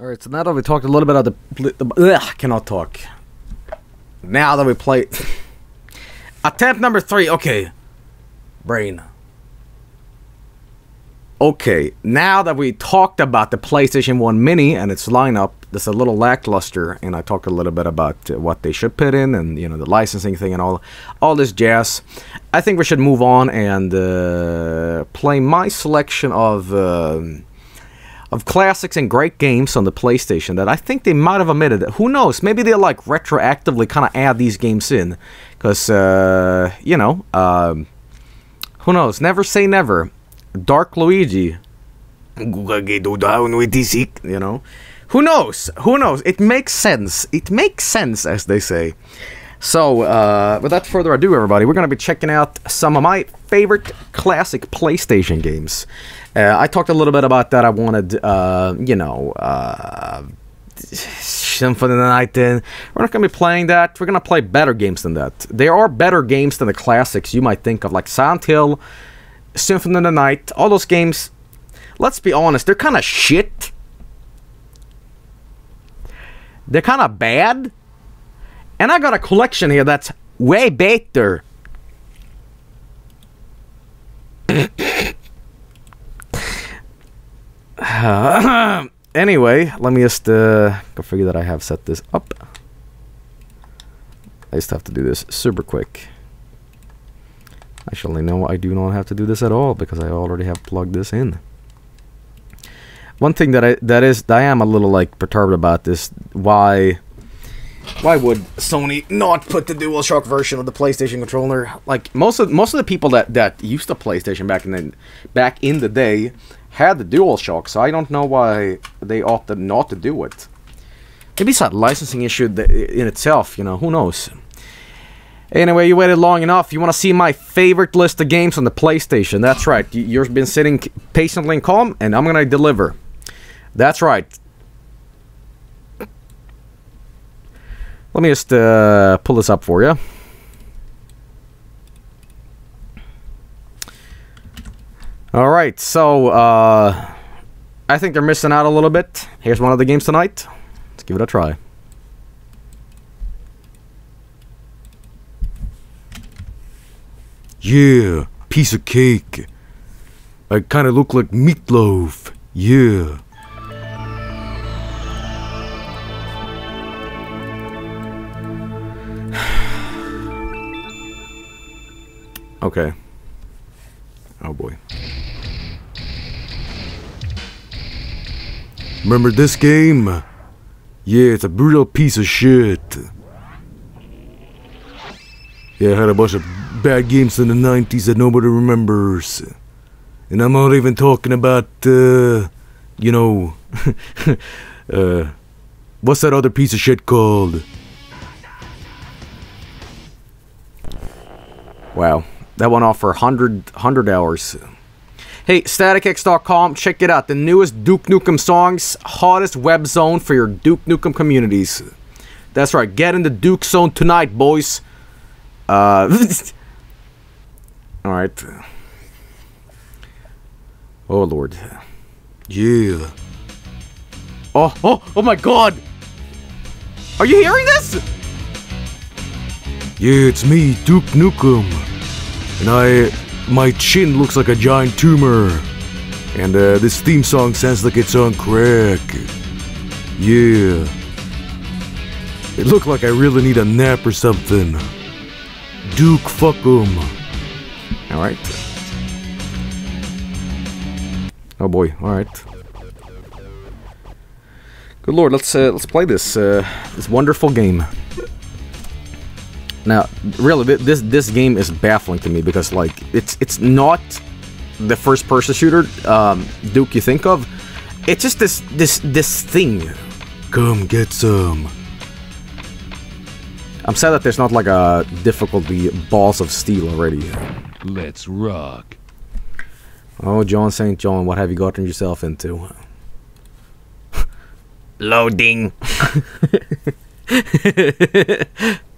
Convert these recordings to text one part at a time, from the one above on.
All right, so now that we talked a little bit about the, the ugh, cannot talk. Now that we play attempt number three. Okay, brain. Okay, now that we talked about the PlayStation One Mini and its lineup, that's a little lackluster, and I talked a little bit about uh, what they should put in and you know the licensing thing and all all this jazz. I think we should move on and uh, play my selection of. um of classics and great games on the PlayStation that I think they might have omitted. Who knows? Maybe they'll like retroactively kind of add these games in, because uh, you know, um, who knows? Never say never. Dark Luigi. You know, who knows? Who knows? It makes sense. It makes sense, as they say. So, uh, without further ado, everybody, we're going to be checking out some of my favorite classic PlayStation games. Uh, I talked a little bit about that. I wanted, uh, you know, uh, Symphony of the Night. In. We're not going to be playing that. We're going to play better games than that. There are better games than the classics you might think of, like Silent Hill, Symphony of the Night. All those games, let's be honest, they're kind of shit. They're kind of bad. And I got a collection here that's way better. anyway, let me just uh, go figure that I have set this up. I just have to do this super quick. Actually, no, I do not have to do this at all because I already have plugged this in. One thing that I that is I am a little like perturbed about this why why would Sony not put the DualShock version of the PlayStation controller? Like most of most of the people that that used the PlayStation back in the back in the day had the DualShock, so I don't know why they opted not to do it. Maybe it's a licensing issue in itself, you know, who knows. Anyway, you waited long enough. You want to see my favorite list of games on the PlayStation? That's right. You've been sitting patiently and calm, and I'm going to deliver. That's right. Let me just uh, pull this up for you. All right, so uh, I think they're missing out a little bit. Here's one of the games tonight. Let's give it a try. Yeah, piece of cake. I kind of look like meatloaf. Yeah. okay. Oh boy. Remember this game? Yeah, it's a brutal piece of shit. Yeah, I had a bunch of bad games in the 90s that nobody remembers. And I'm not even talking about, uh, you know, uh, what's that other piece of shit called? Wow. That went off for 100, 100 hours. Hey, staticx.com, check it out. The newest Duke Nukem songs, hottest web zone for your Duke Nukem communities. That's right, get in the Duke zone tonight, boys. Uh, Alright. Oh, Lord. Yeah. Oh, oh, oh my god! Are you hearing this? Yeah, it's me, Duke Nukem. And I my chin looks like a giant tumor. And uh, this theme song sounds like it's on crack. Yeah. It looked like I really need a nap or something. Duke, fuck 'em. Alright. Oh boy, alright. Good lord, let's uh, let's play this uh, this wonderful game. Now, really, this this game is baffling to me because like it's it's not the first person shooter um, Duke you think of. It's just this this this thing. Come get some. I'm sad that there's not like a difficulty balls of steel already. Let's rock. Oh, John St. John, what have you gotten yourself into? Loading.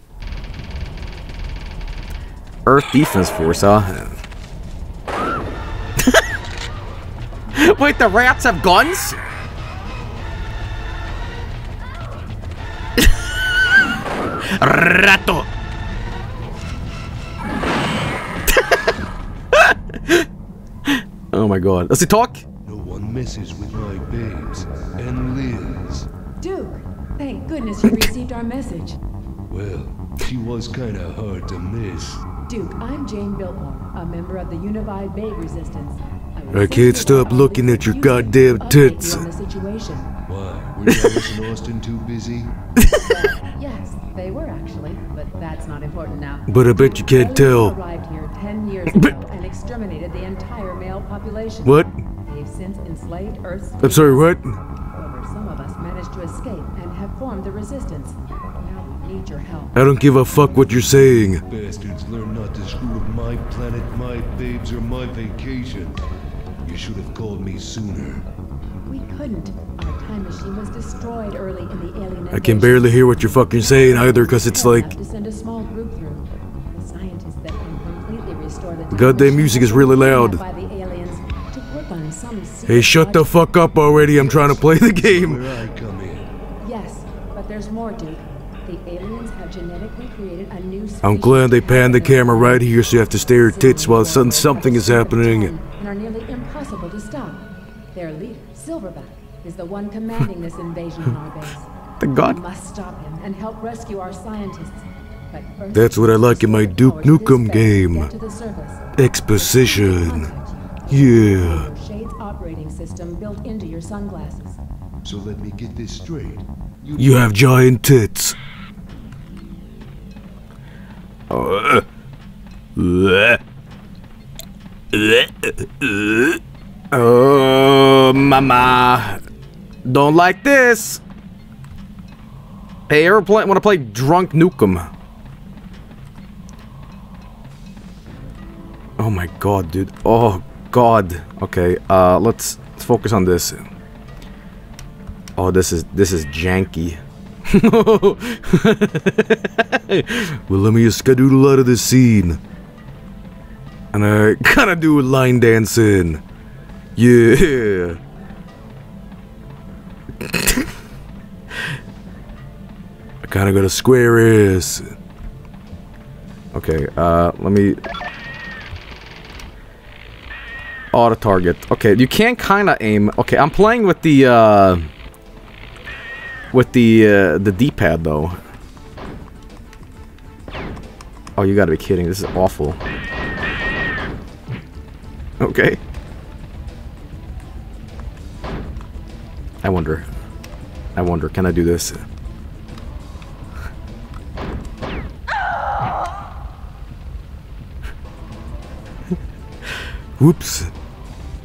Earth Defense Force, huh? Wait, the rats have guns? Ratto! oh my god. Does he talk? No one messes with my babes and Liz. Duke, thank goodness you received our message. Well, she was kinda hard to miss. Duke, I'm Jane Biltmore, a member of the Unified Babe Resistance. was I can't stop looking at your goddamn tits. you the situation. Why? Were Dallas and Austin too busy? Well, yes, they were actually, but that's not important now. But I bet you can't Aliens tell. arrived here 10 years ago and exterminated the entire male population. What? They've since enslaved Earth's I'm sorry, what? However, some of us managed to escape and have formed the resistance. Now we need your help. I don't give a fuck what you're saying. Bastards planet, babes, or my vacation. You should have called me sooner. We couldn't. Our time machine was destroyed early in the alien I can barely hear what you're fucking saying either, cause it's like. to send a small group through. The scientists that can completely restore the Goddamn music is really loud. By the aliens to work on some Hey, shut the fuck up already. I'm trying to play the game. I'm glad they panned the camera right here so you have to stare at tits while some, Seemingly something is happening. And are nearly impossible to stop. Their leader, Silverback, is the one commanding this invasion on our base. The god. We must stop him and help rescue our scientists. But first, That's what I like in my Duke powers of this Nukem game. get to the surface. Exposition. Yeah. Shade's operating system built into your sunglasses. So let me get this straight. You, You have giant tits. Oh, mama. Don't like this. Hey, ever want to play Drunk Nukem? Oh my god, dude. Oh god. Okay, uh, let's, let's focus on this. Oh, this is this is janky. Well, let me skedoodle out of this scene. And I kinda do a line dancing. Yeah. I kinda got a square ass. Okay, uh, let me. Auto target. Okay, you can kind of aim. Okay, I'm playing with the uh, with the uh, the D-pad though. Oh, you gotta be kidding! This is awful. Okay. I wonder. I wonder. Can I do this? Whoops.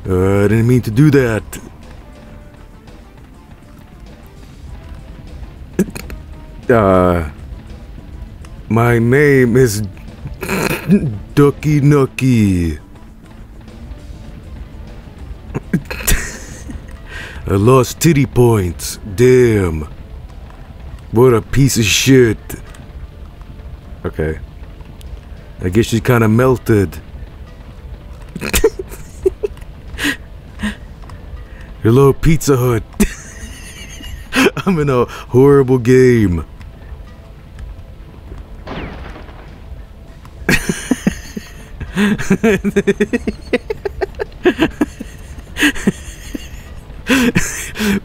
Uh, I didn't mean to do that. Uh, my name is Ducky Nucky. I lost titty points. Damn. What a piece of shit. Okay. I guess she's kind of melted. Hello, Pizza Hut. I'm in a horrible game.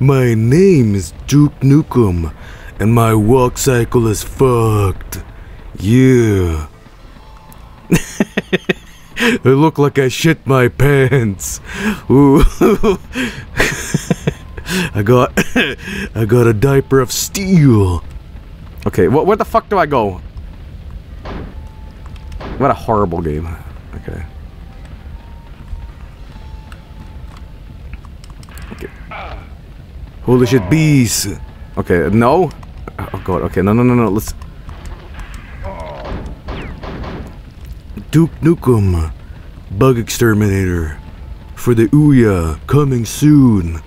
my name is Duke Nukem, and my walk cycle is fucked. Yeah. I look like I shit my pants. Ooh. I got I got a diaper of steel. Okay, wh- where the fuck do I go? What a horrible game. Okay. Okay. Holy shit, bees. Okay, no. Oh god. Okay, no, no, no, no. Let's. Duke Nukem, bug exterminator, for the Ouya, coming soon.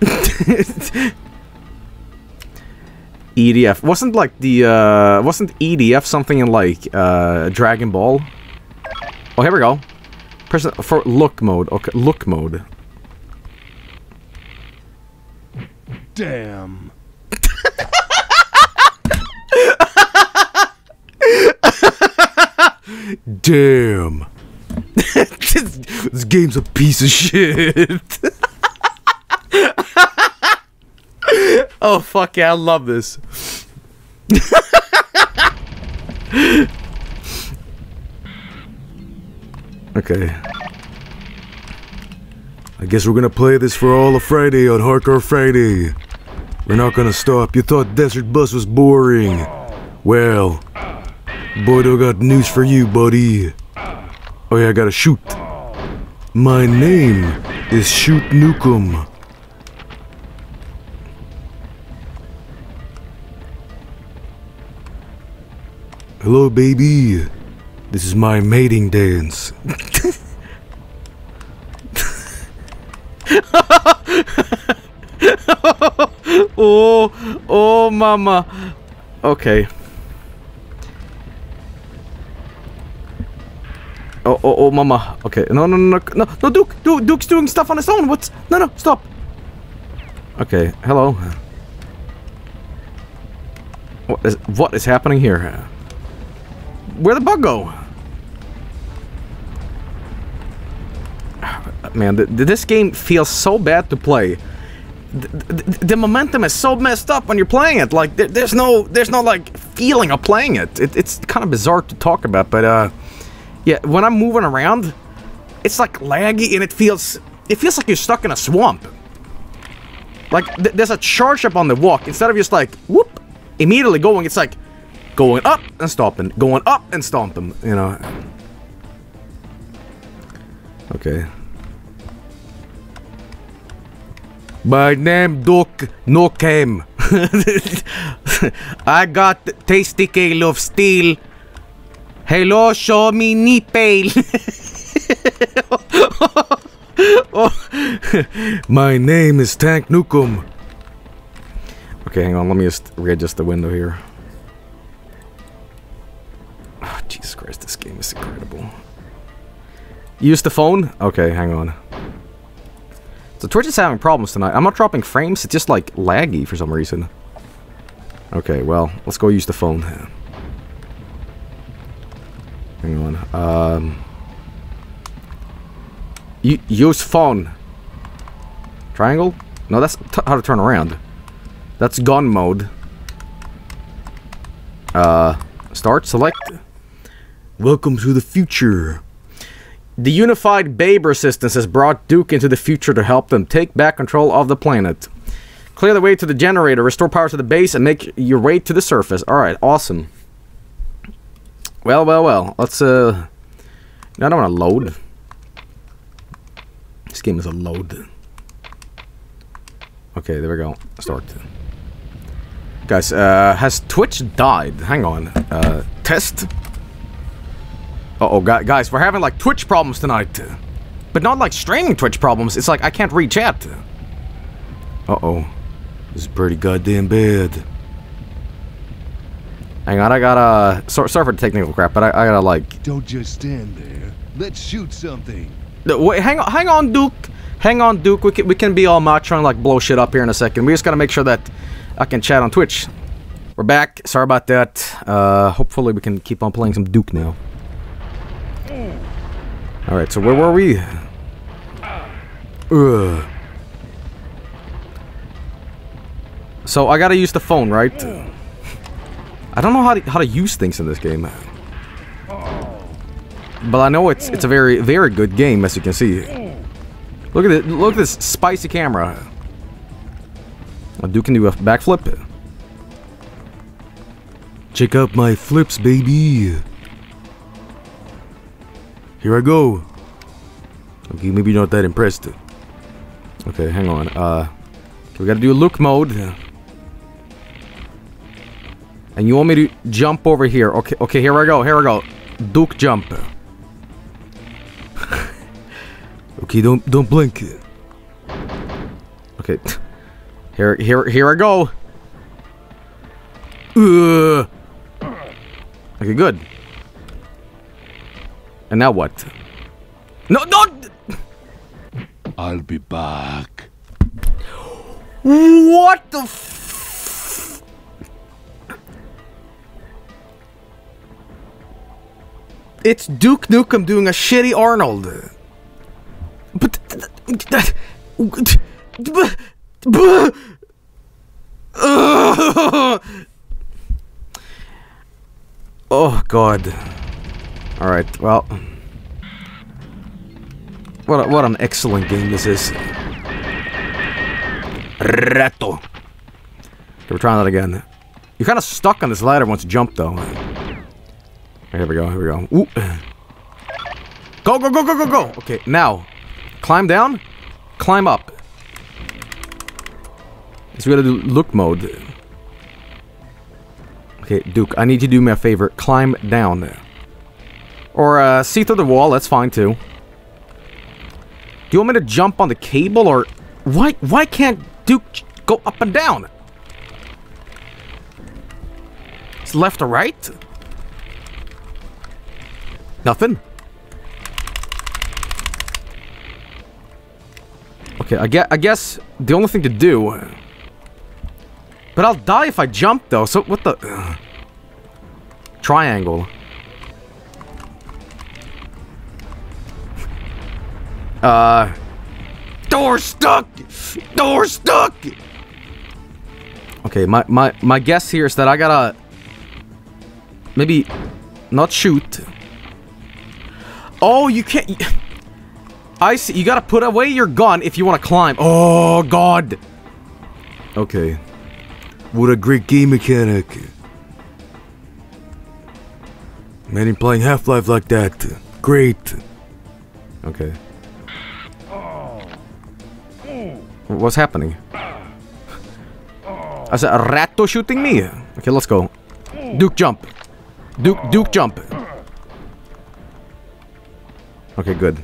EDF wasn't like the uh wasn't EDF something in like uh Dragon Ball? Oh, here we go. Press for look mode. Okay, look mode. Damn. Damn. this, this game's a piece of shit. oh fuck yeah, I love this. Okay. I guess we're gonna play this for all of Friday on Hardcore Friday. We're not gonna stop. You thought Desert Bus was boring. Well, Bodo got news for you, buddy. Oh yeah, I gotta shoot. My name is Shoot Nukem. Hello, baby. This is my mating dance. Oh, oh, mama. Okay. Oh, oh, oh, mama. Okay. No, no, no, no, no, Duke. Duke, Duke's doing stuff on his own. What's? No, no, stop. Okay. Hello. What is? What is happening here? Where'd the bug go? Man, th th this game feels so bad to play the, the, momentum is so messed up when you're playing it. Like there, there's no there's no like feeling of playing it. it. It's kind of bizarre to talk about, but uh, yeah, when I'm moving around, it's like laggy and it feels it feels like you're stuck in a swamp. Like th there's a charge up on the walk instead of just like whoop immediately going. It's like going up and stomping, going up and stomping. You know. Okay. My name Duke Nukem. I got tasty cale of steel. Hello, show me nipple. Oh. My name is Tank Nukem. Okay, hang on. Let me just readjust the window here. Oh, Jesus Christ, this game is incredible. Use the phone? Okay, hang on. So Twitch is having problems tonight. I'm not dropping frames, it's just like laggy for some reason. Okay, well, let's go use the phone. Hang on. Um, use phone. Triangle? No, that's how to turn around. That's gun mode. Uh, start, select. Welcome to the future. The unified Babe resistance has brought Duke into the future to help them take back control of the planet. Clear the way to the generator, restore power to the base, and make your way to the surface. Alright, awesome. Well, well, well. Let's, uh... I don't want to load. This game is a load. Okay, there we go. Start. Guys, uh, has Twitch died? Hang on. Uh, test? Uh oh, guys, we're having like Twitch problems tonight. But not like streaming Twitch problems. It's like I can't read chat. Uh oh. This is pretty goddamn bad. Hang on, I gotta. So, sorry for the technical crap, but I, I gotta like. Don't just stand there. Let's shoot something. Wait, hang on, hang on, Duke. Hang on, Duke. We can, we can be all macho and like blow shit up here in a second. We just gotta make sure that I can chat on Twitch. We're back. Sorry about that. Uh, hopefully we can keep on playing some Duke now. Alright, so where were we? Ugh. So I gotta use the phone, right? I don't know how to, how to use things in this game. But I know it's it's a very very good game as you can see. Look at it! Look at this spicy camera. A Duke can do a backflip. Check out my flips, baby. Here I go. Okay, maybe not that impressed. Okay, hang on. Uh, we gotta do look mode. And you want me to jump over here? Okay, okay, here I go. Here I go. Duke jump. Okay, don't don't blink. Okay. Here, here, here I go. Ugh. Okay, good. And now what? No, no! I'll be back. What the f- It's Duke Nukem doing a shitty Arnold. But Oh god. All right. Well, what a, what an excellent game this is. Reto. Okay, we're trying that again. You're kind of stuck on this ladder once you jump, though. Here we go. Here we go. Ooh. Go, go, go, go, go, go. Okay, now. Climb down. Climb up. So we gotta do look mode. Okay, Duke, I need you to do me a favor. Climb down. Or, uh, see through the wall. That's fine, too. Do you want me to jump on the cable, or... Why, why can't Duke go up and down? It's left or right? Nothing? Okay, I guess, I guess the only thing to do... But I'll die if I jump, though, so what the... Ugh. Triangle. Uh... Door stuck! Door stuck! Okay, my, my, my guess here is that I gotta... Maybe... Not shoot. Oh, you can't... I see. You gotta put away your gun if you want to climb. Oh, God. Okay. What a great game mechanic. Man, playing Half-Life like that. Great. Okay. What's happening? I said a ratto shooting me. Okay, let's go. Duke jump. Duke Duke jump. Okay, good.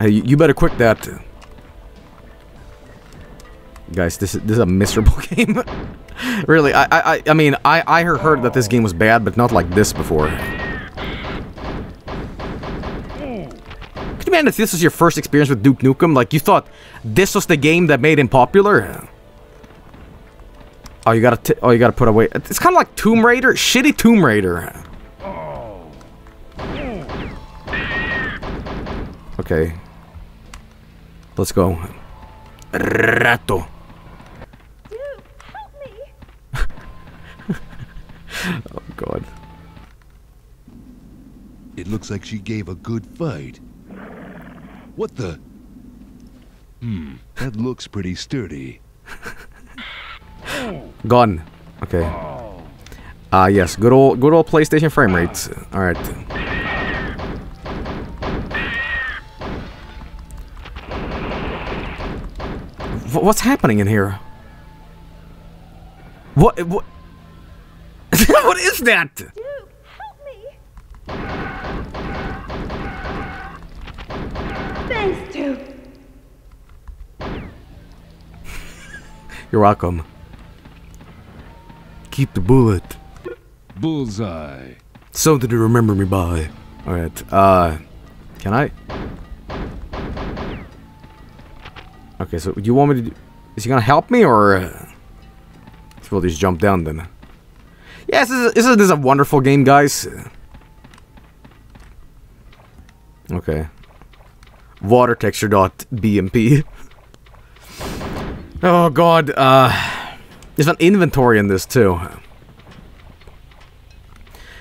Hey, you better quit that. Guys, this is this is a miserable game. really, I I I mean, I I heard that this game was bad, but not like this before. Imagine if this was your first experience with Duke Nukem? Like, you thought this was the game that made him popular? Oh, you gotta t oh, you gotta put away. It's kind of like Tomb Raider, shitty Tomb Raider. Okay. Let's go. Ratto. Dude, help me! Oh god. It looks like she gave a good fight. What the? Hmm, that looks pretty sturdy. Gone. Okay. Ah, yes. Good old, good old PlayStation frame rates. All right. Wh- What's happening in here? What? What? what is that? Dude, help me! Thanks, Duke. You're welcome. Keep the bullet. Bullseye. Something to remember me by. All right. Uh, can I? Okay. So do you want me to? Do, is he gonna help me or? Uh, we'll just jump down then. Yes, this is, this is a wonderful game, guys. Okay. Water texture dot BMP. Oh god. Uh, there's an inventory in this too.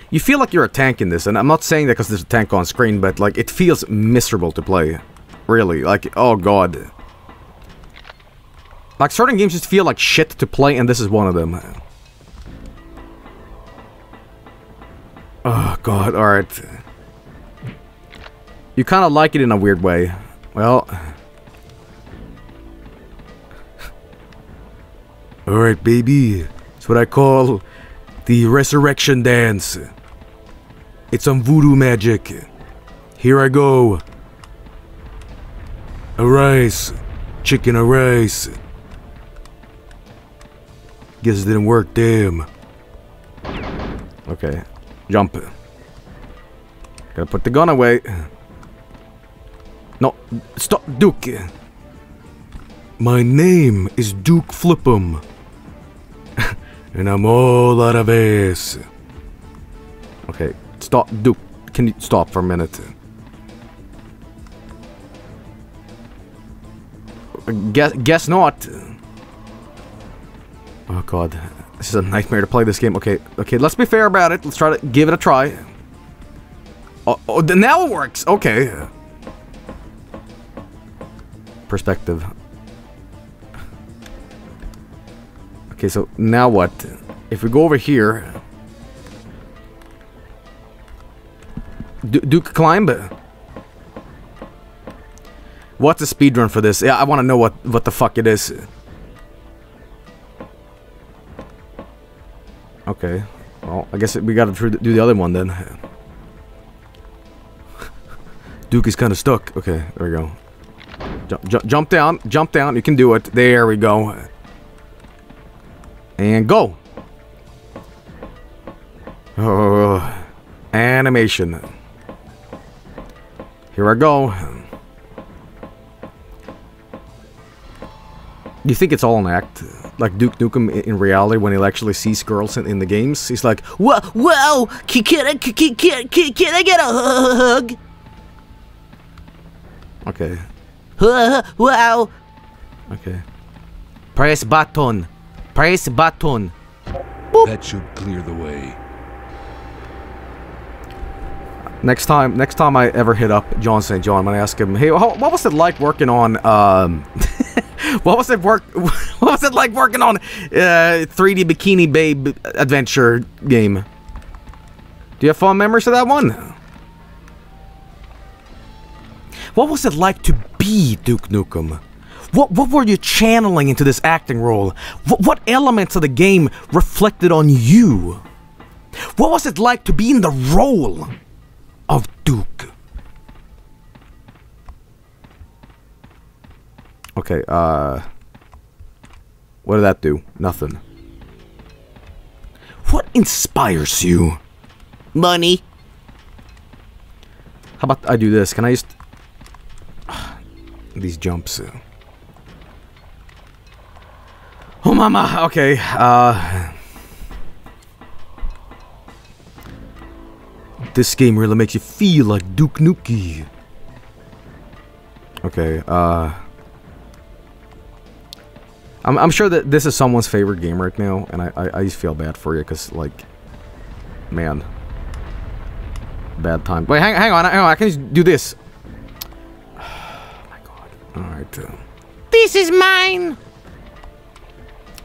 You feel like you're a tank in this, and I'm not saying that because there's a tank on screen, but like it feels miserable to play. Really, like oh god. Like certain games just feel like shit to play, and this is one of them. Oh god, alright. You kind of like it in a weird way. Well, Alright, baby. It's what I call the resurrection dance. It's some voodoo magic. Here I go. A rice. Chicken a rice. Guess it didn't work, damn. okay. Jump. Gotta put the gun away. No, stop, Duke. My name is Duke Flip'em. and I'm all out of ass. Okay, Stop, Duke. Can you stop for a minute? Guess, guess not. Oh god, this is a nightmare to play this game. Okay, okay, let's be fair about it. Let's try to give it a try. Oh, oh now it works. Okay. Perspective. Okay, so now what? If we go over here, Du Duke climb. What's the speed run for this? Yeah, I want to know what what the fuck it is. Okay. Well, I guess we got to do the other one then. Duke is kind of stuck. Okay, there we go. Jump, jump, jump down, jump down. You can do it. There we go. And go. Oh, animation. Here I go. You think it's all an act? Like Duke Nukem in reality when he actually sees girls in, in the games? He's like, Whoa, whoa! Can, can, can, can, can, can, I get a hug? okay, wow! okay. Press button. Press button. That should clear the way. Next time, next time I ever hit up John St. John, I'm gonna ask him, hey, what was it like working on, um, what was it work, what was it like working on, uh, 3D Bikini Babe adventure game? Do you have fond memories of that one? What was it like to be Duke Nukem? What, what were you channeling into this acting role? What, what elements of the game reflected on you? What was it like to be in the role of Duke? Okay, uh. What did that do? Nothing. What inspires you? Money. How about I do this? Can I just. These jumps. Oh, mama. Okay, uh. This game really makes you feel like Duke Nukem. Okay, uh. I'm, I'm sure that this is someone's favorite game right now, and I, I, I just feel bad for you, because, like, man. Bad time. Wait, hang, hang on, hang on, I can just do this. Alright. Uh. This is mine!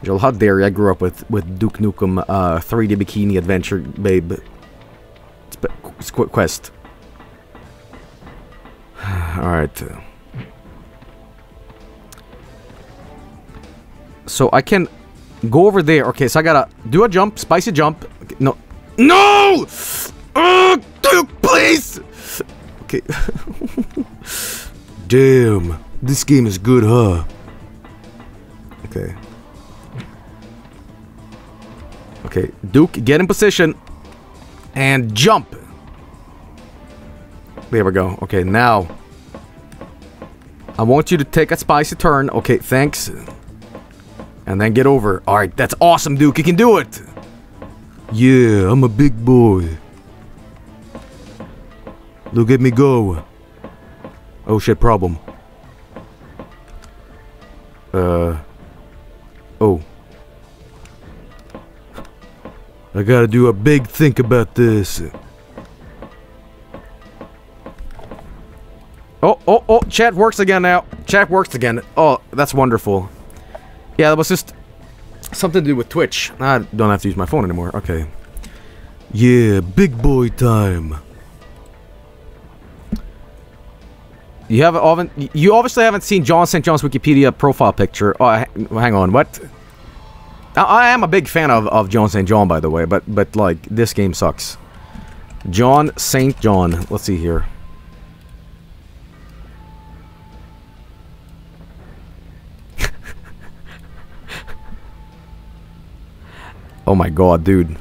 Joel, how dare you? I grew up with, with Duke Nukem uh, 3D Bikini Adventure, babe. Sp- Quest. Alright. uh. So I can go over there. Okay, so I gotta do a jump, spicy jump. Okay, no. No! Oh, Duke, please! Okay. Damn, this game is good, huh? Okay. Okay, Duke, get in position and jump. There we go. Okay, now I want you to take a spicy turn. Okay, thanks. And then get over. All right, that's awesome, Duke. You can do it. Yeah, I'm a big boy. Look at me go. Oh shit, problem. Uh. Oh. I gotta do a big think about this. Oh, oh, oh, chat works again now. Chat works again. Oh, that's wonderful. Yeah, that was just something to do with Twitch. I don't have to use my phone anymore. Okay. Yeah, big boy time. You have you obviously haven't seen John St. John's Wikipedia profile picture. Oh, hang on, what? I, I am a big fan of, of John St. John, by the way, but but like this game sucks. John St. John. Let's see here. oh my god, dude.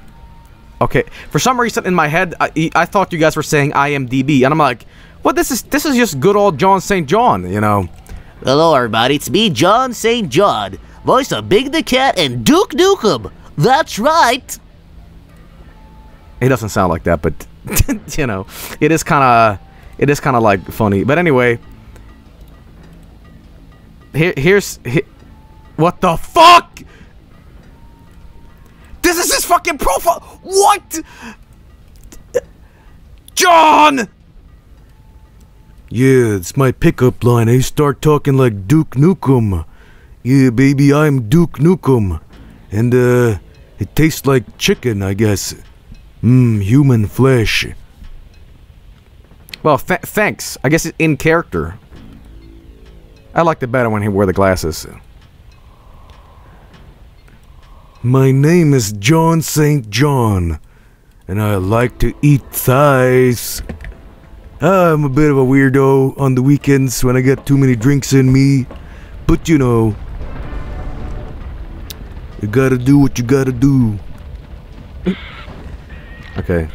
Okay, for some reason in my head, I, I thought you guys were saying IMDb, and I'm like, what? This is this is just good old John St. John, you know? Hello, everybody. It's me, John St. John, voice of Big the Cat and Duke Nukem. That's right. He doesn't sound like that, but you know, it is kind of, it is kind of like funny. But anyway, here, here's, he, what the fuck? This is his fucking profile. What? John. Yeah, it's my pickup line. I start talking like Duke Nukem. Yeah, baby, I'm Duke Nukem. And, uh, it tastes like chicken, I guess. Mmm, human flesh. Well, th- thanks. I guess it's in character. I liked it better when he wore the glasses. My name is John St. John, and I like to eat thighs. I'm a bit of a weirdo on the weekends when I get too many drinks in me, but you know, you gotta do what you gotta do. Okay.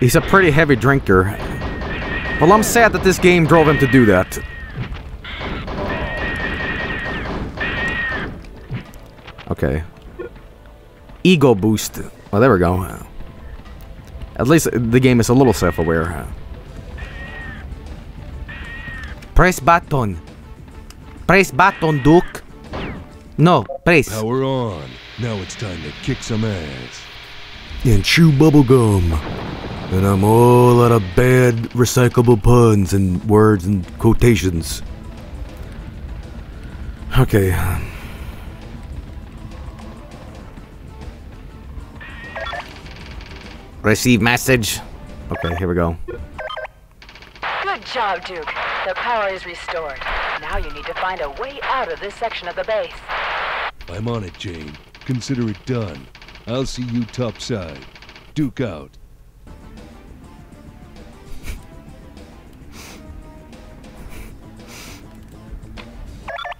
He's a pretty heavy drinker. Well, I'm sad that this game drove him to do that. Okay. Ego boost. Well, there we go. At least the game is a little self-aware. Press button. Press button, Duke. No, press. Power on. Now it's time to kick some ass. And chew bubblegum. And I'm all out of bad recyclable puns and words and quotations. Okay. Receive message. Okay, here we go. Good job, Duke. The power is restored. Now you need to find a way out of this section of the base. I'm on it, Jane. Consider it done. I'll see you topside. Duke out.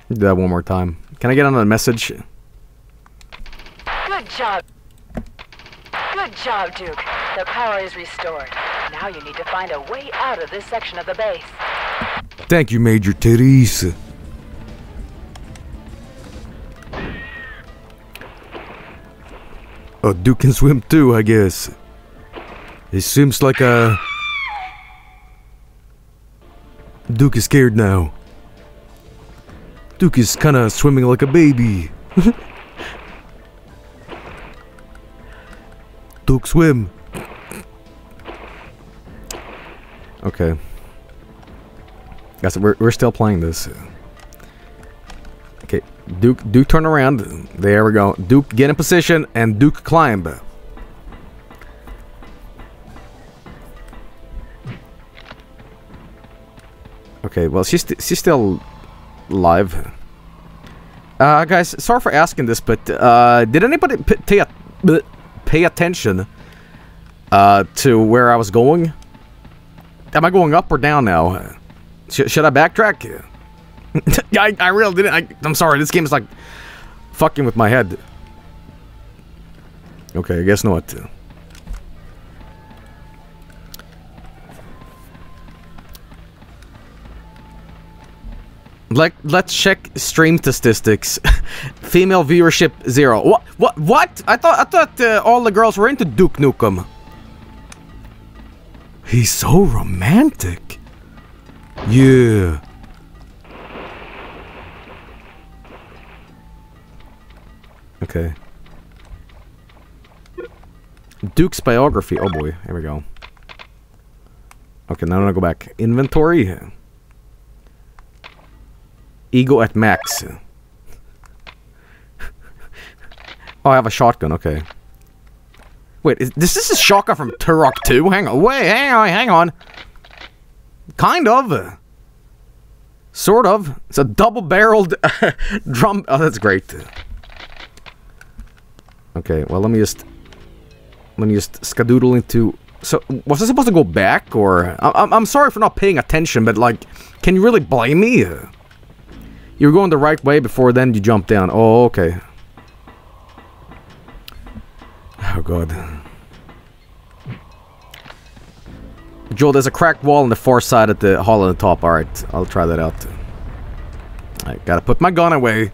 Do that one more time. Can I get on the message? Good job. Good job, Duke. The power is restored. Now you need to find a way out of this section of the base. Thank you, Major Teresa. Oh, Duke can swim too, I guess. It seems like a. Duke is scared now. Duke is kind of swimming like a baby. Duke swim. Okay. Guys, we're, we're still playing this. Okay, Duke, Duke turn around. There we go. Duke get in position and Duke climb. Okay, well she's st she's still live. Uh, guys, sorry for asking this, but uh, did anybody pay, pay attention uh, to where I was going? Am I going up or down now? Sh should I backtrack? I, I really didn't. I, I'm sorry. This game is like fucking with my head. Okay, I guess not. Like, let's check stream statistics. Female viewership zero. What? What? What? I thought I thought uh, all the girls were into Duke Nukem. He's so romantic. Yeah. Okay. Duke's biography. Oh boy, here we go. Okay, now I'm gonna go back. Inventory. Ego at max. oh, I have a shotgun. Okay. Wait, is this is a shotgun from Turok 2? Hang on. Wait, hang on, hang on. Kind of. Sort of. It's a double-barreled drum. Oh, that's great. Okay, well, let me just... Let me just skadoodle into... So, was I supposed to go back, or... I I'm, I'm sorry for not paying attention, but, like, can you really blame me? You were going the right way before then you jumped down. Oh, okay. Oh, God. Joel, there's a cracked wall on the far side at the hall on the top. Alright, I'll try that out. I gotta put my gun away.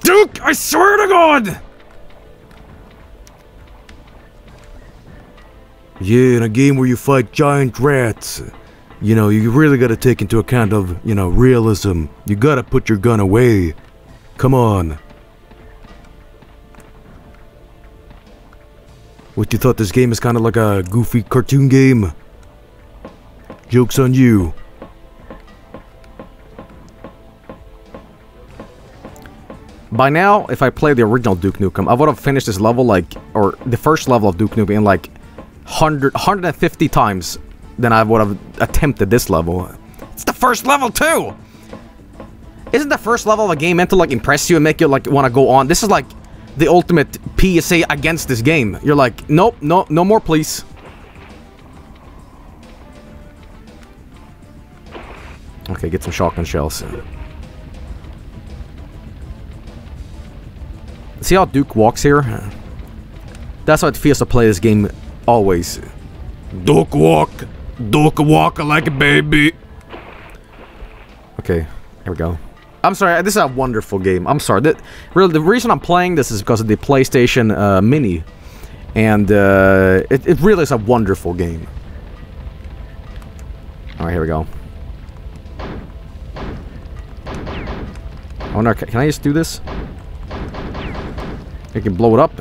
Duke, I swear to God! Yeah, in a game where you fight giant rats, you know, you really gotta take into account of, you know, realism. You gotta put your gun away. Come on. What you thought this game is kind of like a goofy cartoon game? Joke's on you. By now, if I played the original Duke Nukem, I would have finished this level like, or the first level of Duke Nukem in like 100, 150 times than I would have attempted this level. It's the first level too! Isn't the first level of a game meant to like impress you and make you like want to go on? This is like the ultimate PSA against this game. You're like, nope, no, no more please. Okay, get some shotgun shells. See how Duke walks here? That's how it feels to play this game always. Duke walk. Duke walk like a baby. Okay, here we go. I'm sorry, this is a wonderful game. I'm sorry. That, really, the reason I'm playing this is because of the PlayStation uh, Mini. And uh, it, it really is a wonderful game. Alright, here we go. Oh no, can I just do this? I can blow it up.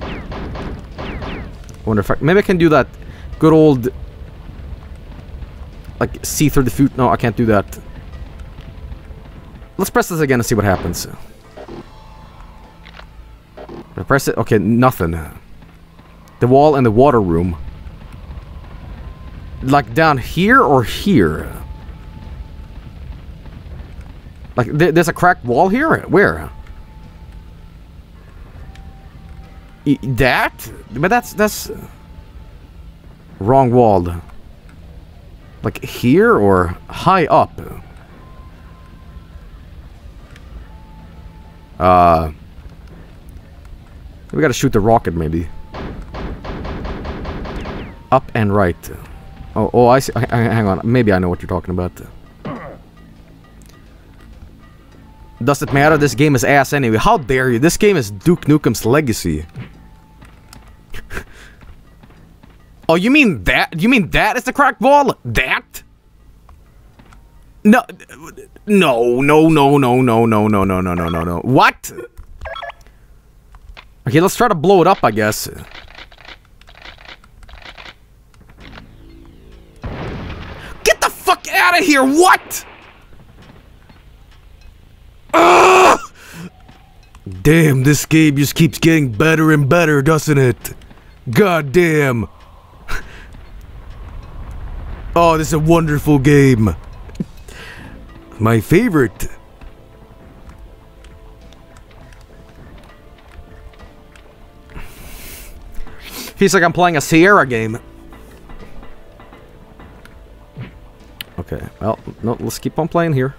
I wonder if I... Maybe I can do that good old... Like, see through the food... No, I can't do that. Let's press this again and see what happens. I press it. Okay, nothing. The wall and the water room. Like down here or here? Like th there's a cracked wall here? Where? That? But that's that's wrong wall. Like here or high up? Uh, we gotta shoot the rocket, maybe. Up and right. Oh, oh, I see. Hang on. Maybe I know what you're talking about. Does it matter? This game is ass anyway. How dare you? This game is Duke Nukem's legacy. oh, you mean that? You mean that is the cracked wall? That? No, no, no, no, no, no, no, no, no, no, no, no, no. What? Okay, let's try to blow it up, I guess. Get the fuck out of here! What? Ugh! Damn, this game just keeps getting better and better, doesn't it? God damn. Oh, this is a wonderful game. My favorite. Feels like I'm playing a Sierra game. Okay, well, no, let's keep on playing here.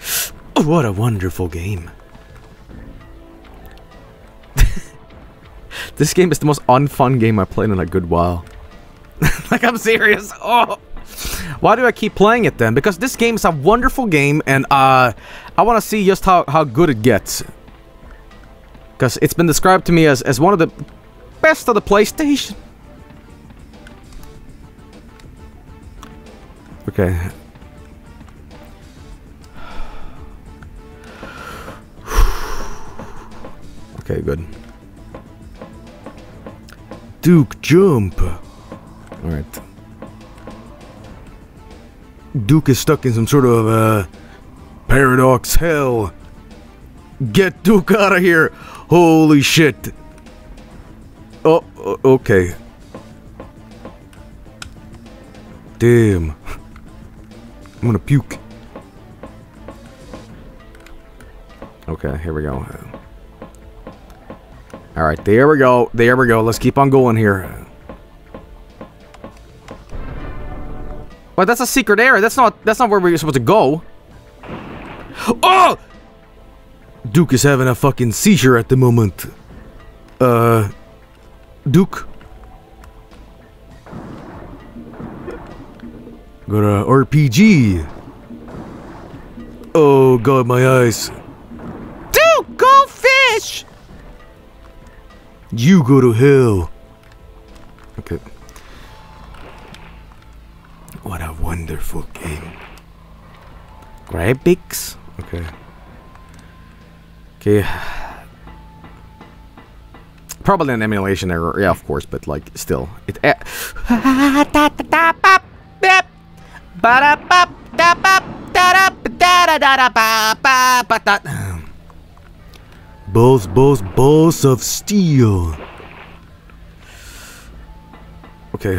What a wonderful game. This game is the most unfun game I've played in a good while. like, I'm serious. Oh! Why do I keep playing it then? Because this game is a wonderful game, and uh, I want to see just how, how good it gets. Because it's been described to me as, as one of the best of the PlayStation. Okay. Okay, good. Duke, jump. Alright. Duke is stuck in some sort of, uh, paradox hell. Get Duke out of here. Holy shit. Oh, okay. Damn. I'm gonna puke. Okay, here we go. Alright, there we go. There we go. Let's keep on going here. But that's a secret area. That's not that's not where we we're supposed to go. Oh! Duke is having a fucking seizure at the moment. Uh Duke. Got a RPG. Oh god, my eyes. Duke, go fish. You go to hell. Okay. What a wonderful game. Graphics. Okay. Okay. Probably an emulation error, yeah, of course, but like still, it. eh, Balls, balls, balls of steel. Okay.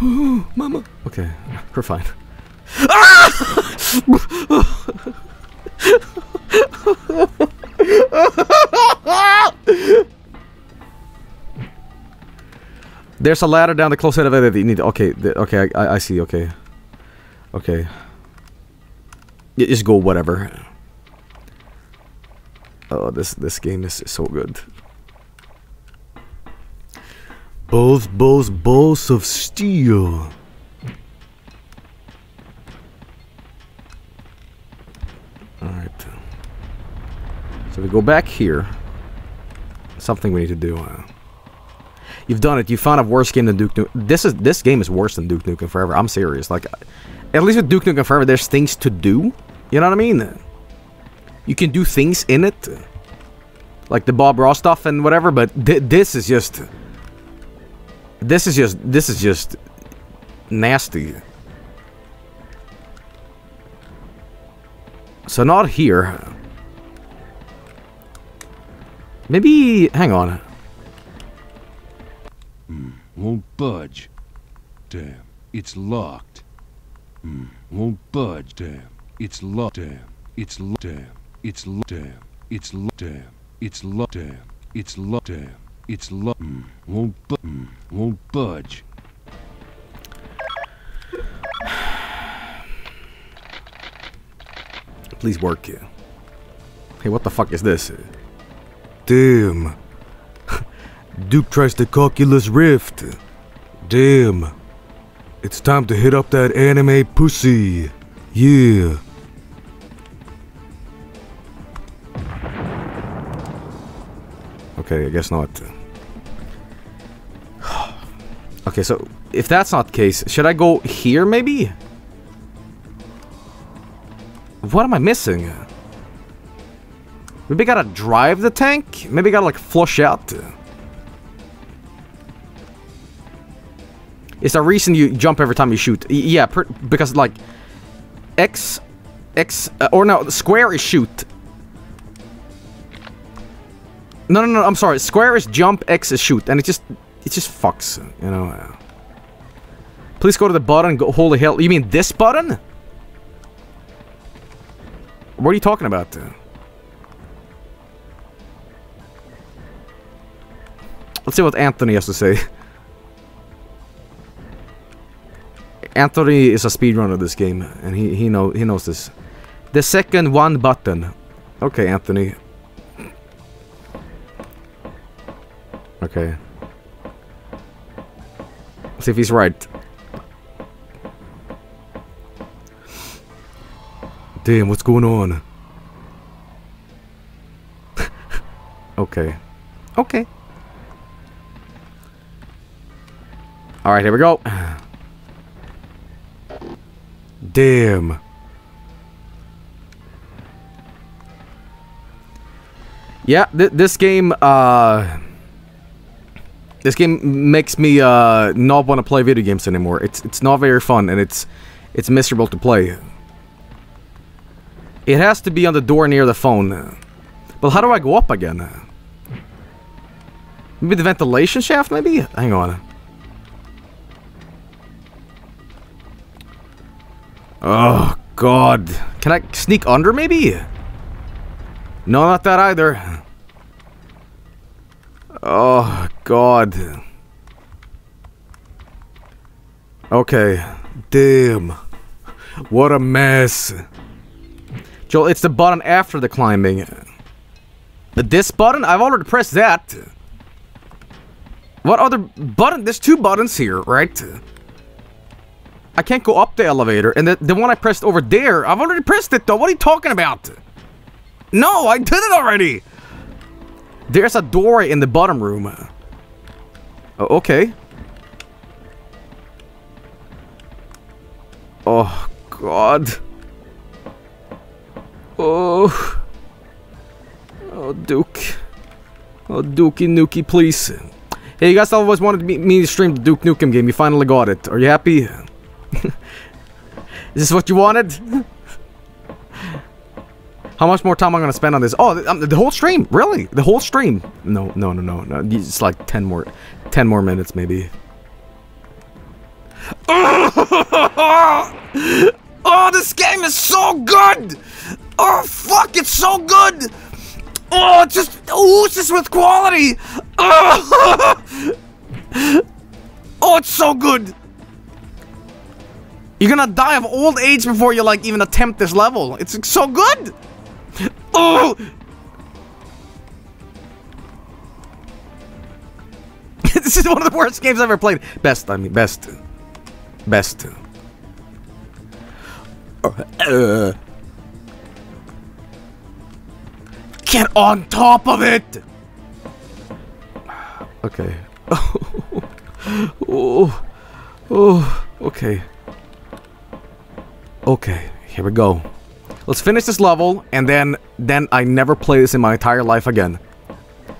Mama. Okay, we're fine. There's a ladder down the close head of it that you need. Okay, okay, I, I, see. Okay, okay. Y- Just go whatever. Oh, this this game is so good. Balls, both balls of steel. All right. So we go back here. Something we need to do. Uh, you've done it. You found a worse game than Duke Nukem. This is this game is worse than Duke Nukem Forever. I'm serious. Like, at least with Duke Nukem Forever, there's things to do. You know what I mean? You can do things in it, like the Bob Ross stuff and whatever. But thi- this is just. This is just. This is just nasty. So not here. Maybe hang on. Won't budge. Damn, it's locked. Hmm, won't budge. Damn, it's locked. Damn, it's locked. Damn, it's locked. Damn, it's locked. Damn, it's locked. Damn, it's locked. Damn, it's locked. Hmm, won't bu- hmm, won't budge. Please work. Hey, what the fuck is this? Damn. Duke tries the calculus rift. Damn. It's time to hit up that anime pussy. Yeah. Okay, I guess not. Okay, so if that's not the case, should I go here maybe? What am I missing? Maybe I gotta drive the tank? Maybe I gotta like flush out? Is there a reason you jump every time you shoot? Yeah, because like X, X, uh, or no, square is shoot. No, no, no. I'm sorry. Square is jump, X is shoot, and it just, it just fucks. You know. Please go to the button. Go. Holy hell! You mean this button? What are you talking about? Let's see what Anthony has to say. Anthony is a speedrunner of this game, and he he know he knows this. The second one button. Okay, Anthony. Okay. See if he's right. Damn, what's going on? Okay. Okay. Alright, here we go. Damn. Yeah, th this game, uh... This game makes me, uh, not want to play video games anymore. It's it's not very fun, and it's it's miserable to play. It has to be on the door near the phone. But how do I go up again? Maybe the ventilation shaft, maybe? Hang on. Oh, God. Can I sneak under, maybe? No, not that either. Oh, God. Okay. Damn. What a mess. Joel, it's the button after the climbing. The this button? I've already pressed that. What other button? There's two buttons here, right? I can't go up the elevator. And the, the one I pressed over there, I've already pressed it though. What are you talking about? No, I did it already. There's a door in the bottom room. Uh, okay. Oh, God. Oh. Oh, Duke. Oh, Dookie Nukie, please. Hey, you guys always wanted me, me to stream the Duke Nukem game. You finally got it. Are you happy? Is this what you wanted? How much more time am I gonna spend on this? Oh, the, um, the whole stream, really? The whole stream? No, no, no, no, no. It's like ten more, ten more minutes, maybe. Oh, this game is so good! Oh, fuck, it's so good! Oh, it just oozes with quality! Oh, oh it's so good! You're gonna die of old age before you, like, even attempt this level. It's so good! Oh! this is one of the worst games I've ever played. Best, I mean, best. Best. Uh, get on top of it! Okay. oh, oh, okay. Okay, here we go. Let's finish this level, and then, then I never play this in my entire life again.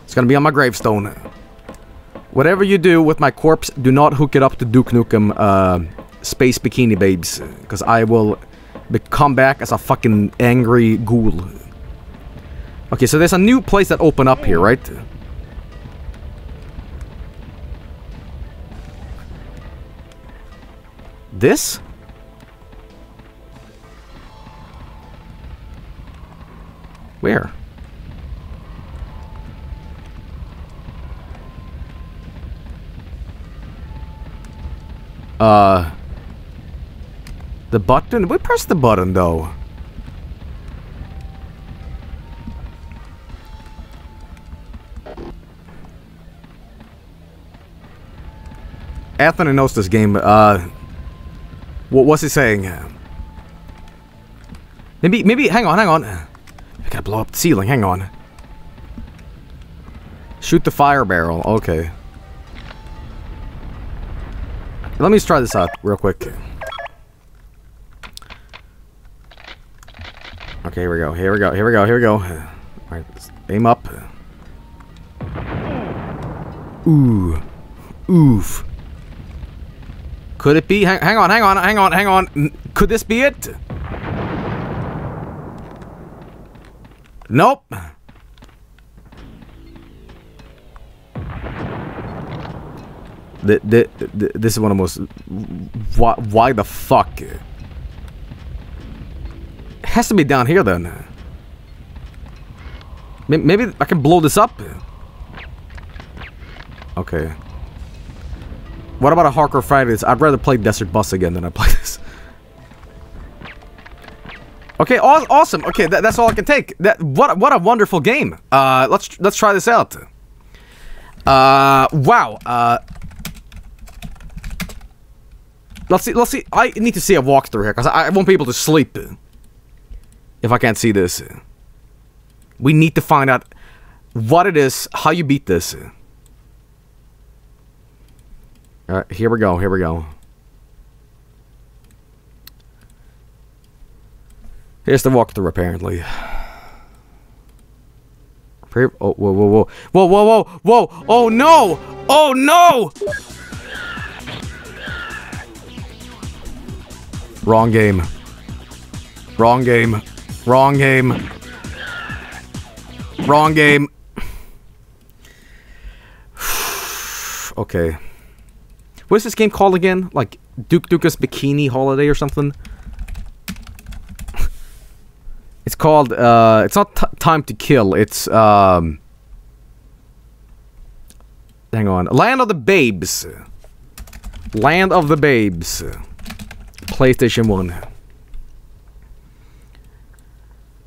It's gonna be on my gravestone. Whatever you do with my corpse, do not hook it up to Duke Nukem, uh, Space Bikini Babes, because I will come back as a fucking angry ghoul. Okay, so there's a new place that opened up here, right? This? Where? Uh... The button? We press the button, though. Anthony knows this game. Uh... What, what's he saying? Maybe, maybe, hang on, hang on. I gotta blow up the ceiling, hang on. Shoot the fire barrel, okay. Let me just try this out real quick. Okay, here we go, here we go, here we go, here we go. Alright, aim up. Ooh. Oof. Could it be? Hang, hang on, hang on, hang on, hang on. Could this be it? Nope. The, the, the, this is one of the most... Why, why the fuck? It has to be down here then. Maybe I can blow this up? Okay. What about a Hardcore Fridays? I'd rather play Desert Bus again than I play this. Okay, aw awesome. Okay, that, that's all I can take. That what what a wonderful game. Uh, let's let's try this out. Uh, wow. Uh, let's see. Let's see. I need to see a walkthrough here because I, I won't be able to sleep if I can't see this. We need to find out what it is, how you beat this. Alright, here we go, here we go. Here's the walkthrough, apparently. Oh, whoa, whoa, whoa. Whoa, whoa, whoa, whoa! Oh, no! Oh, no! Wrong game. Wrong game. Wrong game. Wrong game. okay. What is this game called again? Like Duke Dukas Bikini Holiday or something? It's called, uh, it's not Time to Kill, it's, um... Hang on. Land of the Babes. Land of the Babes. PlayStation 1.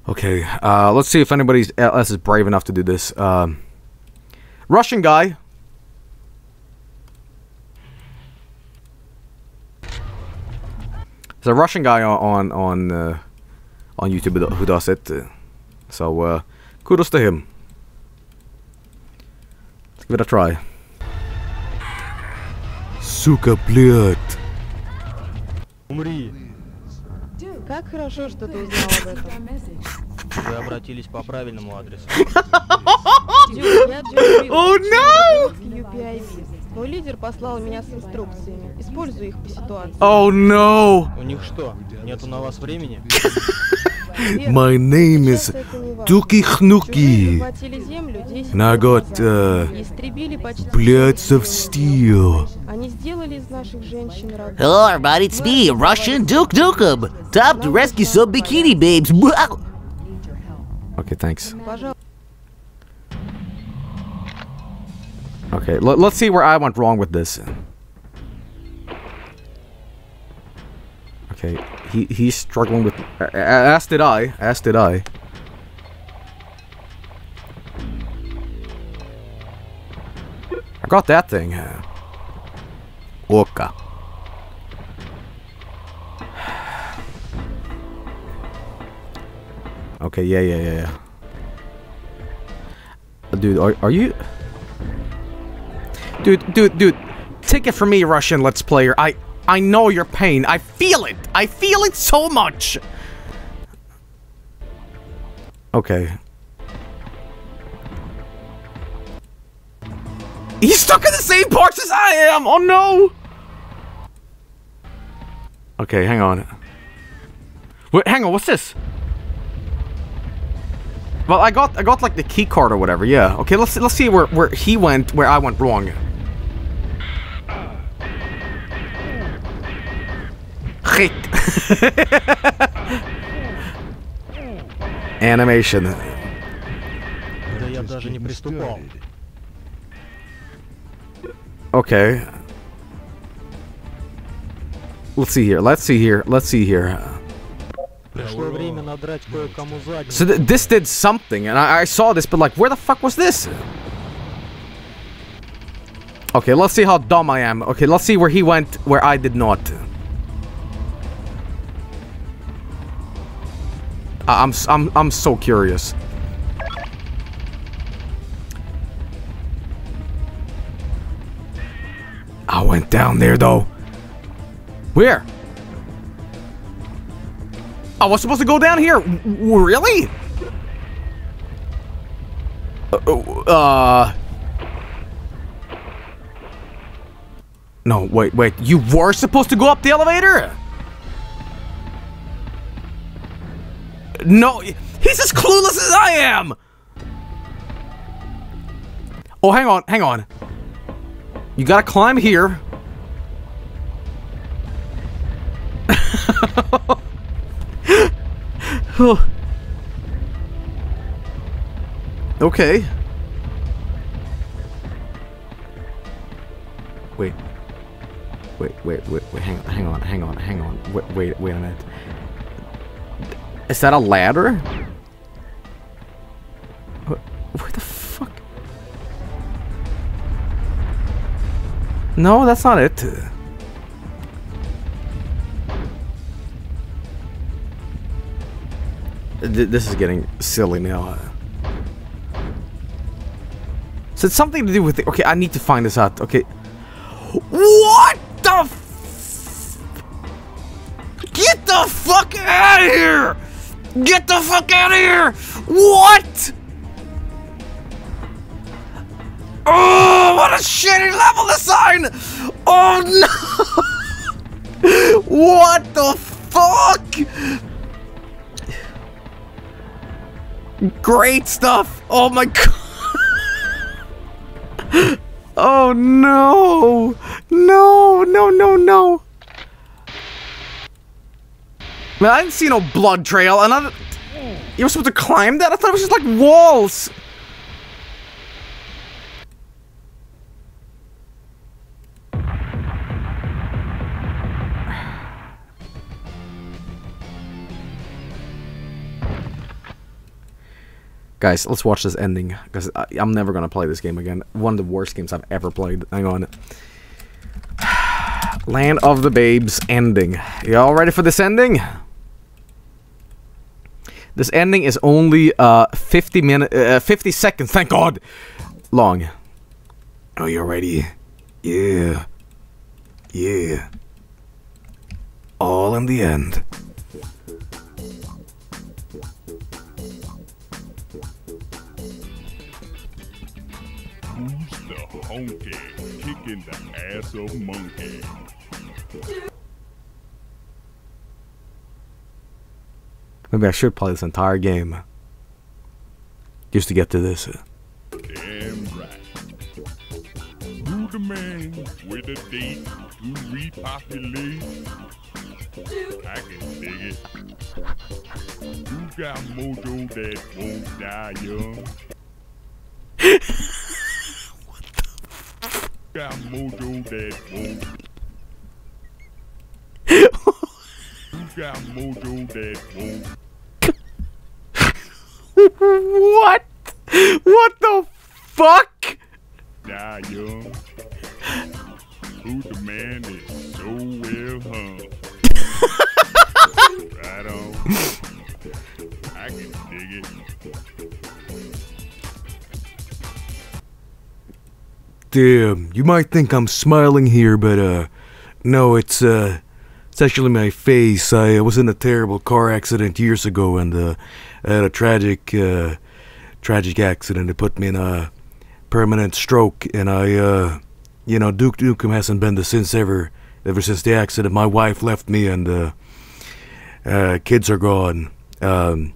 Okay, uh, let's see if anybody else is brave enough to do this. Um, Russian guy. There's a Russian guy on on uh, on YouTube who does it. So uh, kudos to him. Give it a try. Сука, блядь. Умри. Как хорошо, что ты узнал об этом. Вы обратились по правильному адресу. Oh, no! Твой лидер послал меня с инструкциями. Используй их по ситуации. Oh no! У них что, нету на вас времени? My name is. Туки Хнуки. захватили землю 10 And I got, uh, И истребили почти Bloods of Steel. Они сделали из наших женщин рабов. Hello, everybody. It's me, Russian Duke Nukem. Time to rescue some bikini babes. Wow. Okay, thanks. Okay, let, let's see where I went wrong with this. Okay, he he's struggling with. a- As did I. As did I. I got that thing. Oka. Okay, yeah, yeah, yeah, yeah. Dude, are, are you... Dude, dude, dude, take it from me, Russian Let's Player. I I know your pain. I feel it. I feel it so much. Okay. He's stuck in the same parts as I am. Oh no. Okay, hang on. Wait, hang on. What's this? Well, I got I got like the key card or whatever. Yeah. Okay, let's let's see where where he went, where I went wrong. Hit. Animation. Да я даже не приступал. Okay. Let's see here. Let's see here. Let's see here. Пришло время надрать кое-кому задницу. So th- this did something, and I, I saw this, but like, where the fuck was this? Okay, let's see how dumb I am. Okay, let's see where he went, where I did not. I'm I'm I'm so curious. I went down there though. Where? I was supposed to go down here. Really? Uh, uh. No, wait, wait. You were supposed to go up the elevator? No, he's as clueless as I am. Oh, hang on, hang on. You gotta climb here. okay. Wait. Wait, wait, wait, wait, hang on, hang on, hang on, hang on. Wait, wait, wait a minute. Is that a ladder? Wh- Where the fuck? No, that's not it. This is getting silly now. So it's something to do with it. Okay, I need to find this out. Okay. What the Get the fuck out of here! Get the fuck out of here! What? Oh, what a shitty level design! Oh no! what the fuck? Great stuff! Oh my god! oh no! No, no, no, no! Man, I didn't see no blood trail, and I. You were supposed to climb that? I thought it was just like walls! Guys, let's watch this ending, because I'm never gonna play this game again. One of the worst games I've ever played. Hang on. Land of the Babes ending. Y'all ready for this ending? This ending is only uh 50 minute uh, 50 seconds, thank god, long. Oh, you're ready? Yeah. Yeah. All in the end. Who's the honky kicking the ass of monkey? Maybe I should play this entire game. Just to get to this. Damn right. Who the man with a date to repopulate? I can dig it. You got mojo that won't die young. Got mojo that won't. you got mojo that won't. what? What the fuck? die young. Who the man is so well hung. right on. I can dig it. Damn, you might think I'm smiling here, but uh, no, it's uh, it's actually my face. I was in a terrible car accident years ago, and uh, I had a tragic, uh, tragic accident. It put me in a permanent stroke, and I, uh, you know, Duke Nukem hasn't been the since ever, ever since the accident. My wife left me, and uh, uh, kids are gone. Um,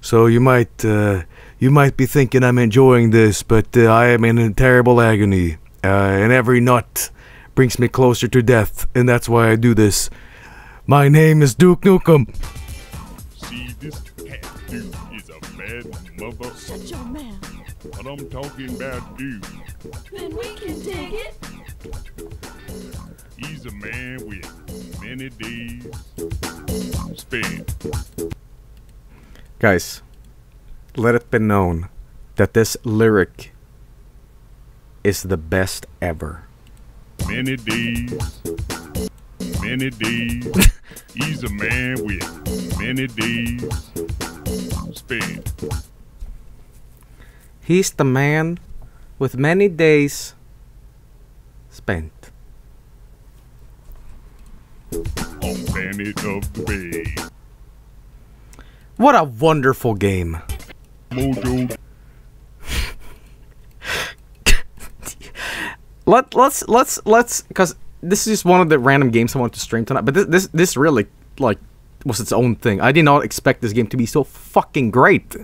so you might, uh, you might be thinking I'm enjoying this, but I am in a terrible agony, and every nut brings me closer to death, and that's why I do this. My name is Duke Nukem. See, this cat dude is a bad mother. Shut your mouth. But I'm talking about dude. Then we can dig it. He's a man with many days spent. Guys, let it be known that this lyric is the best ever. Many days, many days. He's a man with many days spent. He's the man with many days spent. on Planet of the Bay. What a wonderful game. Mojo Let let's let's let's because this is just one of the random games I wanted to stream tonight. But this this this really like was its own thing. I did not expect this game to be so fucking great.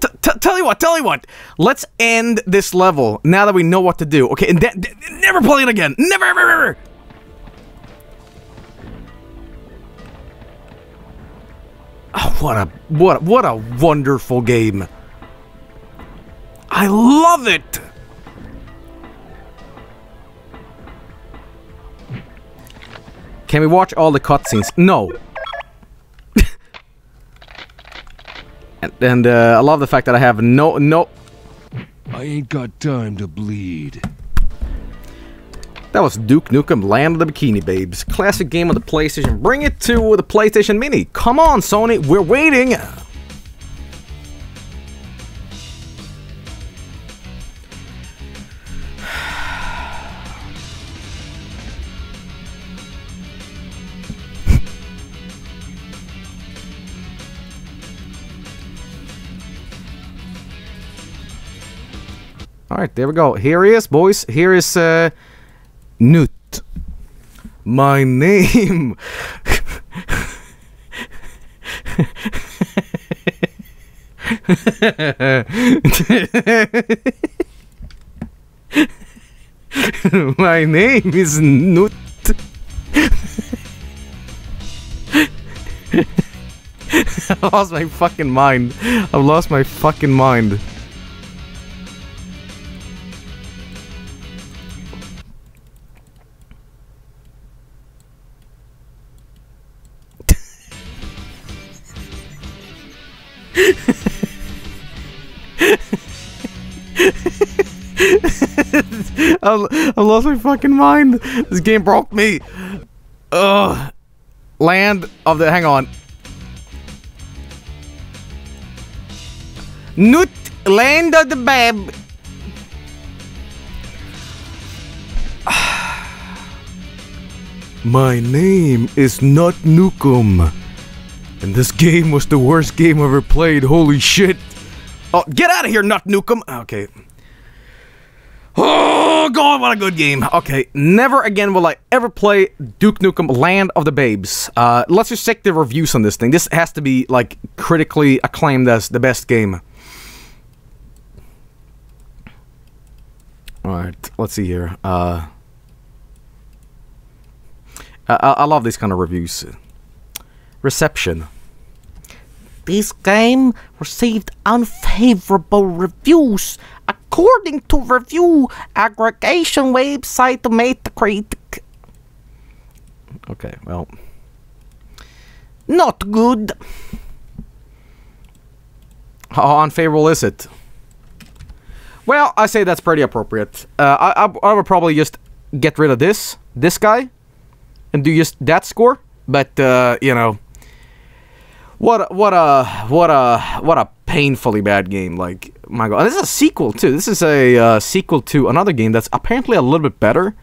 T- tell you what, tell you what. Let's end this level now that we know what to do. Okay, and never play it again. Never, ever, ever. Oh, what a what what a wonderful game. I love it. Can we watch all the cutscenes? No. and and uh, I love the fact that I have no no. I ain't got time to bleed. That was Duke Nukem Land of the Bikini Babes. Classic game on the PlayStation. Bring it to the PlayStation Mini. Come on, Sony. We're waiting. All right, there we go. Here he is, boys. Here is uh, Newt. My name. My name is Nut. I lost my fucking mind. I've lost my fucking mind. I, lost my fucking mind. This game broke me. Ugh. Land of the. Hang on. Nut land of the bab. my name is not Nukum. And this game was the worst game ever played. Holy shit. Oh, get out of here, Nut Nukem. Okay. Oh god, what a good game. Okay, never again will I ever play Duke Nukem Land of the Babes. Uh, let's just check the reviews on this thing. This has to be like critically acclaimed as the best game. Alright, let's see here. Uh, I, I I love these kind of reviews. Reception. This game received unfavorable reviews according to review aggregation website Metacritic. Okay, well, Not good. how unfavorable is it? Well, I say that's pretty appropriate. Uh, I, I, I would probably just get rid of this, this guy, and do just that score. But uh, you know, what a, what a what a what a painfully bad game. Like my god, this is a sequel too. This is a uh, sequel to another game that's apparently a little bit better.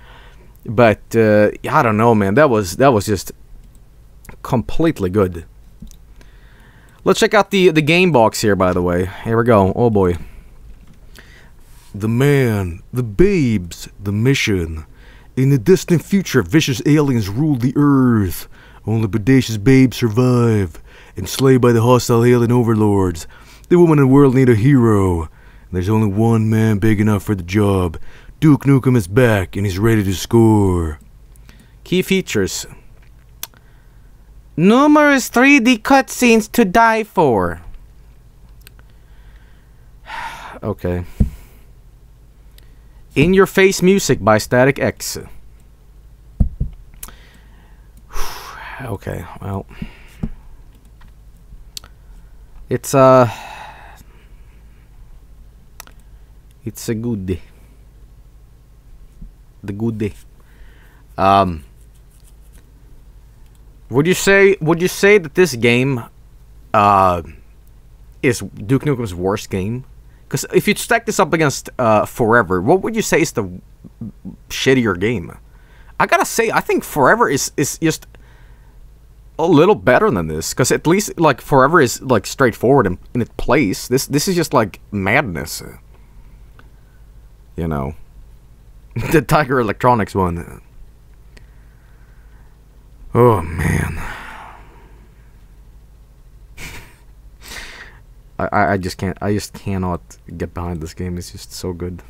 But uh, I don't know, man. That was that was just completely good. Let's check out the the game box here. By the way, here we go. Oh boy. The man, the babes, the mission. In the distant future, vicious aliens rule the earth. Only bodacious babes survive, enslaved by the hostile alien overlords. The woman in the world need a hero. And there's only one man big enough for the job. Duke Nukem is back, and he's ready to score. Key features. Numerous 3D cutscenes to die for. Okay. In Your Face Music by Static X. okay, well. It's uh It's a good day. The good day. Um Would you say would you say that this game uh is Duke Nukem's worst game? Because if you stack this up against uh, Forever, what would you say is the shittier game? I gotta say, I think Forever is is just a little better than this. Because at least like Forever is like straightforward in, in its place. This this is just like madness. You know, the Tiger Electronics one. Oh man. I I just can't I just cannot get behind this game. It's just so good.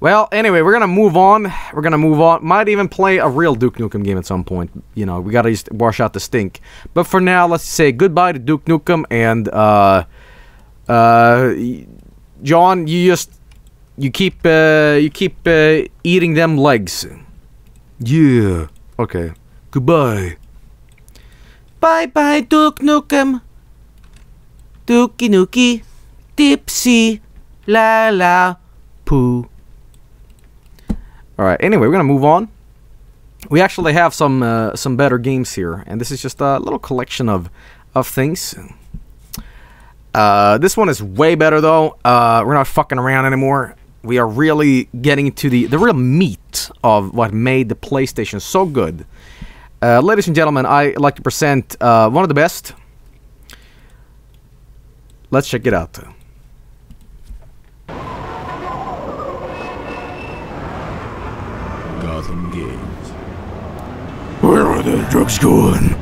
Well, anyway, we're gonna move on. We're gonna move on. Might even play a real Duke Nukem game at some point. You know, we gotta just wash out the stink. But for now, let's say goodbye to Duke Nukem and uh, uh, John. You just you keep uh, you keep uh, eating them legs. Yeah. Okay. Goodbye. Bye bye, Duke Nukem. Dookie Nookie. Dipsy. La la. Poo. All right. Anyway, we're gonna move on. We actually have some uh, some better games here, and this is just a little collection of of things. Uh, this one is way better though. Uh, we're not fucking around anymore. We are really getting to the the real meat of what made the PlayStation so good. Uh, ladies and gentlemen, I like to present uh, one of the best. Let's check it out. Gotham Games. Where the drugs going?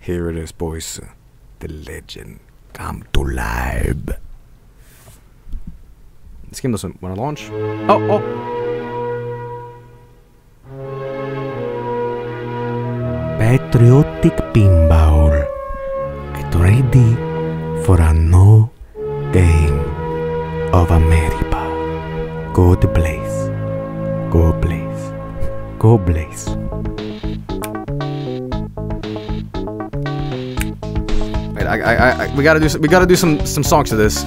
Here it is, boys. The legend come to life. This game doesn't want to launch. Oh, oh. Patriotic Pinball. Get ready for a new game of America. God bless. God bless. God bless. Wait, I, I, I, we gotta do, we gotta do some, some songs to this.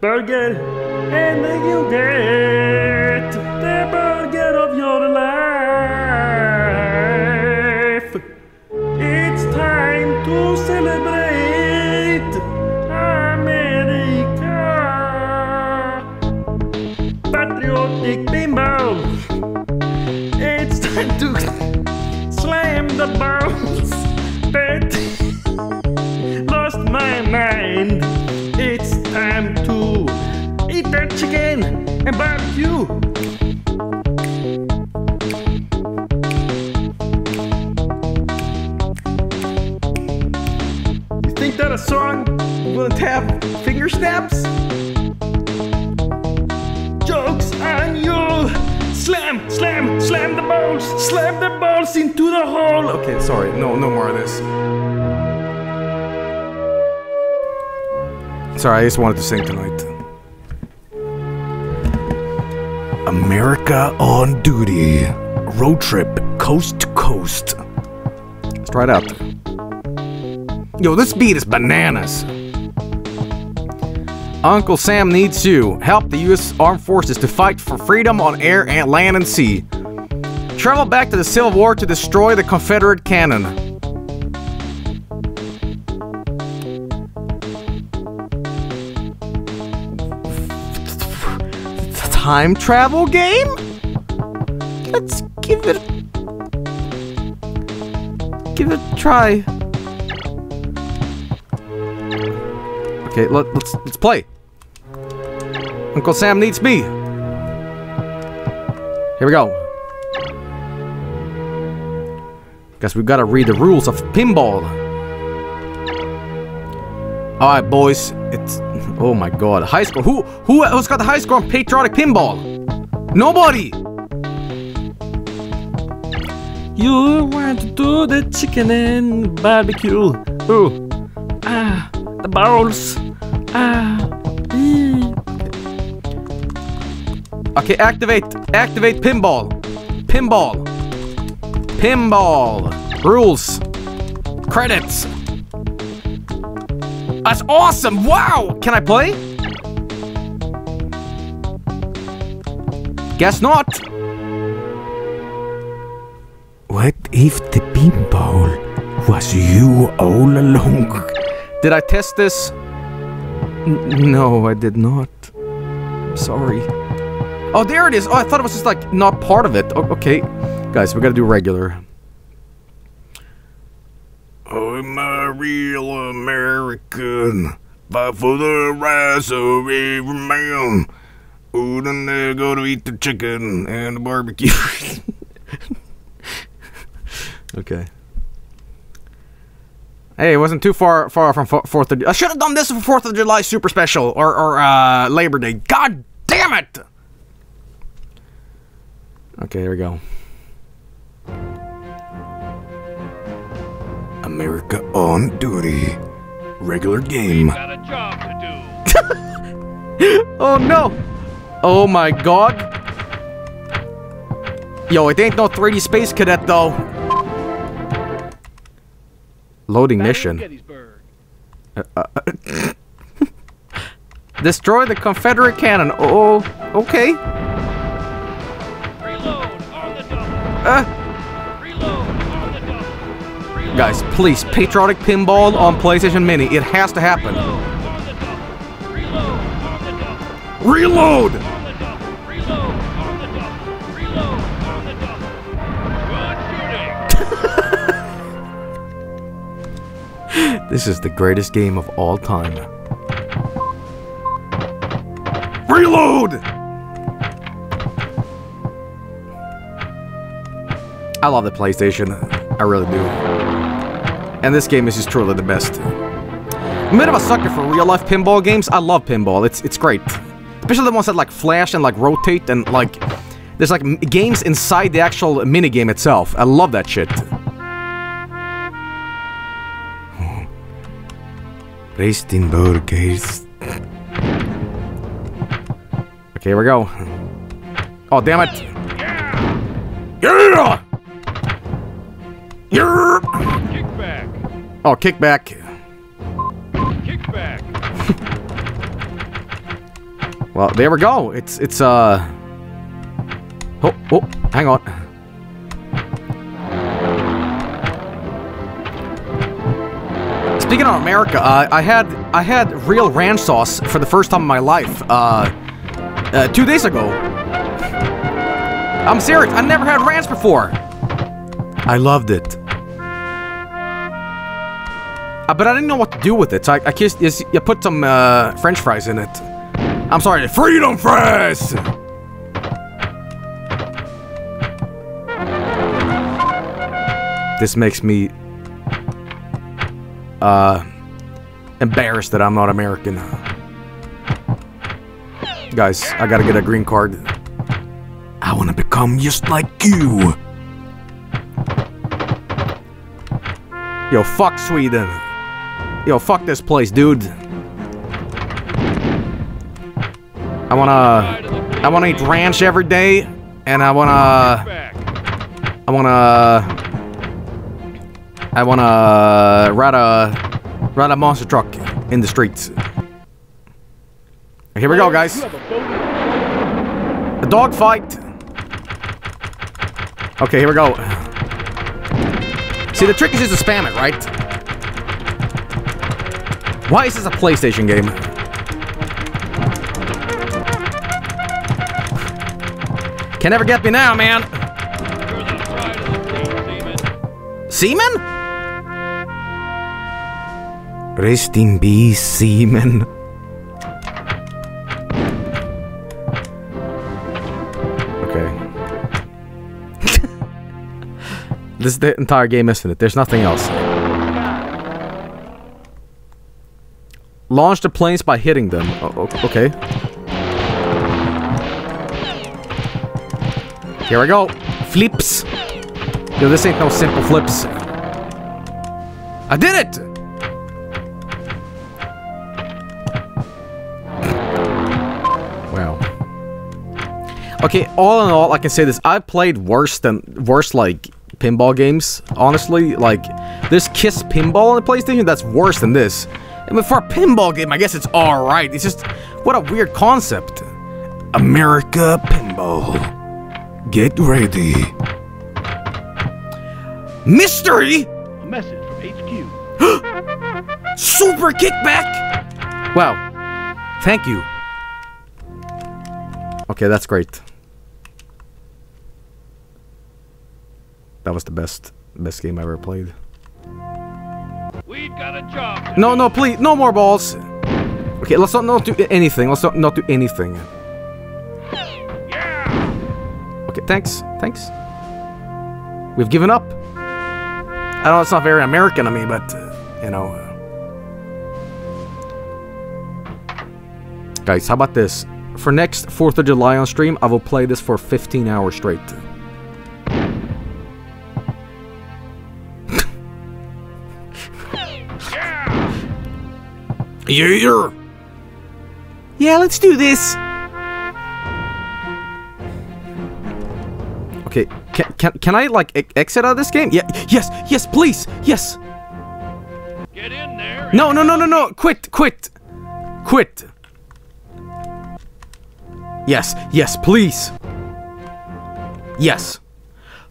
Burger, and then you You that song wouldn't have finger snaps? Jokes on you! Slam, slam, slam the balls, slam the balls into the hole. Okay, sorry. No, no more of this. Sorry, I just wanted to sing tonight. America on duty. Road trip coast to coast. Let's try it out. Yo, this beat is bananas. Uncle Sam needs you. Help the U.S. Armed Forces to fight for freedom on air and land and sea. Travel back to the Civil War to destroy the Confederate cannon. Time travel game? Let's give it give it a try. Okay, let, let's let's play. Uncle Sam needs me. Here we go. Guess we've got to read the rules of pinball. All right, boys. It's oh my god, high score. Who who who's got the high score on patriotic pinball? Nobody. You want to do the chicken and barbecue. Ooh. Ah, the balls. Ah. Okay, activate activate pinball. Pinball. Pinball. Rules. Credits. That's awesome! Wow! Can I play? Guess not. What if the pinball was you all along? Did I test this? N- no, I did not. Sorry. Oh, there it is. Oh, I thought it was just like not part of it. O- okay. Guys, we gotta do regular. Oh, I'm a real American. Fight for the rights of every man. Ooh, then they go to eat the chicken and the barbecue. Okay. Hey, it wasn't too far far from Fourth of. I should have done this for Fourth of July Super Special or or uh, Labor Day. God damn it! Okay, here we go. America on duty. Regular game. Oh no! Oh my god! Yo, it ain't no 3D Space Cadet though. Loading mission. Uh, uh, Destroy the Confederate cannon. Oh, okay. Uh. Guys, please, patriotic pinball on PlayStation Mini. It has to happen. Reload! This is the greatest game of all time. Reload! I love the PlayStation. I really do. And this game is just truly the best. I'm a bit of a sucker for real life pinball games. I love pinball. It's it's great. Especially the ones that like flash and like rotate and like there's like games inside the actual minigame itself. I love that shit. Rest in burgers. Okay, here we go. Oh, damn it. Yeah! Yeah! Kickback. Oh, kickback. Kickback. Well, there we go. It's it's uh. Oh oh, hang on. Speaking of America, uh, I had I had real ranch sauce for the first time in my life. Uh, uh, two days ago. I'm serious. I never had ranch before. I loved it. Uh, but I didn't know what to do with it. So I, I just you put some uh, French fries in it. I'm sorry, freedom fries. This makes me uh embarrassed that I'm not American. Guys, I gotta get a green card. I want to become just like you. Yo, fuck Sweden. Yo, fuck this place, dude. I wanna, I wanna eat ranch every day, and I wanna, I wanna, I wanna ride a, ride a monster truck in the streets. Here we go, guys. A dog fight. Okay, here we go. See, the trick is just to spam it, right? Why is this a PlayStation game? Can never get me now, man. Seaman? Rest in peace, seaman. Okay. this is the entire game, isn't it? There's nothing else. Launch the planes by hitting them. Oh, oh, okay. Here we go. Flips. Yo, this ain't no simple flips. I did it! Okay, all in all, I can say this. I've played worse than worse like pinball games. Honestly, like this Kiss Pinball on the PlayStation, that's worse than this. I mean, for a pinball game, I guess it's all right. It's just what a weird concept. America Pinball. Get ready. Mystery. A message from HQ. Super kickback. Wow. Thank you. Okay, that's great. That was the best best game I ever played. We've got a job. No, no, please, no more balls. Okay, let's not, not do anything. Let's not, not do anything. Okay, thanks, thanks. We've given up. I know it's not very American of me, but uh, you know. uh. Guys, how about this? For next 4th of July on stream, I will play this for 15 hours straight. Yeah. Yeah, let's do this. Okay, can can, can I like e- exit out of this game? Yeah, yes, yes, please, yes. Get in there. No, no, no, no, no! Quit, quit, quit. Yes, yes, please. Yes.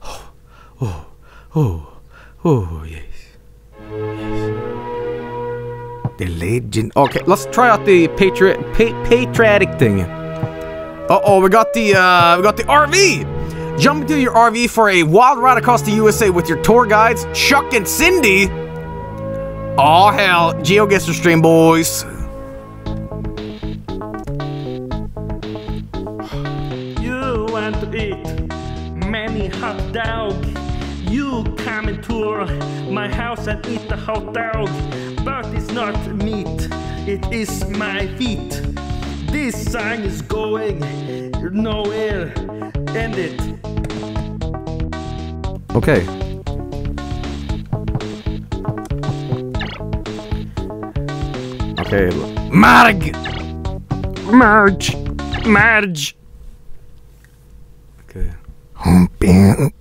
Oh, oh, oh, oh, yes. The legend. Okay, let's try out the patriot pa- patriotic thing. Uh oh, we got the uh, we got the RV. Jump into your RV for a wild ride across the USA with your tour guides, Chuck and Cindy. Oh hell, Geo gets the stream, boys. You want to eat many hot dog. You come and tour my house and eat the hot dog. But it's not meat, it is my feet. This song is going nowhere. End it. Okay. Okay. Marg! Marge! Marge! Okay. Humping.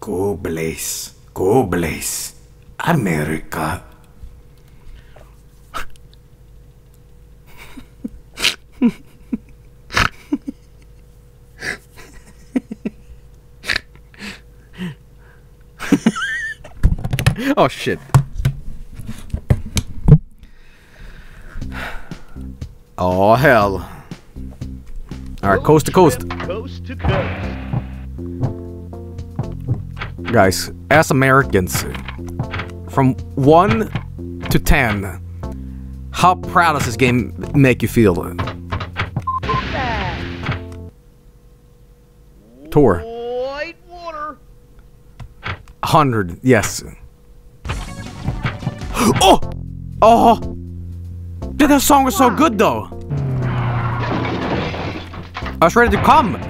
Go Blaze. Go Blaze. America. oh shit. Oh hell. Alright, coast to coast. Coast to coast. Guys, as Americans, from 1 to 10, how proud does this game make you feel? Tour. White water. 100, yes. Oh! Oh! Dude, that song was so good though! I was ready to come!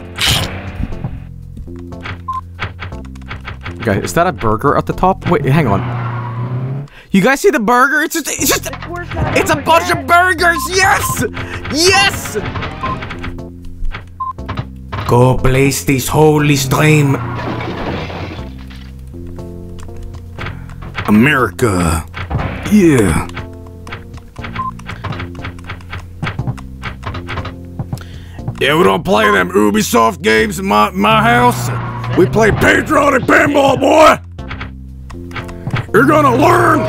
Okay, is that a burger at the top? Wait, hang on. You guys see the burger? It's just, it's just, it's a bunch of burgers! Yes! Yes! Go blaze this holy stream. America. Yeah. Yeah, we don't play them Ubisoft games in my, my house. We play patriotic pinball, boy. You're gonna learn.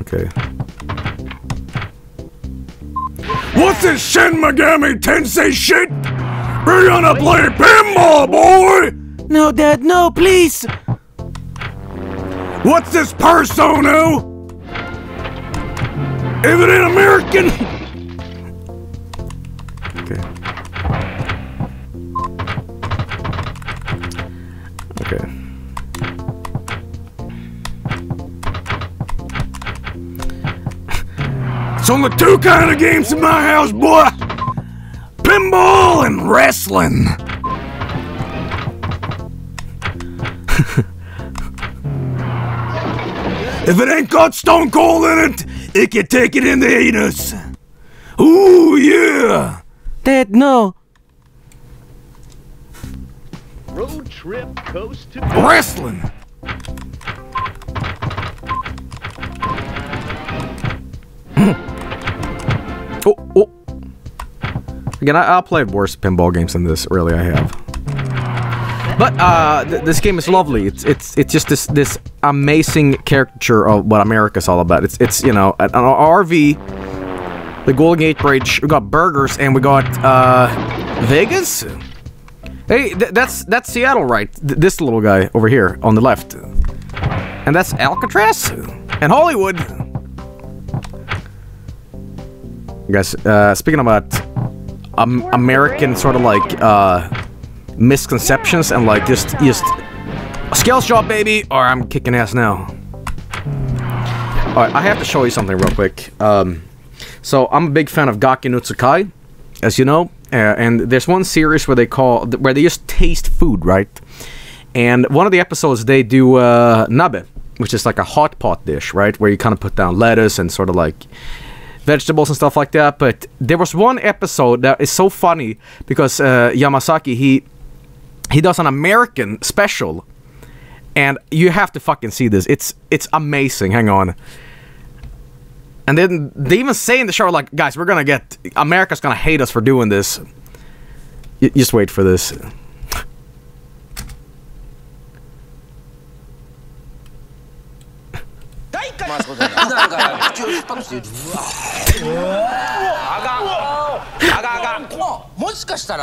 Okay. What's this Shin Megami Tensei shit? We're gonna play pinball, boy. No, Dad, no, please. What's this persona? If it ain't American. Okay. Okay. It's only two kind of games in my house, boy. Pinball and wrestling. if it ain't got Stone Cold in it, it can take it in the anus. Ooh, yeah. Dad, no. Road trip coast to Wrestling. Oh, oh. Again, I, I played worse pinball games than this. Really, I have. But uh, th- this game is lovely. It's it's it's just this this amazing caricature of what America's all about. It's it's you know an, an RV, the Golden Gate Bridge. We got burgers and we got uh, Vegas. Hey, th- that's that's Seattle, right? Th- this little guy over here on the left, and that's Alcatraz and Hollywood. Guys, uh, speaking about um, American sort of like uh, misconceptions and like just just skill shot, baby, or I'm kicking ass now. All right, I have to show you something real quick. Um, so I'm a big fan of Gaki no Tsukai, as you know, uh, and there's one series where they call where they just taste food, right? And one of the episodes they do uh, nabe, which is like a hot pot dish, right? Where you kind of put down lettuce and sort of like vegetables and stuff like that. But there was one episode that is so funny because uh, Yamazaki he he does an American special, and you have to fucking see this. It's it's amazing. Hang on. And then they even say in the show like, guys, we're gonna get America's gonna hate us for doing this. Y- just wait for this.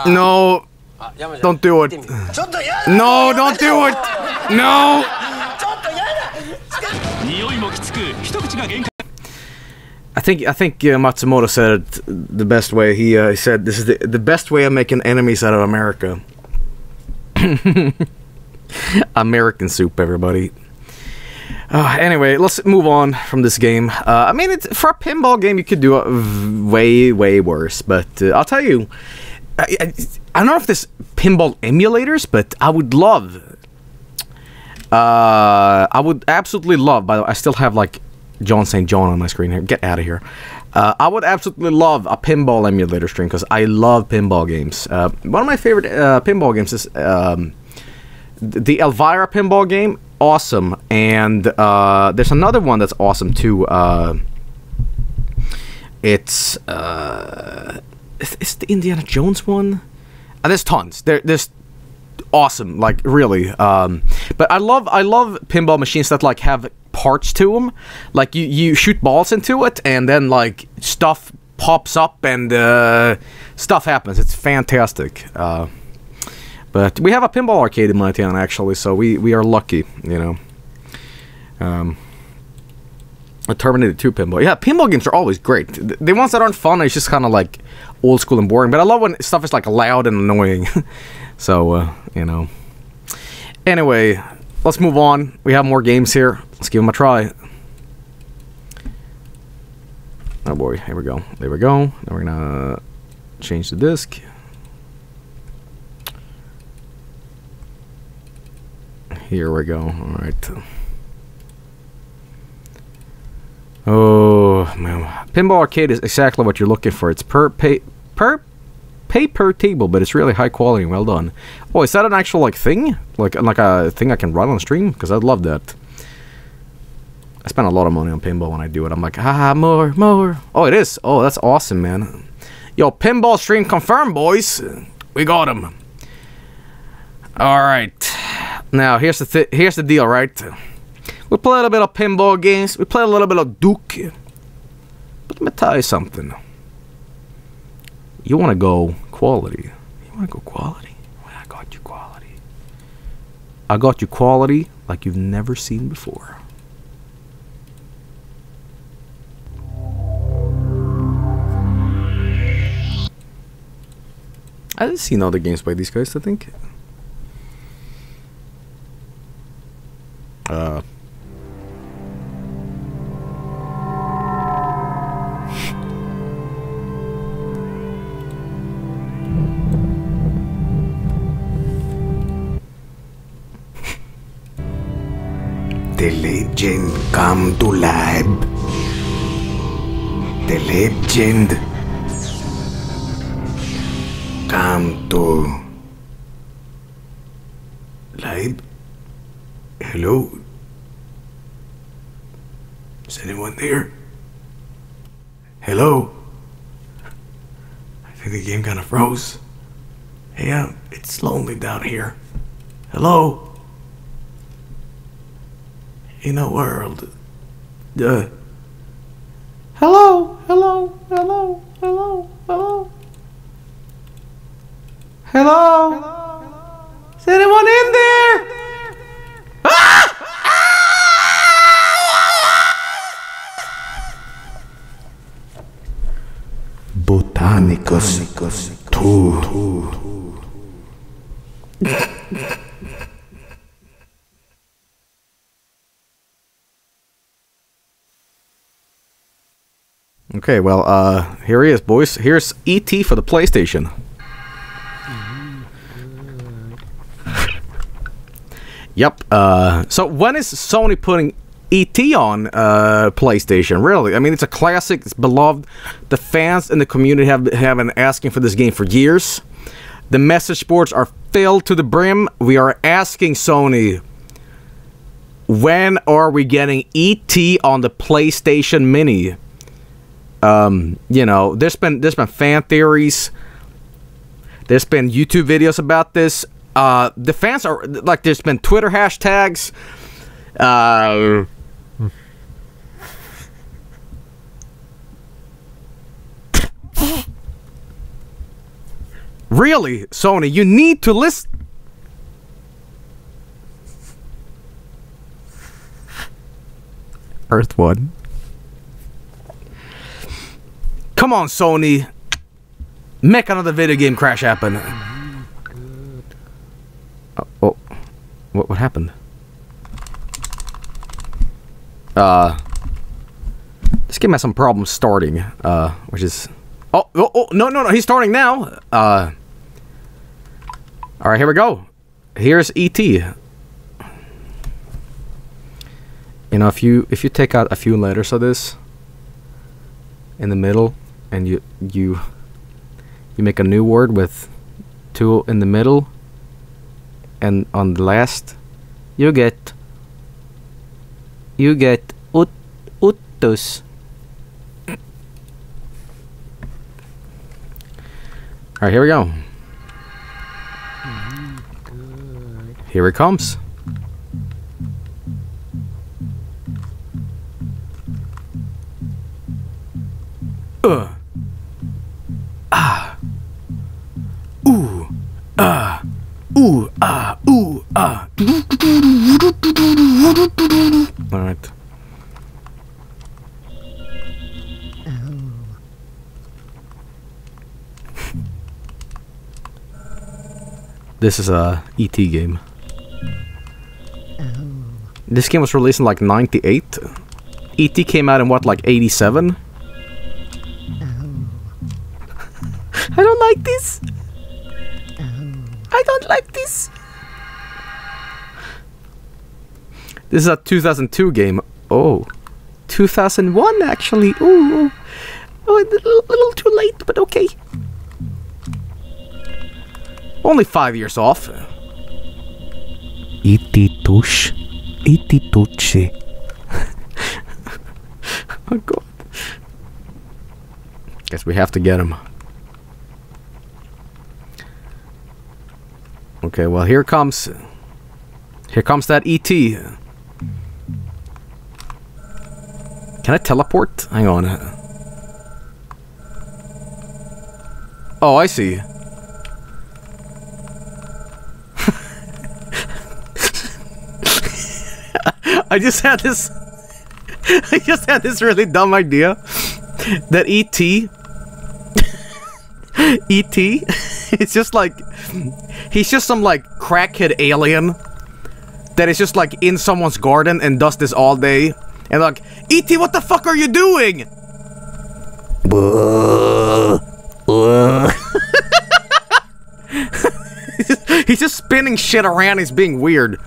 No, don't do it. No, don't do it. No. I think I think uh, Matsumoto said it the best way. He, uh, he said this is the, the best way of making enemies out of America. American soup, everybody. Uh, anyway, let's move on from this game. Uh, I mean, it's, for a pinball game, you could do it way, way worse. But uh, I'll tell you, I, I, I don't know if there's pinball emulators, but I would love Uh, I would absolutely love. By the way, I still have like John St. John on my screen here. Get out of here. Uh, I would absolutely love a pinball emulator stream because I love pinball games. Uh, one of my favorite uh, pinball games is um, the Elvira pinball game. Awesome, and uh, there's another one that's awesome too. Uh, it's it's the Indiana Jones one. Uh, there's tons. There, there's awesome, like really. Um, but I love I love pinball machines that like have parts to them. Like you you shoot balls into it, and then like stuff pops up and uh, stuff happens. It's fantastic. Uh, but we have a pinball arcade in my town actually, so we we are lucky, you know. Um, a Terminator 2 pinball. Yeah, pinball games are always great. The ones that aren't fun, it's just kind of like old school and boring. But I love when stuff is like loud and annoying. so, uh, you know. Anyway, let's move on. We have more games here. Let's give them a try. Oh boy, here we go. There we go. Now we're gonna change the disc. Here we go. All right. Oh man, Pinball Arcade is exactly what you're looking for. It's per pay per pay per table, but it's really high quality and well done. Oh, is that an actual like thing? Like like a thing I can run on stream? Because I'd love that. I spend a lot of money on pinball when I do it. I'm like, ah, more, more. Oh, it is. Oh, that's awesome, man. Yo, pinball stream confirmed, boys. We got him. All right. Now here's the th- here's the deal, right? We play a little bit of pinball games. We play a little bit of Duke. Let me tell you something. You want to go quality. You want to go quality? Well, I got you quality. I got you quality like you've never seen before. I've seen other games by these guys, I think. Uh, legend come to life. The legend come to life. Hello? Is anyone there? Hello? I think the game kind of froze. Hey, uh, it's lonely down here. Hello? In a world. Uh. Hello, hello, hello, hello, hello. Hello? Is anyone in there? Botanicus, tu. Okay, well, uh, here he is, boys. Here's ET for the PlayStation. yep. Uh, so when is Sony putting ET on uh, PlayStation? Really? I mean, it's a classic. It's beloved. The fans and the community have have been asking for this game for years. The message boards are filled to the brim. We are asking Sony. When are we getting ET on the PlayStation Mini? Um, you know, there's been there's been fan theories. There's been YouTube videos about this. Uh, the fans are like, there's been Twitter hashtags. Uh, really, Sony, you need to listen. Earth One. Come on, Sony. Make another video game crash happen. Oh, oh. What, what happened? Uh, this game has some problems starting, uh, which is... Oh, oh, oh, no, no, no, he's starting now. Uh, all right, here we go. Here's E.T. You know, if you if you take out a few letters of this in the middle, and you you you make a new word with two in the middle, and on the last, you get you get ut utus. All right, here we go. Mm-hmm. Here it comes. Uh. Ah. Ooh. Ah. Ooh. Ah. Ooh. Ah. All right. This is a ET game. This game was released in like 98. ET came out in what, like 87? I don't like this. I don't like this. This is a 2002 game. Oh. 2001 actually. Ooh. Oh, a little, little too late, but okay. Only five years off. E.T. Tush. E.T. Tucci. oh god. Guess we have to get him. Okay, well here comes here comes that ET. Can I teleport? Hang on. Oh, I see. I just had this I just had this really dumb idea that ET ET it's just like he's just some like crackhead alien that is just like in someone's garden and does this all day and like ET what the fuck are you doing? he's just spinning shit around he's being weird.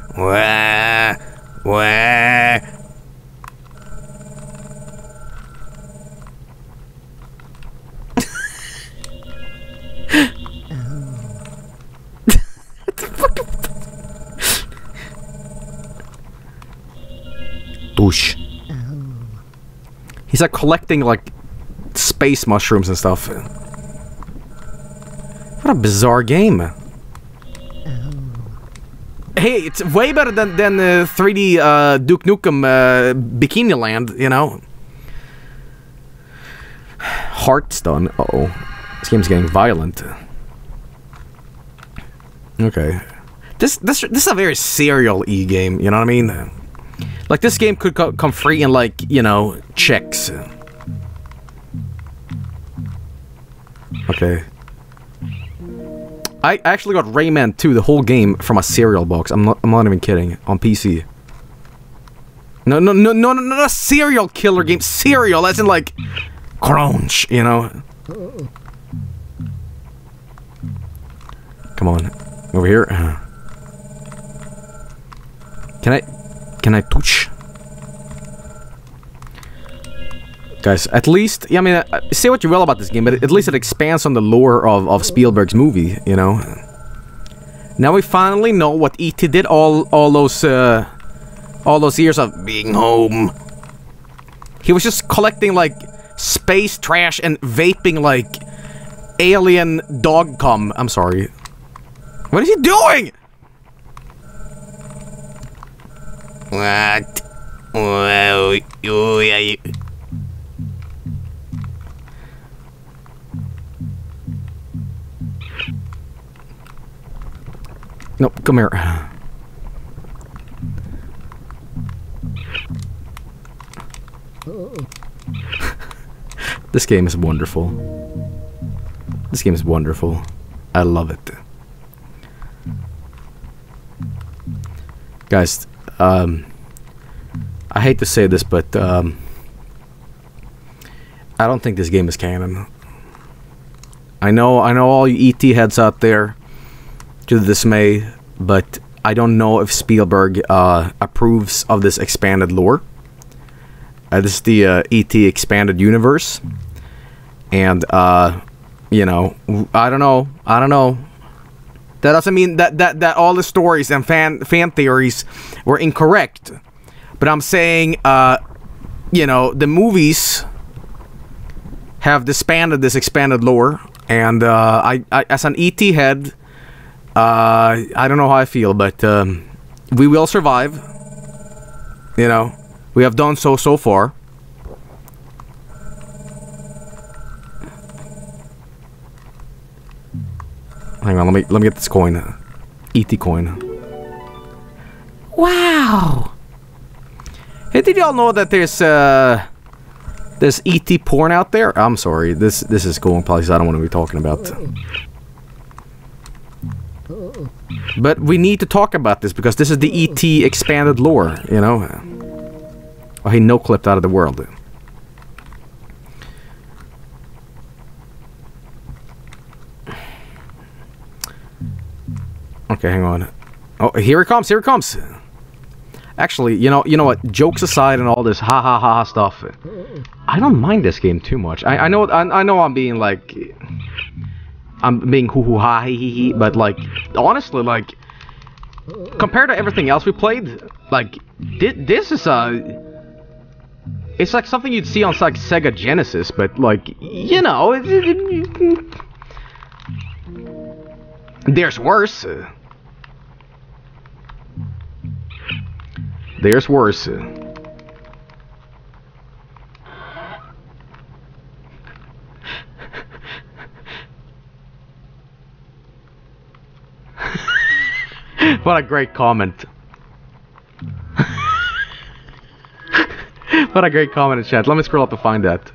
Douche. He's like collecting like space mushrooms and stuff. What a bizarre game. Hey, it's way better than than uh, 3D uh, Duke Nukem uh, Bikini Land, you know. Hearthstone. Uh oh, this game's getting violent. Okay, this this this is a very serial e game. You know what I mean? Like this game could co come free in like you know checks. Okay. I actually got Rayman 2, the whole game, from a cereal box. I'm not. I'm not even kidding. On PC. No, no, no, no, no, not a serial killer game. Cereal, as in like, crunch. You know. Come on, over here. Uh-huh. Can I? Can I touch? Guys, at least, yeah, I mean, uh, say what you will about this game, but at least it expands on the lore of, of Spielberg's movie, you know? Now we finally know what E.T. did all, all those, uh, all those years of being home. He was just collecting, like, space trash and vaping, like, alien dog cum. I'm sorry. What is he doing? What? Well, you, you, No, come here. this game is wonderful. This game is wonderful. I love it. Guys, um, I hate to say this, but um, I don't think this game is canon. I know, I know all you ET heads out there to the dismay, but I don't know if Spielberg uh, approves of this expanded lore. Uh, this is the uh, ET expanded universe, and uh, you know, I don't know, I don't know. That doesn't mean that that that all the stories and fan fan theories were incorrect, but I'm saying, uh, you know, the movies have disbanded this expanded lore, and uh, I, I, as an ET head, uh, I don't know how I feel, but um, we will survive. You know, we have done so so far. Hang on, let me let me get this coin, ET coin. Wow! Hey, did y'all know that there's uh there's ET porn out there? I'm sorry, this this is going places I don't want to be talking about. But we need to talk about this because this is the ET expanded lore, you know. Oh, he no clipped out of the world. Okay, hang on. Oh, here it comes. Here it comes. Actually, you know, you know what? Jokes aside and all this ha ha ha stuff, I don't mind this game too much. I, I know, I, I know, I'm being like, I'm being hoo hoo ha hee hee hee, but like, honestly, like, compared to everything else we played, like, thi- this is a, it's like something you'd see on like Sega Genesis, but like, you know, it, it, it- there's worse. There's worse. what a great comment. what a great comment in chat. Let me scroll up to find that.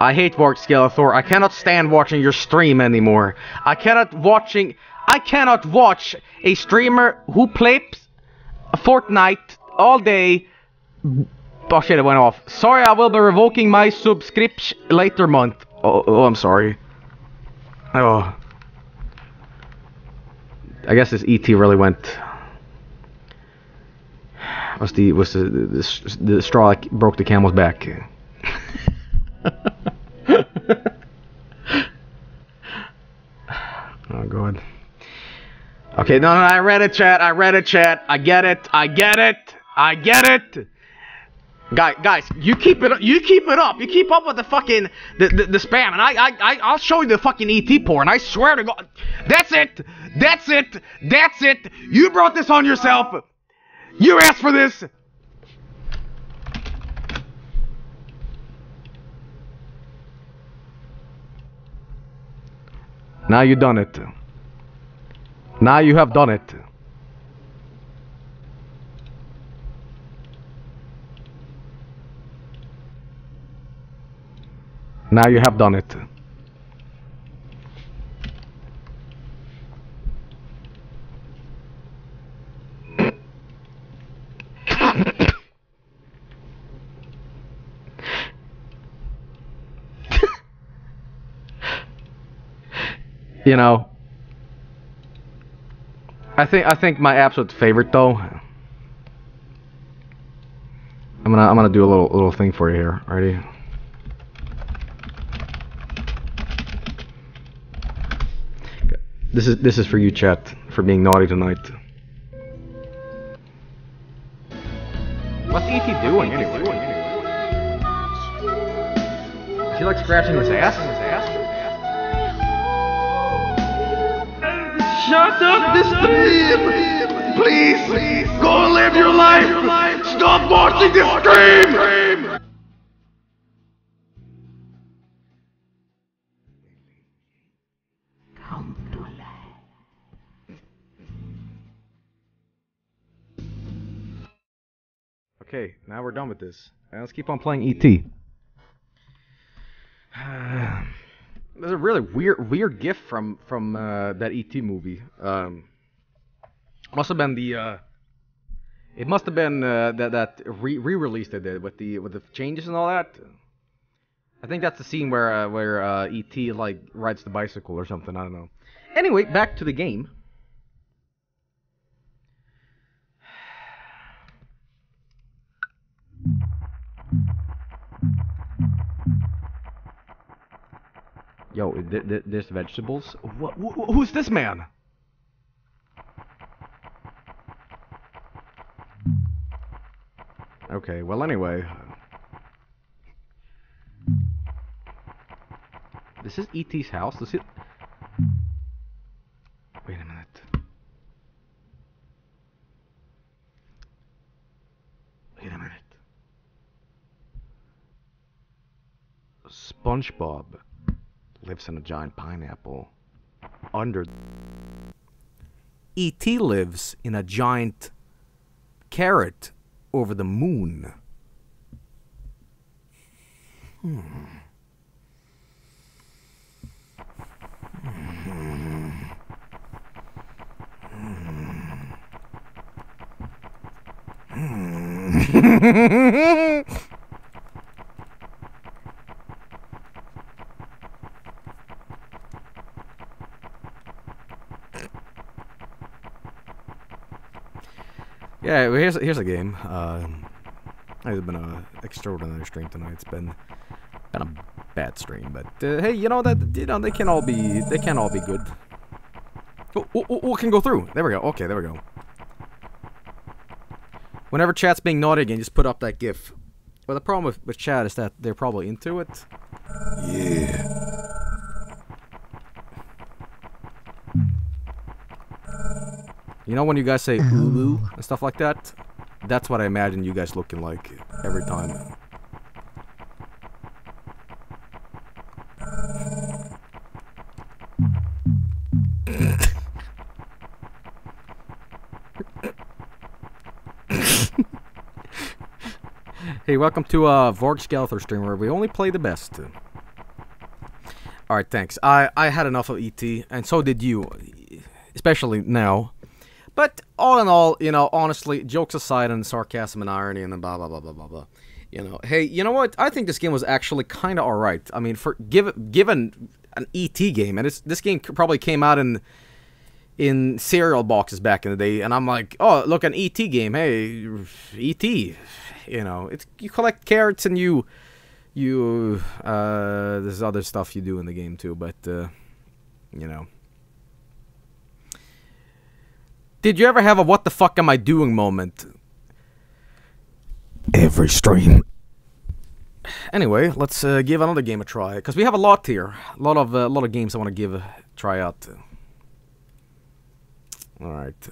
I hate Vargskelethor. I cannot stand watching your stream anymore. I cannot watching I cannot watch a streamer who plays Fortnite all day. Oh shit, it went off. Sorry, I will be revoking my subscription later month. Oh, oh I'm sorry. Oh. I guess this ET really went. What's the was the the, the straw that broke the camel's back? oh god. Okay, no, no, I read it, chat. I read it, chat. I get it. I get it. I get it. Guys, guys, you keep it. You keep it up. You keep up with the fucking the, the, the spam, and I, I, I, I'll show you the fucking ET porn. I swear to God. That's it. That's it. That's it. You brought this on yourself. You asked for this. Now you done it. Now you have done it. Now you have done it. you know, I think I think my absolute favorite though. I'm gonna I'm gonna do a little little thing for you here. Ready? This is this is for you, chat, for being naughty tonight. What's ET doing anyway? Is he like scratching his ass? Shut up the stream! Please, please, go and live your life! Stop watching the stream! Okay, now we're done with this. Now let's keep on playing E ET. There's a really weird weird gift from from uh, that ET movie. Um, must have been the. Uh, it must have been uh, that that re released they did with the with the changes and all that. I think that's the scene where uh, where uh, ET like rides the bicycle or something. I don't know. Anyway, back to the game. Yo, th th there's vegetables. What, wh who's this man? Okay, well anyway. This is E.T.'s house. Does it... Wait a minute. Wait a minute. SpongeBob lives in a giant pineapple under. E.T. lives in a giant carrot over the moon. Hmm. Hmm. Hmm. Yeah, well, here's here's a game. Um, it's been an extraordinary stream tonight. It's been been a bad stream, but uh, hey, you know that you know they can all be they can all be good. Oh, oh, oh, oh, can go through. There we go. Okay, there we go. Whenever chat's being naughty again, just put up that GIF. Well, the problem with, with chat is that they're probably into it. Yeah. You know when you guys say ooh and stuff like that? That's what I imagine you guys looking like every time. hey, welcome to uh, Vargskelethor stream where we only play the best. Alright, thanks. I, I had enough of ET, and so did you. Especially now. But all in all, you know, honestly, jokes aside and sarcasm and irony and then blah blah blah blah blah blah. You know, hey, you know what? I think this game was actually kind of alright. I mean, for give, given an ET game, and this game probably came out in in cereal boxes back in the day, and I'm like, oh, look, an ET game. Hey, ET. You know, it's you collect carrots and you you uh, there's other stuff you do in the game too, but uh, you know. Did you ever have a what the fuck am I doing moment? Every stream. Anyway, let's uh, give another game a try because we have a lot here, a lot of a lot of games I want to give a try out. All right.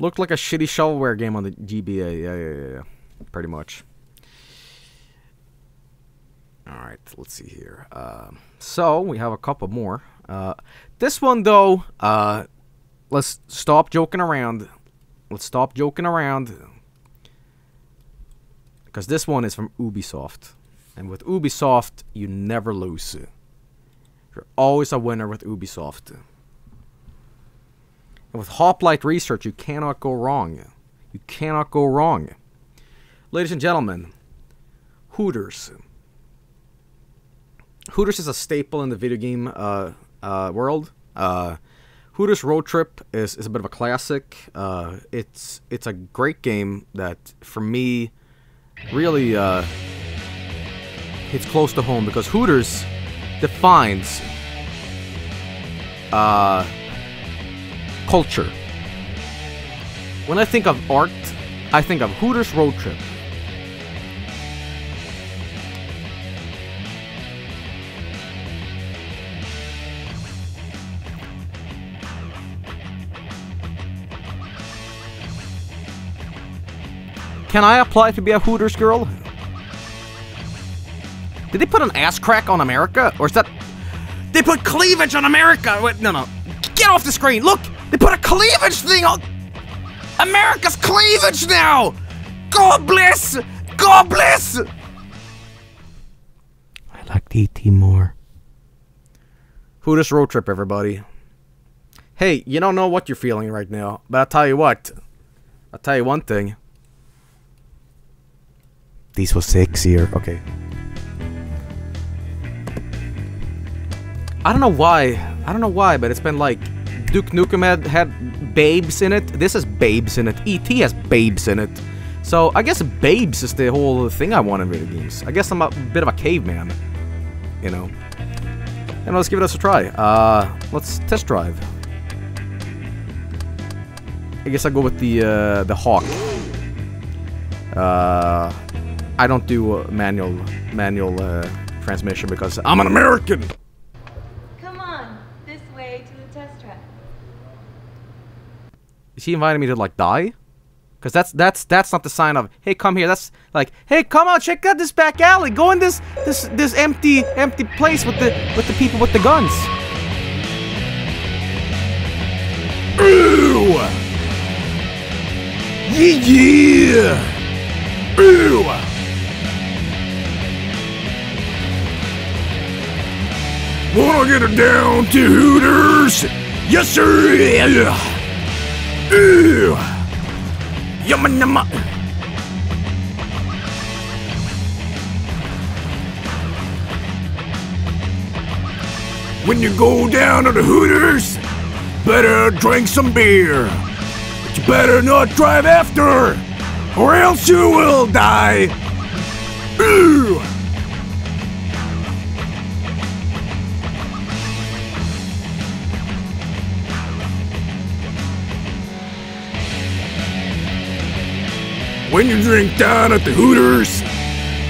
Looked like a shitty shovelware game on the GBA. Yeah, yeah, yeah, yeah. Pretty much. All right, let's see here. Um, so we have a couple more. Uh, this one though, uh, let's stop joking around. Let's stop joking around. Because this one is from Ubisoft. And with Ubisoft, you never lose. You're always a winner with Ubisoft. And with Hoplite Research, you cannot go wrong. You cannot go wrong. Ladies and gentlemen, Hooters. Hooters is a staple in the video game uh, uh, world. Uh, Hooters Road Trip is, is a bit of a classic. Uh, it's it's a great game that, for me, really uh, hits close to home because Hooters defines uh, culture. When I think of art, I think of Hooters Road Trip. Can I apply to be a Hooters girl? Did they put an ass crack on America? Or is that... They put cleavage on America! Wait, no, no. Get off the screen! Look! They put a cleavage thing on... America's cleavage now! God bless! God bless! I liked ET more. Hooters road trip, everybody. Hey, you don't know what you're feeling right now, but I'll tell you what. I'll tell you one thing. These was sexier. Okay. I don't know why. I don't know why, but it's been like Duke Nukem had, had babes in it. This has babes in it. E.T. has babes in it. So I guess babes is the whole thing I want in video games. I guess I'm a bit of a caveman, you know. And let's give it us a try. Uh, let's test drive. I guess I'll go with the uh, the hawk. Uh, I don't do uh, manual manual uh, transmission because I'm an American. Come on, this way to the test track. Is he inviting me to like die? Cause that's that's that's not the sign of hey come here. That's like hey come on check out this back alley. Go in this this this empty empty place with the with the people with the guns. Ooh! Yeah! yeah. Ooh! Wanna get it down to Hooters? Yes, sir! Ooh! Yumma numma! When you go down to the Hooters, better drink some beer. But you better not drive after, or else you will die. Ooh! When you drink down at the Hooters,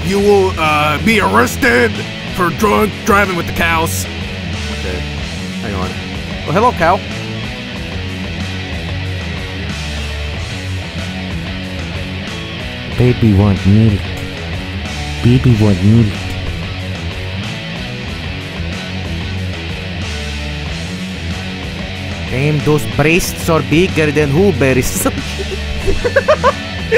you will uh, be arrested for drunk driving with the cows. Okay, hang on. Oh hello cow. Baby want milk. Baby want milk. Damn, those breasts are bigger than Hoober's.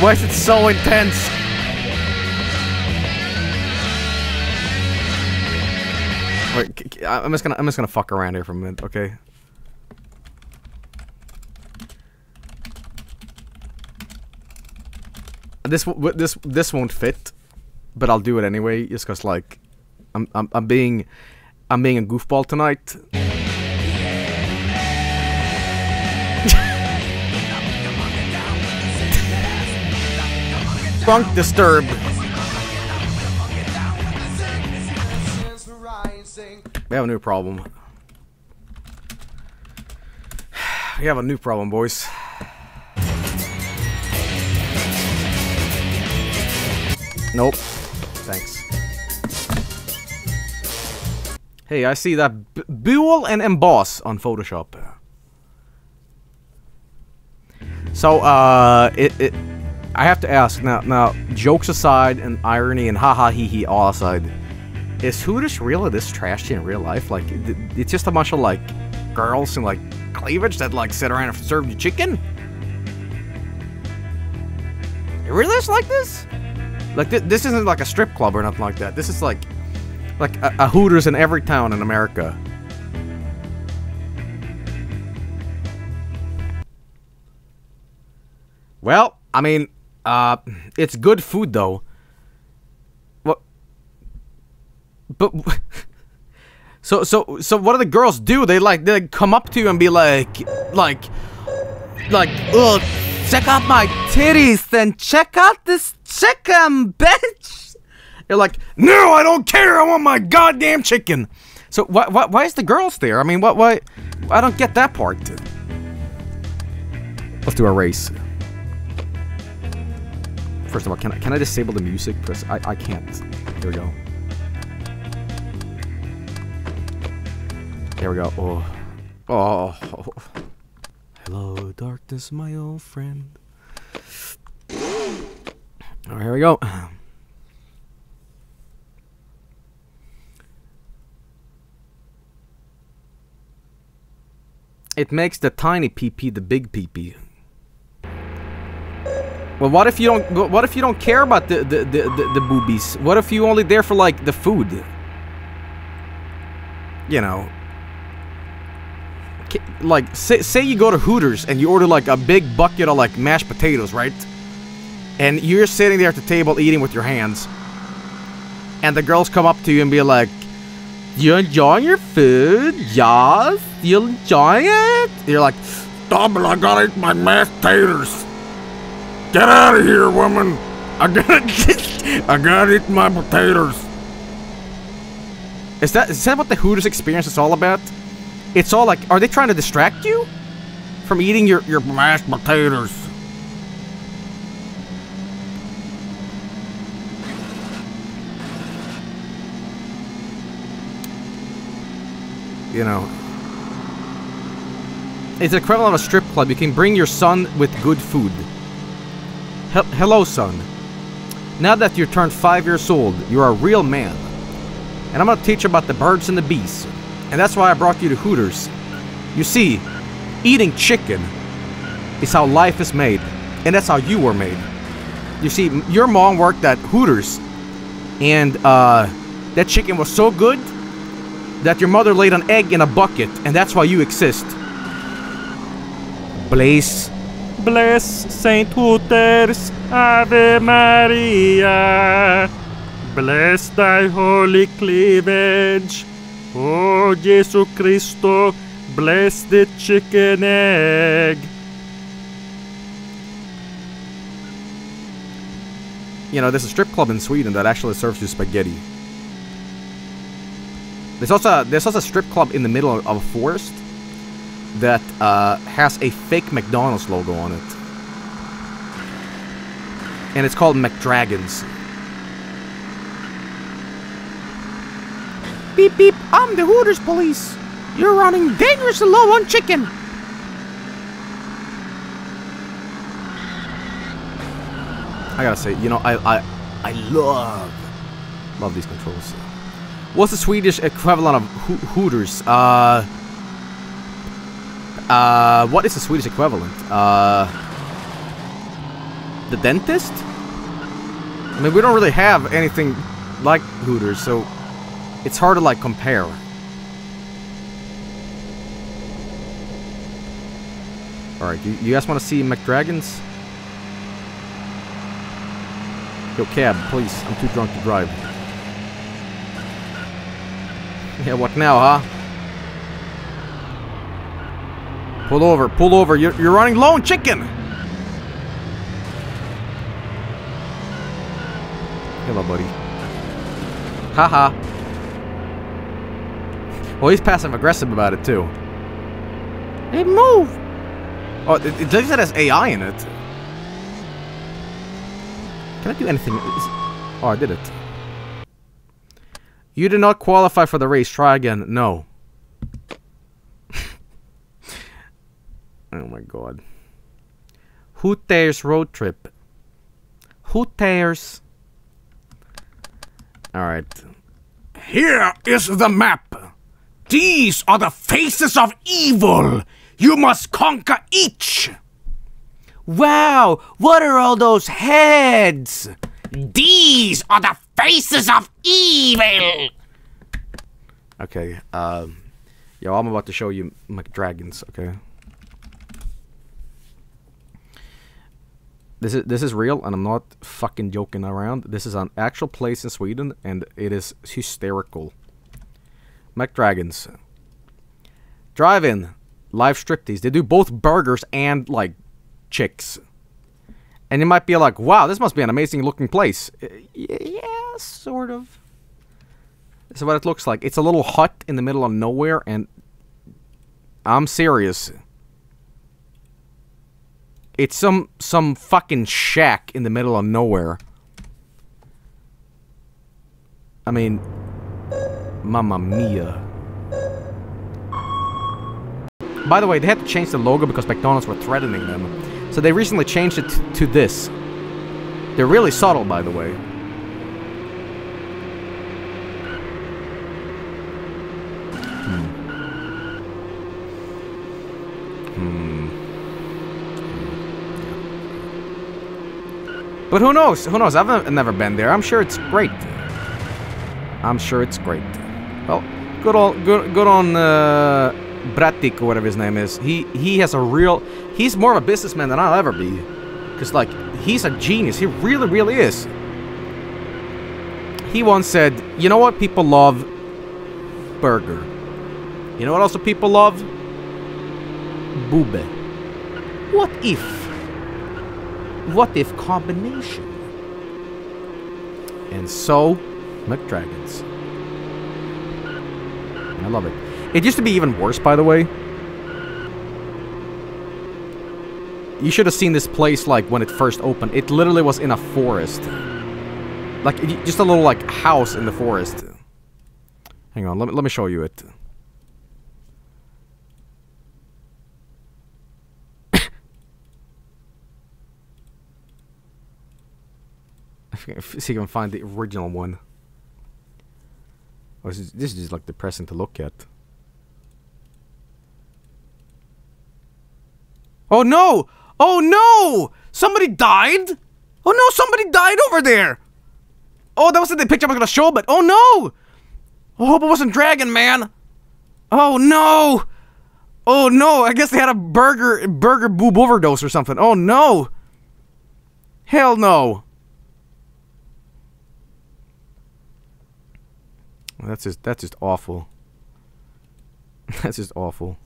Why is it so intense? I'm just gonna I'm just gonna fuck around here for a minute, okay? This this this won't fit, but I'll do it anyway, just cause like, I'm I'm I'm being I'm being a goofball tonight. Funk disturbed. We have a new problem. We have a new problem, boys. Nope. Thanks. Hey, I see that Bevel and Emboss on Photoshop. So, uh, it, it, I have to ask now, now, jokes aside and irony and haha hee hee all aside, is Hooters really this trashy in real life? Like, it, it's just a bunch of, like, girls in, like, cleavage that, like, sit around and serve you chicken? It really is like this? Like, th this isn't like a strip club or nothing like that. This is like, like a, a Hooters in every town in America. Well, I mean, uh, it's good food though. What? But so so so what do the girls do? They like they come up to you and be like like like ugh check out my titties then check out this chicken bitch. You're like no I don't care I want my goddamn chicken. So why why why is the girls there? I mean what why I don't get that part. Let's do a race. First of all, can I, can I disable the music? Because I, I can't. Here we go. Here we go. Oh. Oh. Hello, darkness, my old friend. Alright, here we go. It makes the tiny PP the big PP. Well, what if you don't? What if you don't care about the the, the, the the boobies? What if you only there for like the food? You know, like say say you go to Hooters and you order like a big bucket of like mashed potatoes, right? And you're sitting there at the table eating with your hands, and the girls come up to you and be like, You enjoying your food? Yes? You enjoying it? You're like, Stop it, I gotta eat my mashed taters. Get out of here, woman. I gotta, I gotta eat my potatoes. is that is that what the Hooters experience is all about? It's all like, are they trying to distract you from eating your your Mashed potatoes. You know. It's equivalent of a strip club. You can bring your son with good food. Hel hello, son. Now that you turned five years old, you're a real man. And I'm gonna teach you about the birds and the bees. And that's why I brought you to Hooters. You see, eating chicken is how life is made. And that's how you were made. You see, your mom worked at Hooters. And uh, that chicken was so good that your mother laid an egg in a bucket, and that's why you exist. Blaze. Bless Saint Hooters, Ave Maria. Bless thy holy cleavage. O Jesu Christo, bless the chicken egg. You know, there's a strip club in Sweden that actually serves you spaghetti. There's also there's also a strip club in the middle of a forest that uh, has a fake McDonald's logo on it, and it's called McDragons. Beep beep! I'm the Hooters police. You're running dangerously low on chicken. I gotta say, you know, I I I love love these controls. What's the Swedish equivalent of ho Hooters? Uh, uh, what is the Swedish equivalent? Uh, the dentist? I mean, we don't really have anything like Hooters, so it's hard to like compare. All right, you, you guys want to see McDragons? Yo, cab, please. I'm too drunk to drive. Yeah, what now, huh? Pull over, pull over. You're, you're running low on chicken. Hello, buddy. Haha. Well, he's passive aggressive about it, too. Hey, move! Oh, it, it does that has AI in it. Can I do anything? Oh, I did it. You did not qualify for the race. Try again. No. oh my god. Hooters road trip. Hooters. Alright. Here is the map. These are the faces of evil. You must conquer each. Wow, what are all those heads? These are the faces of evil. Okay, um. Yo, I'm about to show you McDragons, okay? This is this is real, and I'm not fucking joking around. This is an actual place in Sweden, and it is hysterical. McDragons. Drive-in, live striptease. They do both burgers and like chicks. And you might be like, "Wow, this must be an amazing looking place." Uh, Yeah, sort of. This is what it looks like. It's a little hut in the middle of nowhere, and I'm serious. It's some some fucking shack in the middle of nowhere. I mean, Mamma Mia. By the way, they had to change the logo because McDonald's were threatening them. So they recently changed it to this. They're really subtle, by the way. Hmm. But who knows? Who knows? I've never been there. I'm sure it's great. I'm sure it's great. Well, good on good good on uh, Bratik or whatever his name is. He he has a real. He's more of a businessman than I'll ever be. Cause like he's a genius. He really really is. He once said, "You know what people love? burger. You know what else people love? Boobe. What if? What if combination? And so, McDragons. I love it. It used to be even worse, by the way. You should have seen this place, like, when it first opened. It literally was in a forest. Like, just a little, like, house in the forest. Hang on, let me, let me show you it. see if I can find the original one. Oh, this is, this is just like depressing to look at. Oh no! Oh no! Somebody died! Oh no, somebody died over there! Oh, that wasn't the picture I was gonna show, but oh no! I hope it wasn't Dragon Man! Oh no! Oh no, I guess they had a burger burger boob overdose or something. Oh no! Hell no! That's just that's just awful. that's just awful.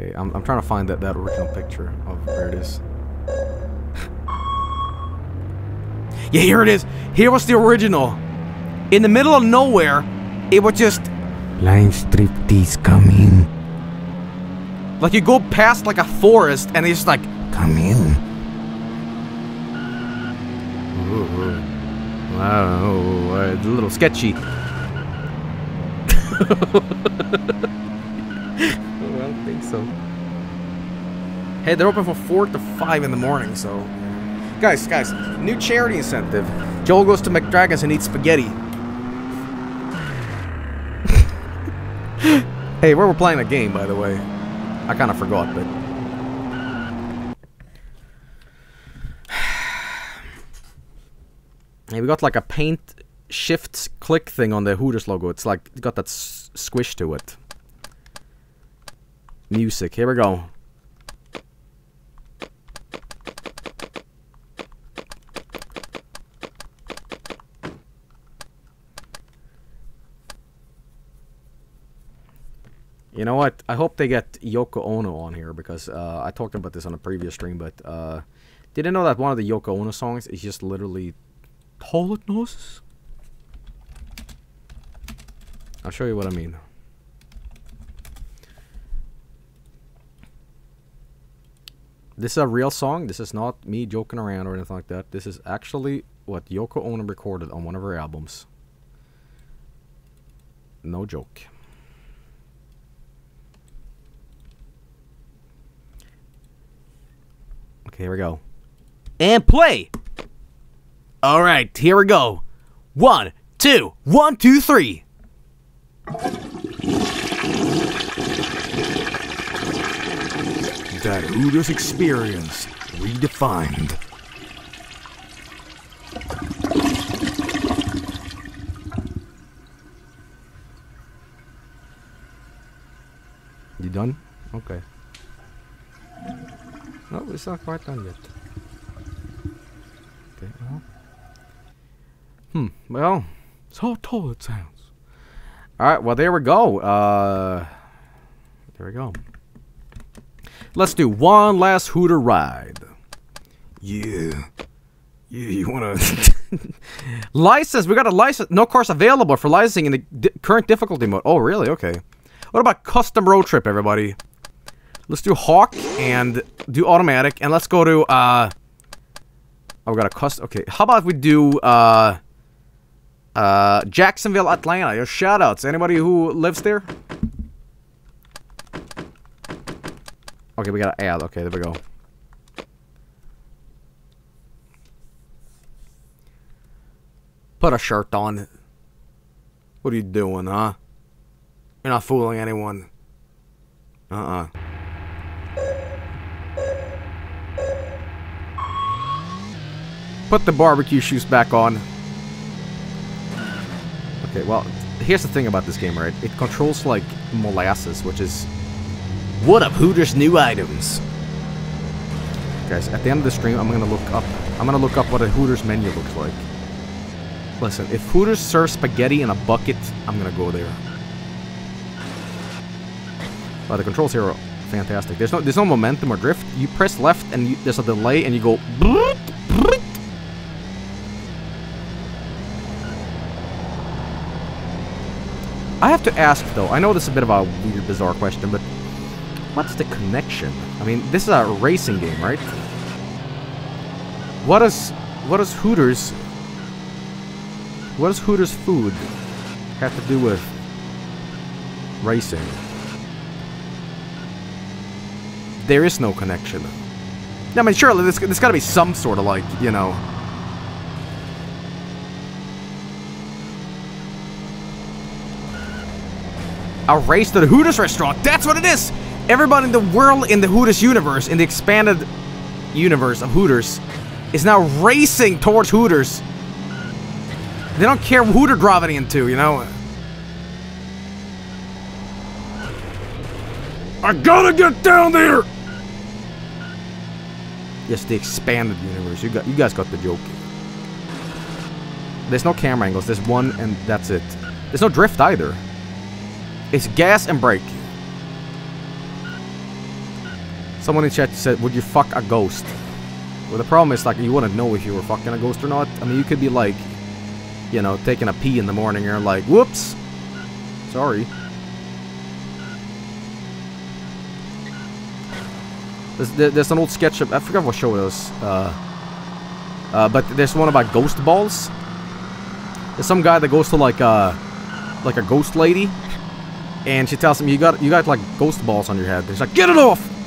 Okay, I'm I'm trying to find that that original picture of where it is. yeah, here it is. Here was the original. In the middle of nowhere, it was just Line striptease coming. like you go past like a forest and it's just like Come in. I don't know, uh, it's a little sketchy. think so. Hey, they're open from 4 to 5 in the morning, so... Guys, guys, new charity incentive. Joel goes to McDragon's and eats spaghetti. hey, we were playing a game, by the way. I kind of forgot, but... Hey, we got like a paint shift click thing on the Hooters logo. It's like it's got that squish to it. Music. Here we go. You know what? I hope they get Yoko Ono on here because uh, I talked about this on a previous stream, but uh, didn't know that one of the Yoko Ono songs is just literally toilet noises? I'll show you what I mean. This is a real song. This is not me joking around or anything like that. This is actually what Yoko Ono recorded on one of her albums. No joke. Okay, here we go. And play! Alright, here we go. One, two, one, two, three. That Hooters experience redefined. You done? Okay. No, it's not quite done yet. Okay, well. Hmm, well, how tall it sounds. Alright, well, there we go. Uh, there we go. Let's do one last Hooter ride. Yeah. Yeah, you wanna... license, we got a license. No course available for licensing in the di- current difficulty mode. Oh, really? Okay. What about custom road trip, everybody? Let's do Hawk and do automatic, and let's go to, uh... Oh, we got a custom... Okay, how about we do, uh... Uh, Jacksonville, Atlanta. Your shoutouts. Anybody who lives there? Okay, we gotta add. Okay, there we go. Put a shirt on. What are you doing, huh? You're not fooling anyone. Uh-uh. Put the barbecue shoes back on. Okay, well, here's the thing about this game, right? It controls like molasses, which is one up, Hooters' new items. Guys, at the end of the stream, I'm gonna look up. I'm gonna look up what a Hooters menu looks like. Listen, if Hooters serves spaghetti in a bucket, I'm gonna go there. But the controls here are fantastic. There's no there's no momentum or drift. You press left and you, there's a delay and you go. I have to ask though. I know this is a bit of a weird, bizarre question, but what's the connection? I mean, this is a racing game, right? What does what does Hooters what does Hooters food have to do with racing? There is no connection. I mean, surely there's, there's got to be some sort of like, you know. A race to the Hooters restaurant. That's what it is. Everybody in the world in the Hooters universe, in the expanded universe of Hooters, is now racing towards Hooters. They don't care who they're driving into, you know. I gotta get down there. Yes, the expanded universe. You got, you guys got the joke. There's no camera angles. There's one, and that's it. There's no drift either. It's gas and brake. Someone in chat said, "Would you fuck a ghost?" Well, the problem is like you wouldn't know if you were fucking a ghost or not. I mean, you could be like, you know, taking a pee in the morning, and you're like, "Whoops, sorry." There's, there's an old sketch of I forgot what show it was. Uh, uh, but there's one about ghost balls. There's some guy that goes to like a like a ghost lady, and she tells him you got you got like ghost balls on your head. He's like, get it off.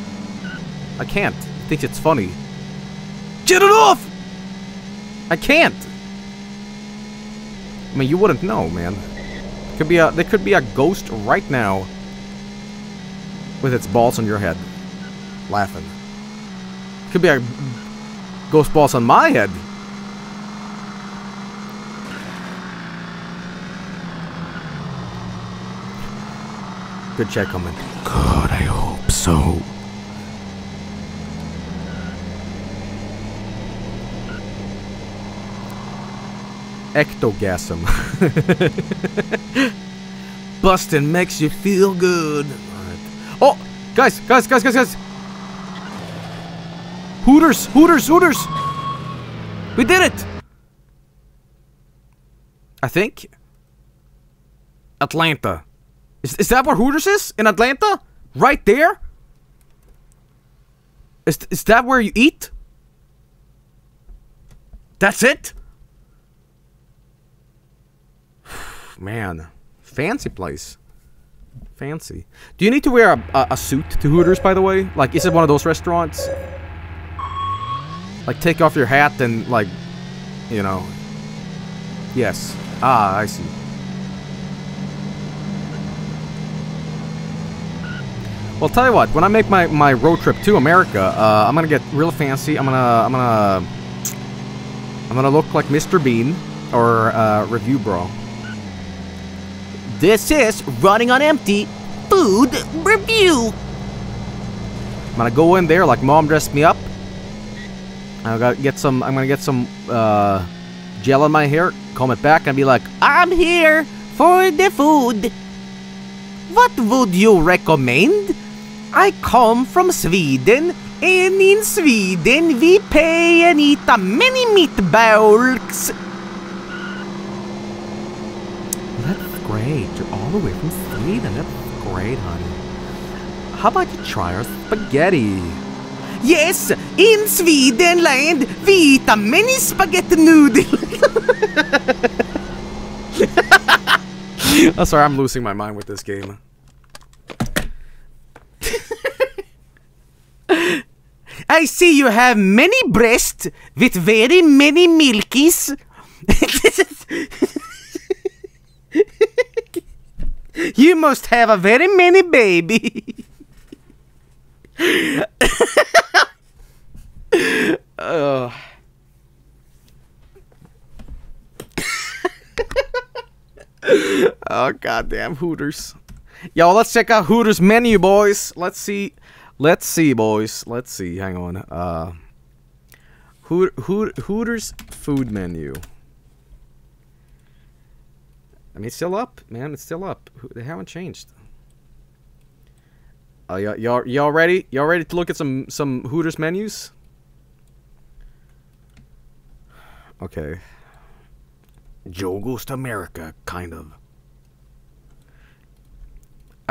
I can't. He thinks it's funny. Get it off. I can't. I mean, you wouldn't know, man. Could be a there could be a ghost right now with its balls on your head, laughing. Could be a ghost balls on my head. Good check coming. God, I hope so. Ectogasm. Bustin' makes you feel good. Alright. Oh, guys, guys, guys, guys, guys. Hooters, Hooters, Hooters. We did it. I think. Atlanta. Is, is that where Hooters is? In Atlanta? Right there? Is, is that where you eat? That's it? Man, fancy place. Fancy. Do you need to wear a, a, a suit to Hooters, by the way? Like, is it one of those restaurants? Like, take off your hat and, like, you know. Yes. Ah, I see. Well, tell you what. When I make my, my road trip to America, uh, I'm gonna get real fancy. I'm gonna I'm gonna I'm gonna look like Mr. Bean or uh, Review Brah. This is Running on Empty Food Review. I'm gonna go in there like mom dressed me up. I gotta get some. I'm gonna get some uh, gel in my hair, comb it back, and be like, I'm here for the food. What would you recommend? I come from Sweden, and in Sweden we pay and eat a many meatballs. That's great. You're all the way from Sweden. That's great, honey. How about you try our spaghetti? Yes, in Sweden land we eat a many spaghetti noodles. oh, sorry, I'm losing my mind with this game. I see you have many breasts with very many milkies. you must have a very many baby. oh. oh goddamn Hooters. Yo, let's check out Hooters menu, boys. Let's see. Let's see, boys. Let's see. Hang on. Uh Hoot, Hoot, Hooters food menu. I mean, it's still up, man. It's still up. They haven't changed. Uh, y'all, y'all, ready? Y'all ready to look at some some Hooters menus? Okay. Joe goes to America, kind of.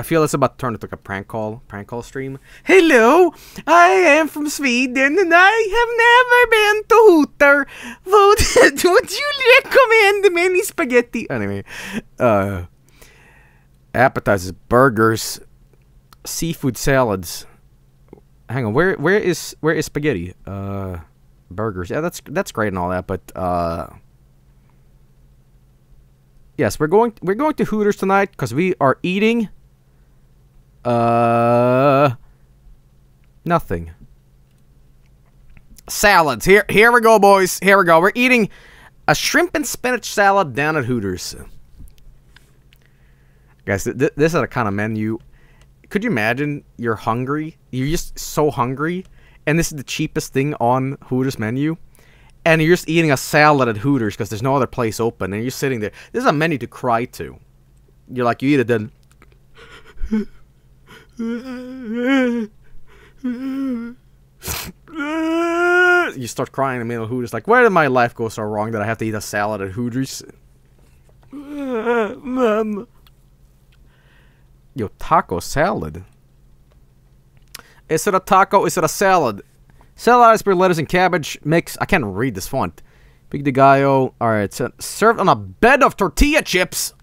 I feel it's about to turn into like a prank call, prank call stream. Hello, I am from Sweden and I have never been to Hooter. Would, would you recommend many spaghetti? Anyway, uh, appetizers, burgers, seafood salads. Hang on, where where is where is spaghetti? Uh, burgers. Yeah, that's that's great and all that, but uh. Yes, we're going we're going to Hooters tonight because we are eating uh, nothing. Salads. Here, here we go, boys. Here we go. We're eating a shrimp and spinach salad down at Hooters. Guys, th- th- this is a kind of menu. Could you imagine? You're hungry. You're just so hungry, and this is the cheapest thing on Hooters menu. And you're just eating a salad at Hooters because there's no other place open, and you're sitting there. This is a menu to cry to. You're like, you eat it, then you start crying in the middle of Hooters, like, where did my life go so wrong that I have to eat a salad at Hooters? Mom. Yo, taco salad. Is it a taco? Is it a salad? Salad, iceberg, lettuce, and cabbage mix. I can't read this font. Pico de gallo. Alright, so served on a bed of tortilla chips.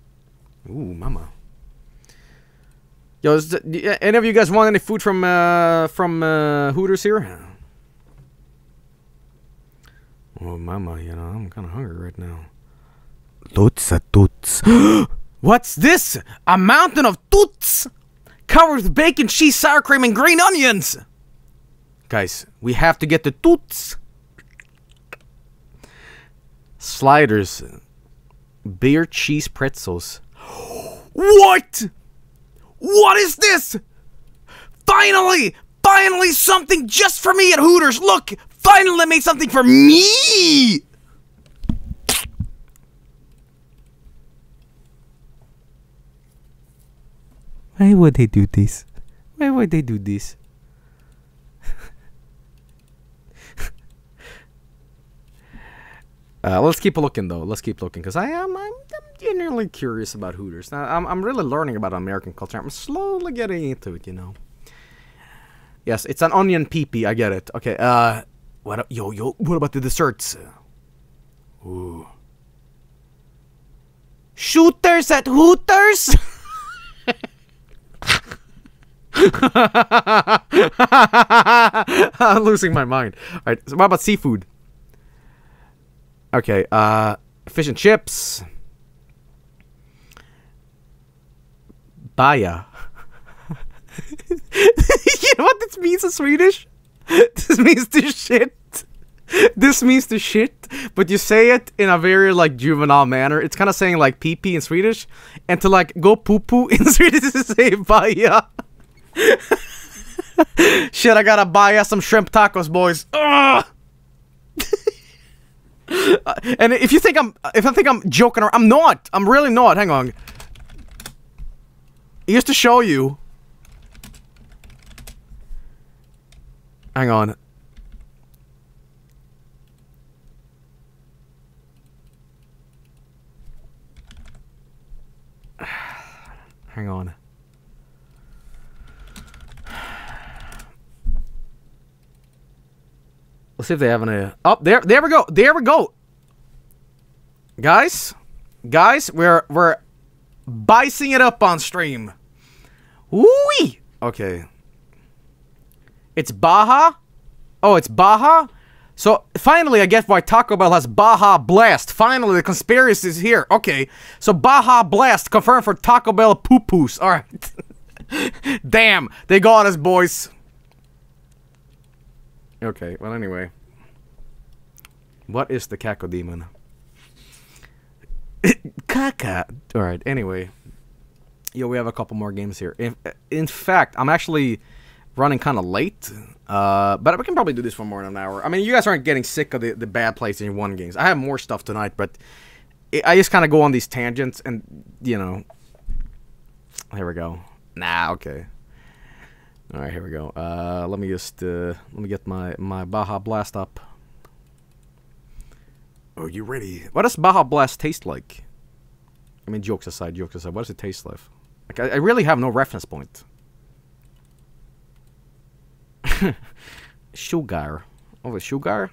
Ooh, mama. Yo, is any of you guys want any food from uh, from uh, Hooters here? Oh, mama, you know, I'm kind of hungry right now. Toots a toots. What's this? A mountain of toots covered with bacon, cheese, sour cream, and green onions. Guys, we have to get the toots. Sliders, beer cheese pretzels. What? What is this? Finally! Finally something just for me at Hooters! Look! Finally made something for me! Why would they do this? Why would they do this? Uh, let's keep looking though. Let's keep looking because I am I'm, I'm genuinely curious about Hooters. Now I'm I'm really learning about American culture. I'm slowly getting into it, you know. Yes, it's an onion peepee. I get it. Okay. Uh, what? Yo yo. What about the desserts? Ooh. Shooters at Hooters. I'm losing my mind. All right. So what about seafood? Okay, uh, fish and chips. Baya. you know what this means in Swedish? This means to shit. This means to shit, but you say it in a very like juvenile manner. It's kind of saying like pee pee in Swedish, and to like go poo poo in Swedish is to say baya. Shit, I gotta buy us some shrimp tacos, boys. Ugh! Uh, and if you think I'm, if I think I'm joking, around, I'm not. I'm really not. Hang on. Here's to show you. Hang on. Hang on. Let's see if they have an. any. Oh, there, there we go. There we go. Guys, guys, we're we're bicing it up on stream. Wee. Okay. It's Baja. Oh, it's Baja. So finally, I get why Taco Bell has Baja Blast. Finally, the conspiracy is here. Okay, so Baja Blast confirmed for Taco Bell poo poos. All right. Damn, they got us, boys. Okay, well, anyway. What is the Cacodemon? Caca! Alright, anyway. Yo, we have a couple more games here. In, in fact, I'm actually running kind of late. Uh, but we can probably do this for more than an hour. I mean, you guys aren't getting sick of the, the bad PlayStation 1 games. I have more stuff tonight, but I- I just kind of go on these tangents, and you know. Here we go. Nah, okay. All right, here we go. Uh, let me just uh, let me get my my Baja Blast up. Are you ready? What does Baja Blast taste like? I mean, jokes aside, jokes aside, what does it taste like? Like, I, I really have no reference point. sugar. Oh, sugar?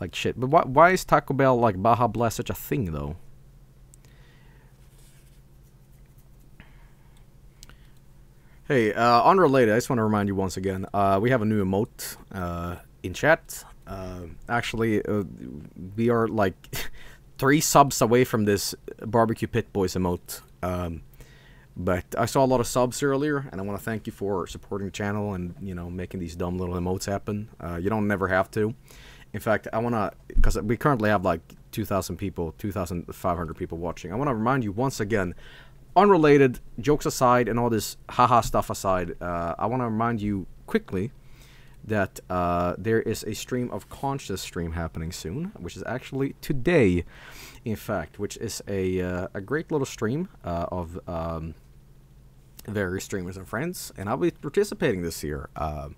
Like shit. But why, why is Taco Bell, like, Baja Blast such a thing, though? Hey, uh, unrelated, I just want to remind you once again, uh, we have a new emote uh, in chat. Uh, actually, uh, we are like three subs away from this barbecue pit boys emote. Um, but I saw a lot of subs earlier, and I want to thank you for supporting the channel and you know making these dumb little emotes happen. Uh, you don't never have to. In fact, I want to because we currently have like 2,000 people, 2,500 people watching. I want to remind you once again, unrelated jokes aside and all this haha stuff aside, uh, I want to remind you quickly that uh, there is a stream of conscious stream happening soon, which is actually today, in fact, which is a uh, a great little stream uh, of um, various streamers and friends, and I'll be participating this year. Uh,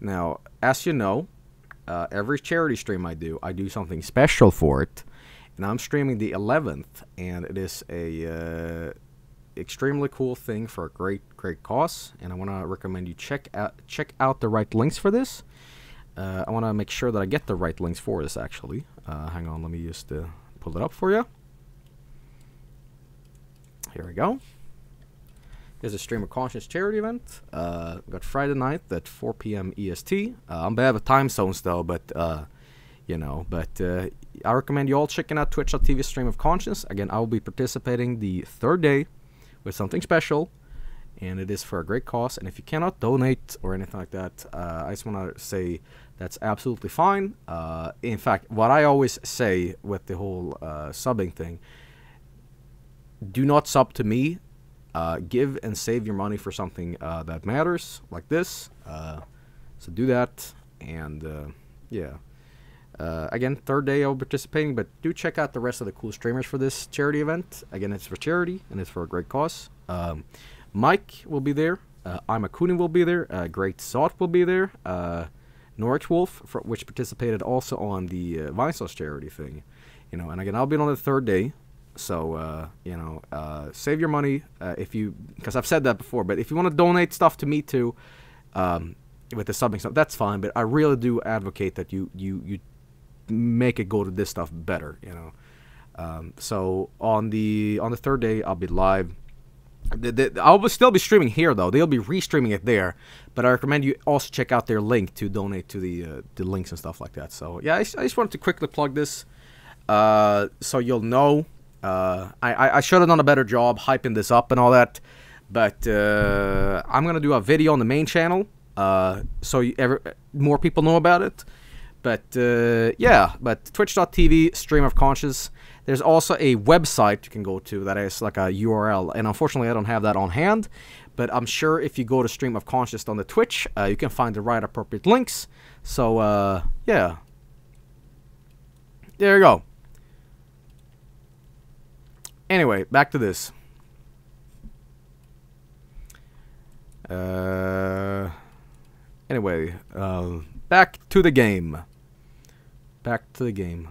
now, as you know, uh, every charity stream I do, I do something special for it, and I'm streaming the 11th, and it is a extremely cool thing for a great great cause and i want to recommend you check out check out the right links for this. Uh, i want to make sure that i get the right links for this actually. Uh, hang on let me just uh, pull it up for you here we go. There's a stream of conscious charity event. Uh, got friday night at 4 p.m est uh, i'm bad with time zones though but uh, you know but uh, i recommend you all checking out twitch.tv stream of conscience. Again i will be participating the third day with something special and it is for a great cause. And if you cannot donate or anything like that uh, i just want to say that's absolutely fine. Uh, in fact what i always say with the whole uh, subbing thing do not sub to me. Uh, give and save your money for something uh, that matters like this. Uh, so do that and yeah uh, again, third day I'll be participating, but do check out the rest of the cool streamers for this charity event. Again, it's for charity and it's for a great cause. Um, Mike will be there. Uh, I'm a Kunin will be there. Uh, Great Salt will be there. Uh, Norwich Wolf, for, which participated also on the uh, Vinesauce charity thing. You know, and again, I'll be on the third day. So, uh, you know, uh, save your money uh, if you, because I've said that before, but if you want to donate stuff to me too, um, with the subbing stuff, that's fine. But I really do advocate that you, you, you make it go to this stuff better, you know. Um, so on the on the third day, I'll be live. The, the, I'll still be streaming here though. They'll be restreaming it there, but I recommend you also check out their link to donate to the uh, the links and stuff like that. So yeah, I, I just wanted to quickly plug this, uh, so you'll know. Uh, I I should have done a better job hyping this up and all that, but uh, I'm gonna do a video on the main channel, uh, so you ever more people know about it. But uh, yeah, but twitch.tv, stream of conscious. There's also a website you can go to that is like a URL. And unfortunately, I don't have that on hand. But I'm sure if you go to Stream of Conscious on the Twitch, uh, you can find the right appropriate links. So, uh, yeah. There you go. Anyway, back to this. Uh, anyway, uh, back to the game. Back to the game.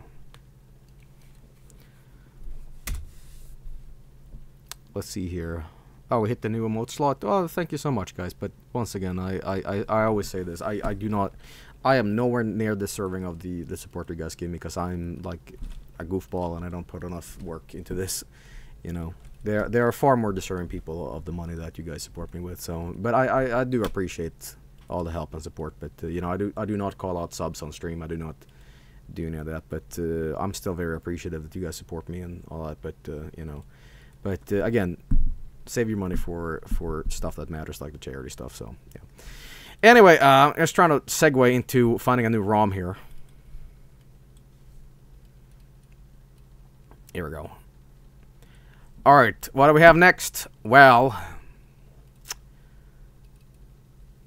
Let's see here. Oh, we hit the new emote slot. Oh, thank you so much, guys. But once again, I, I, I, always say this. I, I do not... I am nowhere near the deserving of the, the support you guys give me because I'm, like, a goofball and I don't put enough work into this. You know, there there are far more deserving people of the money that you guys support me with. So, but I, I, I do appreciate all the help and support. But uh, you know, I do I do not call out subs on stream. I do not do any of that. But uh, I'm still very appreciative that you guys support me and all that. But uh, you know, but uh, again, save your money for for stuff that matters, like the charity stuff. So yeah. Anyway, uh, I'm just trying to segue into finding a new ROM here. Here we go. All right, what do we have next? Well,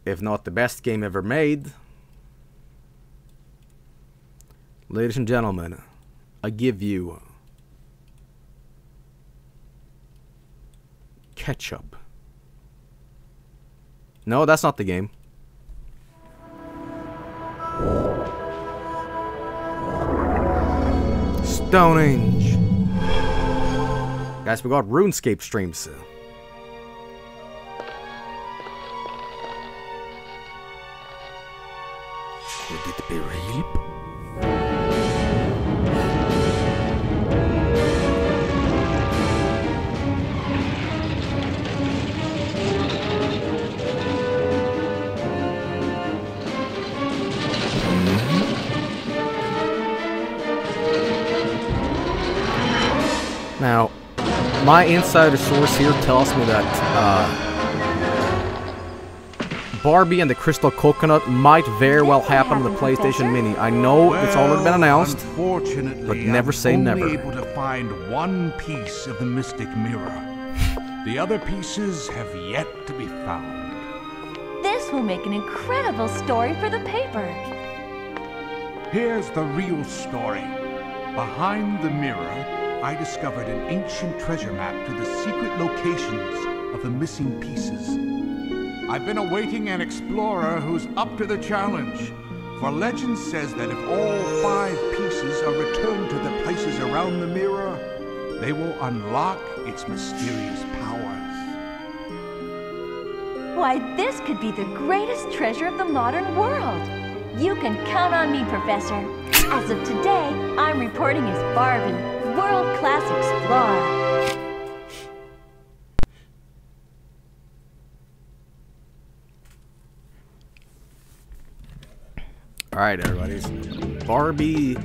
if not the best game ever made, ladies and gentlemen, I give you ketchup. No, that's not the game. Stonehenge. Guys, we got RuneScape streams. Could it be real? Now, my insider source here tells me that uh, Barbie and the Crystal Coconut might very well happen on the PlayStation Mini. I know it's already been announced, but never I'm say only never. able to find one piece of the Mystic Mirror. The other pieces have yet to be found. This will make an incredible story for the paper. Here's the real story. Behind the mirror, I discovered an ancient treasure map to the secret locations of the missing pieces. I've been awaiting an explorer who's up to the challenge. For legend says that if all five pieces are returned to the places around the mirror, they will unlock its mysterious powers. Why, this could be the greatest treasure of the modern world. You can count on me, Professor. As of today, I'm reporting as Barbie, world-class explorer. All right, everybody. Barbie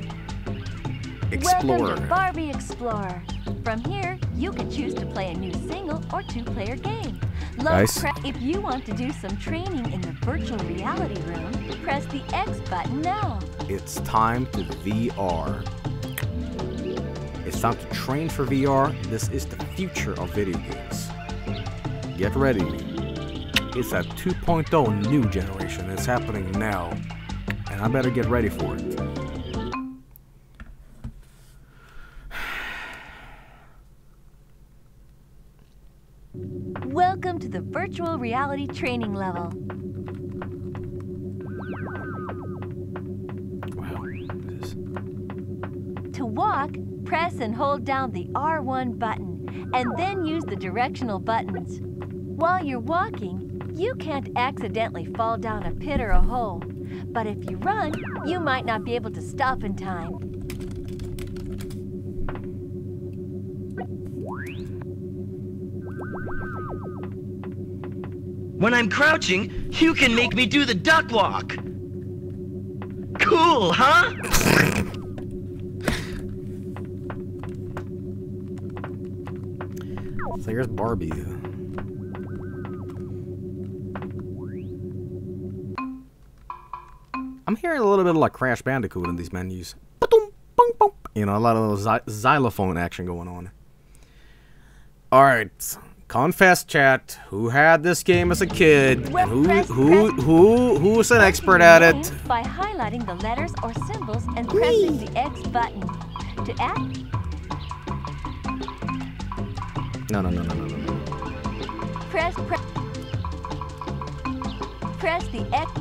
Explorer. Welcome to Barbie Explorer. From here, you can choose to play a new single or two-player game. Nice. if you want to do some training in the virtual reality room, press the X button now. It's time to VR. It's time to train for VR. This is the future of video games. Get ready. It's a 2.0 new generation. It's happening now. And I better get ready for it. Welcome to the virtual reality training level. This to walk, press and hold down the R1 button, and then use the directional buttons. While you're walking, you can't accidentally fall down a pit or a hole. But if you run, you might not be able to stop in time. When I'm crouching, you can make me do the duck walk. Cool, huh? So here's Barbie. I'm hearing a little bit of like Crash Bandicoot in these menus. Ba-dum, bung, bung. You know, a lot of little xy- xylophone action going on. Alright. Confess chat. Who had this game as a kid? Who who who who's an expert at it? By highlighting the letters or symbols and pressing the X button. To act, No no no no no no. press press press the X.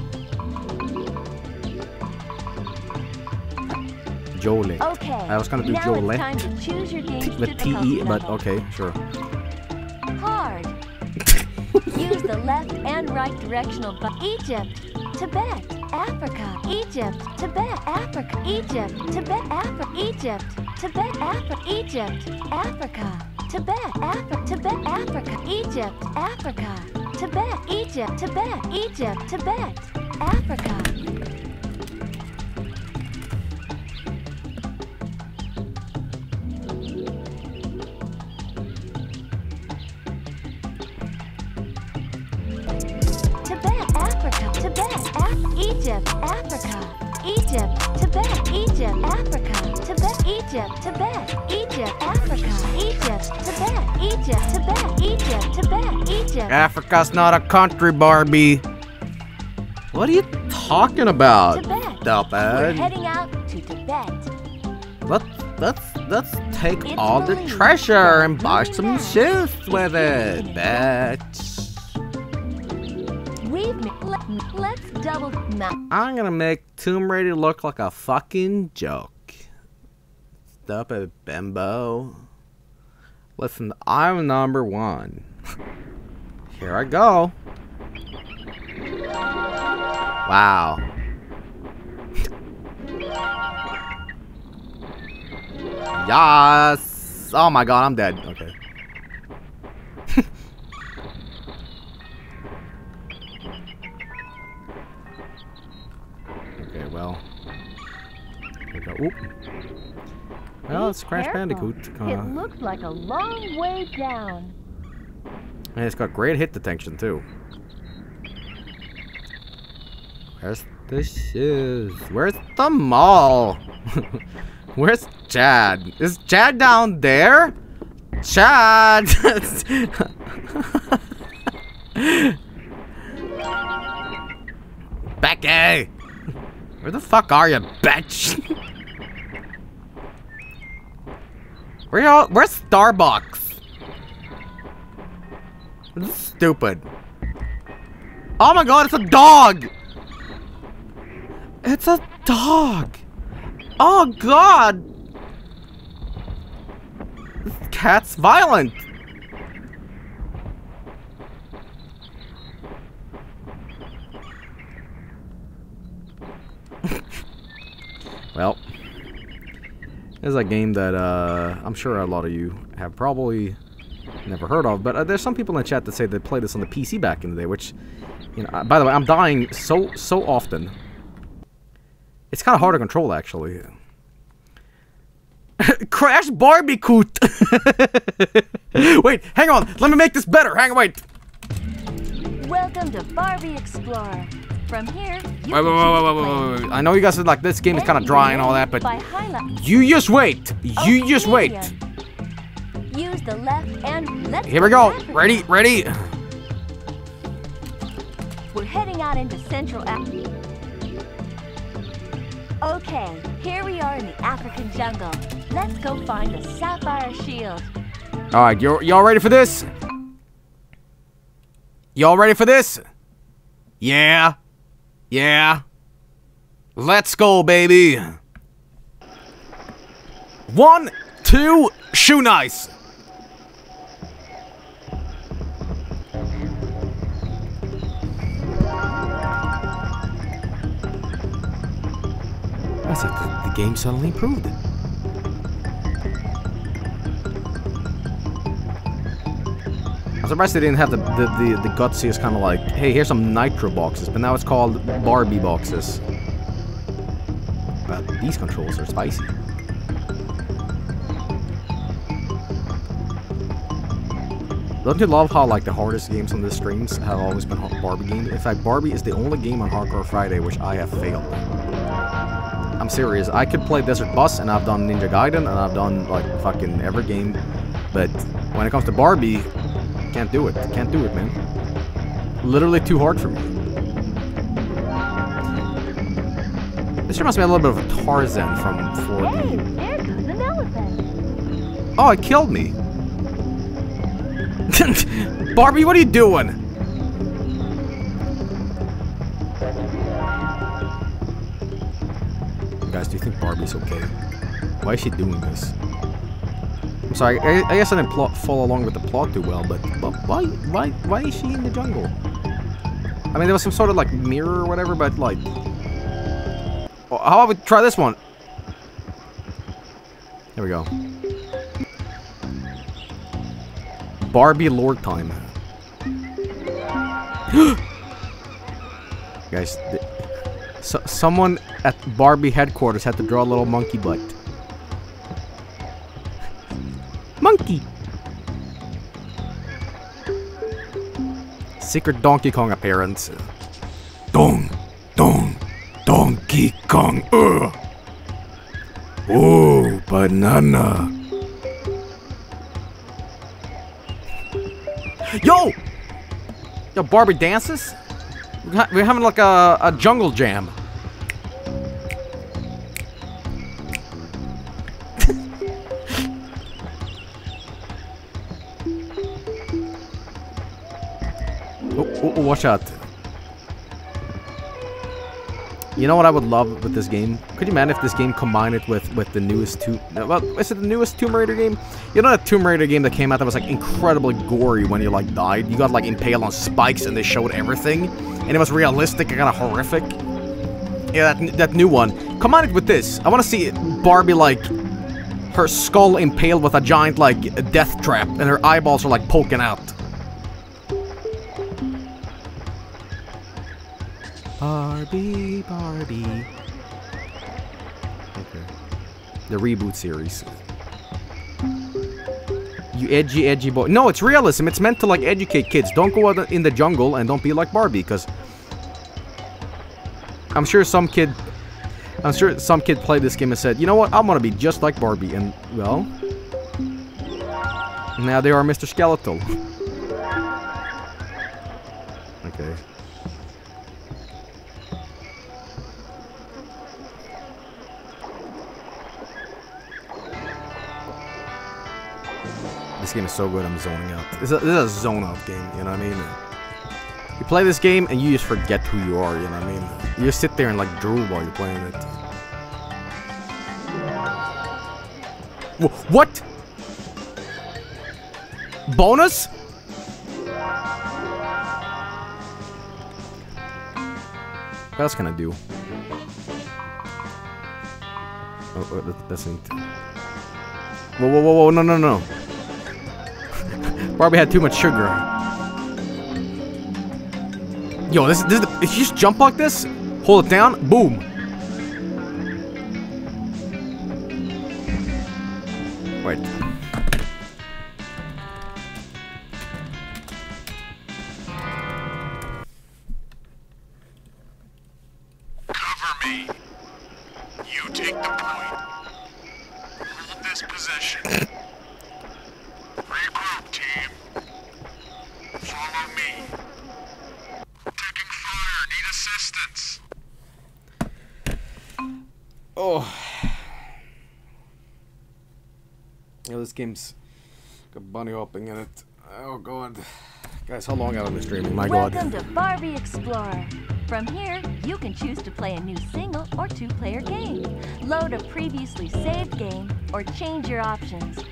Jolene. Okay. I was gonna do now it's time to choose your game's With T E, but okay, sure. Hard. Use the left and right directional button. Egypt, Tibet, Africa, Egypt, Tibet, Africa, Egypt, Tibet, Africa, Egypt, Tibet, Africa, Egypt, Africa, Tibet, Africa, Tibet, Africa, Egypt, Africa, Tibet, Egypt, Tibet, Egypt, Tibet, Africa. Egypt, Africa, Egypt, Tibet, Egypt, Africa, Tibet, Egypt, Tibet, Egypt, Africa, Egypt, Tibet, Egypt, Tibet, Egypt, Tibet, Egypt. Africa's not a country, Barbie. What are you talking about? Tibet. We're heading out to Tibet. What? let's let's take all the treasure and buy some shoes with it, bitch. Let's double. I'm gonna make Tomb Raider look like a fucking joke. Stop it, bimbo. Listen, I'm number one. Here I go. Wow. Yes. Oh my god, I'm dead. Okay. Well. Here we go. Oop. Well, it's Crash Careful. Bandicoot. It Uh, looks like a long way down. and it's got great hit detection too. Where's the shoes? Where's the mall? Where's Chad? Is Chad down there? Chad! Becky! Where the fuck are you, bitch? Where y'all? Where's Starbucks? This is stupid. Oh my god, it's a dog! It's a dog! Oh god! This cat's violent! Well, this is a game that uh, I'm sure a lot of you have probably never heard of, but uh, there's some people in the chat that say they played this on the PC back in the day, which, you know, uh, by the way, I'm dying so, so often. It's kind of hard to control, actually. Crash Barbecue! wait, hang on, let me make this better, hang on, wait. Welcome to Barbie Explorer. From here, you Wait, wait, wait, wait, wait, wait, wait, wait. I know you guys said, like, this game is kind of dry and all that, but you just wait. You just wait. Use the left and let's Here we go. Ready, ready. We're heading out into Central Africa. Okay, here we are in the African jungle. Let's go find the Sapphire Shield. All right, y'all ready for this? Y'all ready for this? Yeah. Yeah. Let's go, baby. One, two, shoe nice. That's like the, the game suddenly improved. I'm surprised they didn't have the the, the, the gutsiest kind of like, hey, here's some nitro boxes, but now it's called Barbie boxes. But these controls are spicy. Don't you love how like the hardest games on the streams have always been Barbie games? In fact, Barbie is the only game on Hardcore Friday which I have failed. I'm serious. I could play Desert Bus and I've done Ninja Gaiden and I've done like fucking every game, but when it comes to Barbie, can't do it. Can't do it, man. Literally too hard for me. This reminds me a little bit of a Tarzan from 4D. There goes an elephant. Oh, it killed me. Barbie, what are you doing? Guys, do you think Barbie's okay? Why is she doing this? Sorry, I, I guess I didn't plot, follow along with the plot too well, but, but why, why, why is she in the jungle? I mean, there was some sort of like mirror or whatever, but like, how about we try this one? Here we go. Barbie Lord time. Guys, so, someone at Barbie headquarters had to draw a little monkey butt. Monkey! Secret Donkey Kong appearance. Dong, dong, Donkey Kong. Ugh. Oh, banana. Yo! Yo, Barbie dances? We're having like a, a jungle jam. Oh, oh, watch out. You know what I would love with this game? Could you imagine if this game combined it with, with the newest two... Well, is it the newest Tomb Raider game? You know that Tomb Raider game that came out that was like incredibly gory when you like died? You got like impaled on spikes and they showed everything? And it was realistic and kind of horrific? Yeah, that, that new one. Combine it with this. I want to see Barbie like... Her skull impaled with a giant like death trap and her eyeballs are like poking out. Barbie, Barbie. Okay. The reboot series. You edgy, edgy boy. No, it's realism. It's meant to, like, educate kids. Don't go out in the jungle and don't be like Barbie, because... I'm sure some kid... I'm sure some kid played this game and said, you know what, I'm gonna be just like Barbie, and, well... Now they are Mr. Skeletal. okay. This game is so good, I'm zoning out. This is, a, this is a zone out game, you know what I mean? You play this game and you just forget who you are, you know what I mean? You just sit there and like drool while you're playing it. Wh- What? Bonus? What else can I do? Oh, oh that, that's ain't. Whoa, whoa, whoa, whoa, no, no, no. Barbie had too much sugar. Yo, this, this, if you just jump like this, hold it down, boom. Assistance. Oh. Yeah, this game's got bunny hopping in it. Oh god. Guys, how long have I been streaming? My god. Welcome to Barbie Explorer. From here, you can choose to play a new single or two-player game, load a previously saved game, or change your options.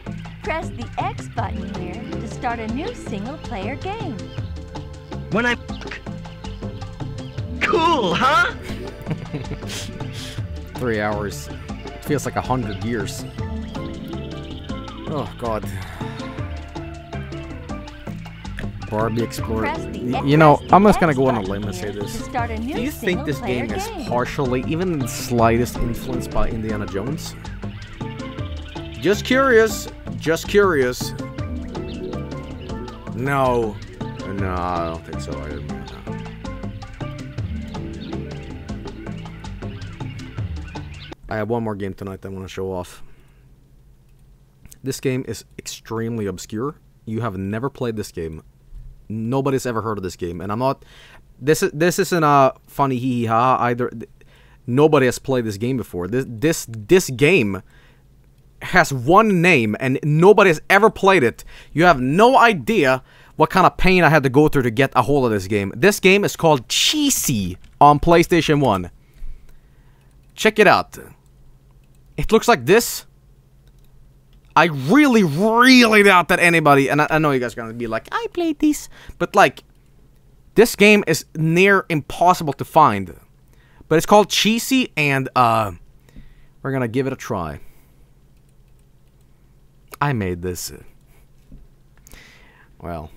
Press the X button here to start a new single-player game. When I. Cool, huh? Three hours. Feels like a hundred years. Oh god. Barbie Explorer. Press the Y- X- You know, I'm just gonna go on a limb and say this. to start a new Do you think this game single-player is partially, even in the slightest, influenced by Indiana Jones? Just curious. Just curious. No. No, I don't think so. I I have one more game tonight that I want to show off. This game is extremely obscure. You have never played this game. Nobody's ever heard of this game, and I'm not. This is this isn't a funny hee hee ha either. Nobody has played this game before. This this this game has one name, and nobody has ever played it. You have no idea what kind of pain I had to go through to get a hold of this game. This game is called Cheesy on PlayStation One. Check it out. It looks like this. I really, really doubt that anybody, and I, I know you guys are gonna be like, I played this, but like, this game is near impossible to find. But it's called Cheesy, and uh, we're gonna give it a try. I made this. Well.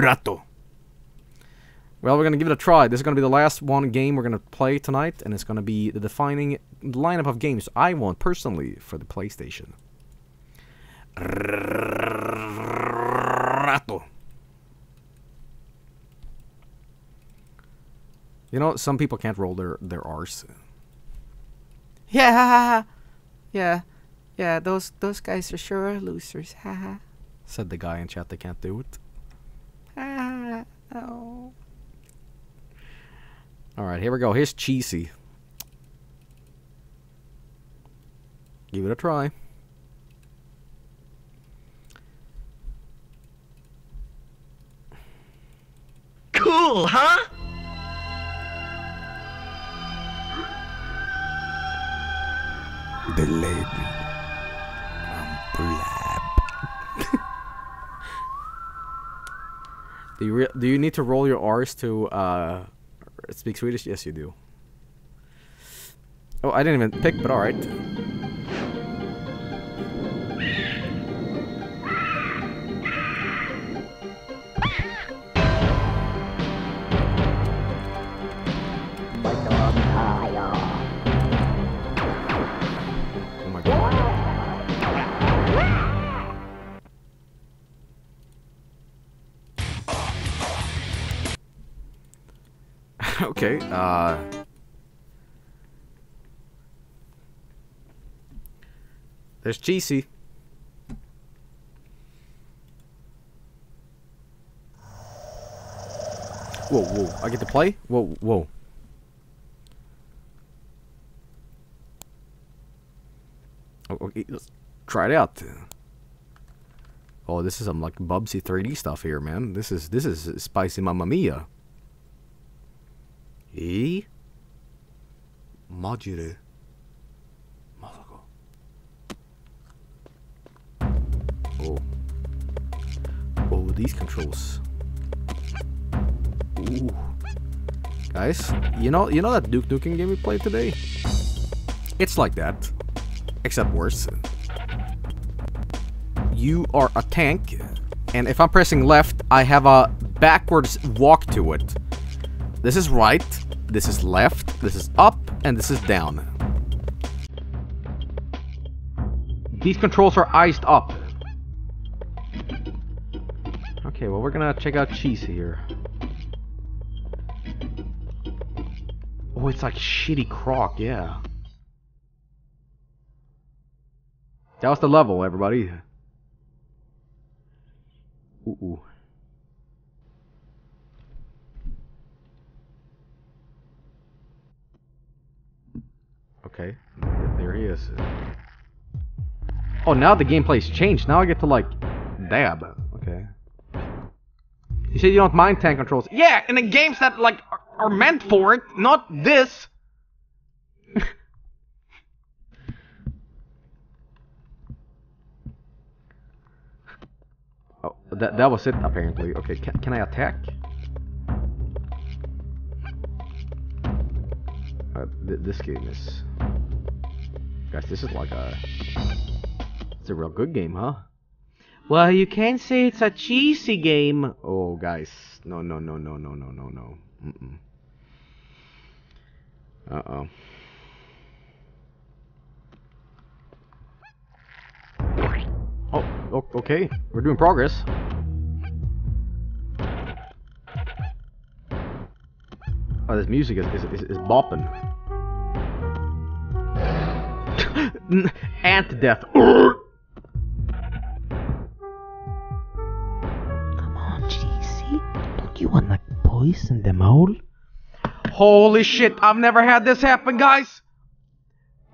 Ratto. Well, we're gonna give it a try. This is gonna be the last one game we're gonna play tonight, and it's gonna be the defining lineup of games I want personally for the PlayStation. Ratto. You know, some people can't roll their their R's. Yeah, yeah, yeah. Those those guys are sure losers. Haha. Said the guy in chat They can't do it. Ah, oh. All right, here we go. Here's Cheesy. Give it a try. Cool, huh? The lady from do you do you need to roll your R's to uh, speak Swedish? Yes, you do. Oh, I didn't even pick, but all okay, uh. There's Cheesy. Whoa, whoa. I get to play? Whoa, whoa. Oh, okay, let's try it out. Oh, this is some like Bubsy 3D stuff here, man. This is this is spicy mamma mia. E. Module. Oh. Oh, these controls. Ooh. Guys, you know you know that Duke Nukem game we played today? It's like that. Except worse. You are a tank, and if I'm pressing left, I have a backwards walk to it. This is right, this is left, this is up, and this is down. These controls are iced up. Okay, well we're gonna check out Cheese here. Oh, it's like shitty croc, yeah. That was the level, everybody. Ooh. ooh. Okay, there he is. Oh, now the gameplay's changed. Now I get to, like, dab. Okay. You said you don't mind tank controls. Yeah, in the games that, like, are, are meant for it, not this. oh, that, that was it, apparently. Okay, can, can I attack? Uh, th this game is... Guys, this is like a... It's a real good game, huh? Well, you can't say it's a cheesy game. Oh, guys. No, no, no, no, no, no, no, no. Mm-mm. Uh-oh. Oh, okay. We're doing progress. Oh, this music is, is, is, is bopping. Ant death. Come on, GC. Don't you want to poison them all? Holy shit, I've never had this happen, guys!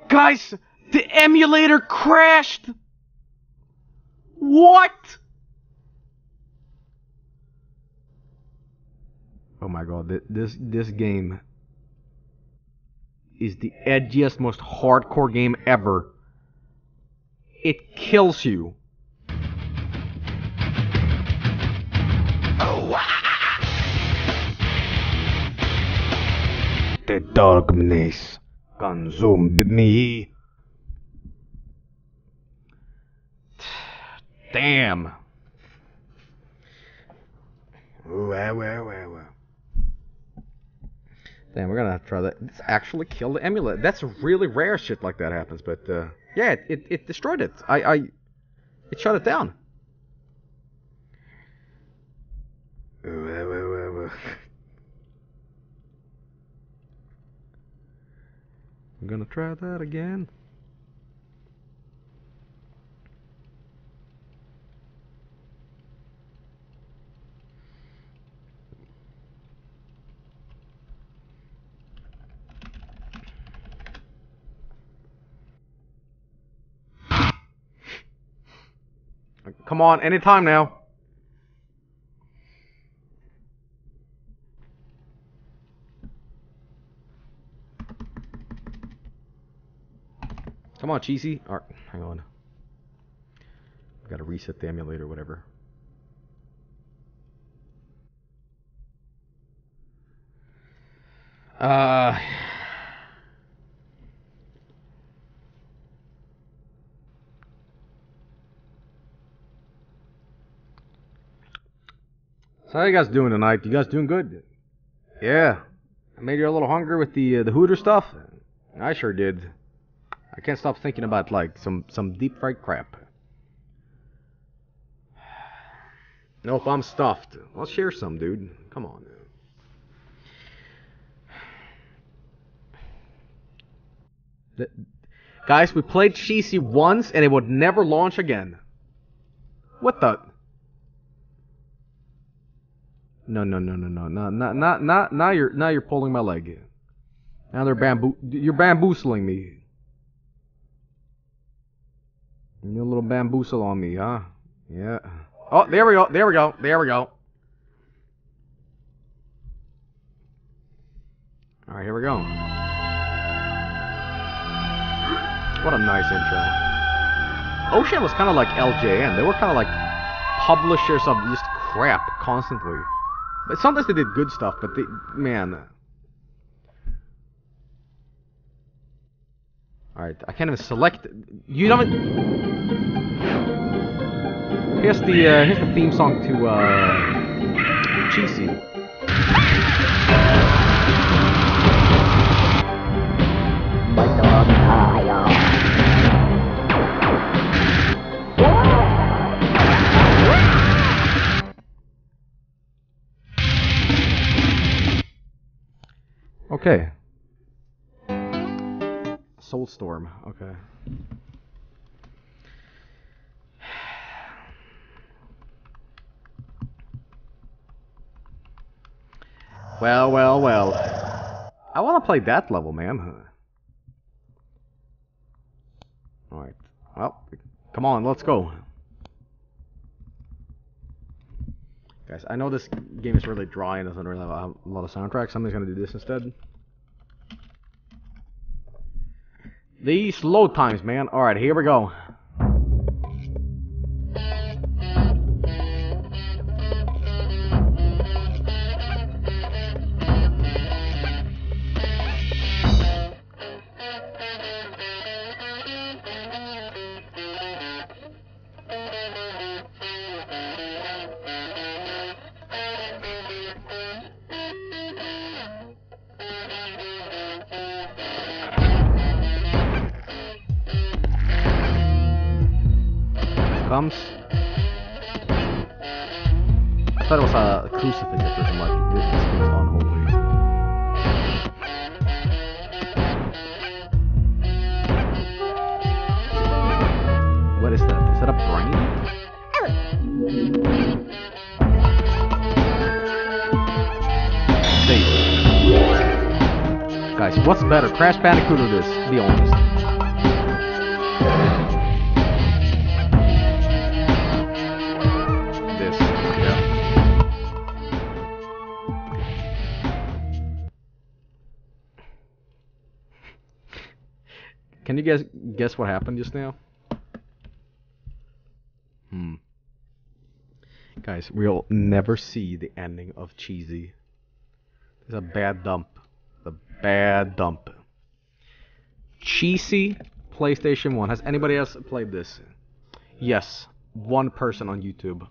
Guys, the emulator crashed! What? Oh my god, this this game is the edgiest, most hardcore game ever. It kills you. The darkness consumed me. Damn. Well, well, well, well. Damn, we're gonna have to try that. It's actually killed the emulator. That's really rare shit like that happens, but uh, yeah, it, it, it destroyed it. I, I, it shut it down. I'm gonna try that again. Come on, anytime now. Come on, Cheesy. Alright, hang on. I got to reset the emulator, whatever. Uh, So how you guys doing tonight? You guys doing good? Yeah. I made you a little hungry with the uh, the Hooter stuff. I sure did. I can't stop thinking about like some some deep fried crap. Nope, I'm stuffed. I'll share some, dude. Come on. The- guys, we played Cheesy once and it would never launch again. What the? No, no, no, no, no, no, not, not, not, now you're, now you're pulling my leg. Now they're bamboo, you're bamboozling me. You're a little bamboozle on me, huh? Yeah. Oh, there we go, there we go, there we go. Alright, here we go. What a nice intro. Ocean was kind of like LJN. They were kind of like publishers of just crap constantly. But sometimes they did good stuff, but they, man. Alright, I can't even select. You don't. Here's the uh, here's the theme song to uh, Cheesy. Okay. Soulstorm. Okay. Well, well, well. I want to play that level, man. Alright. Well, come on, let's go. Guys, I know this game is really dry and doesn't really have a lot of soundtrack. Somebody's gonna do this instead. These load times, man. Alright, here we go. Bandicoot this? Be honest. This. Yeah. Can you guys guess what happened just now? Hmm. Guys, we'll never see the ending of Cheesy. It's a bad dump. The bad dump. Cheesy PlayStation 1. Has anybody else played this? Yes. One person on YouTube.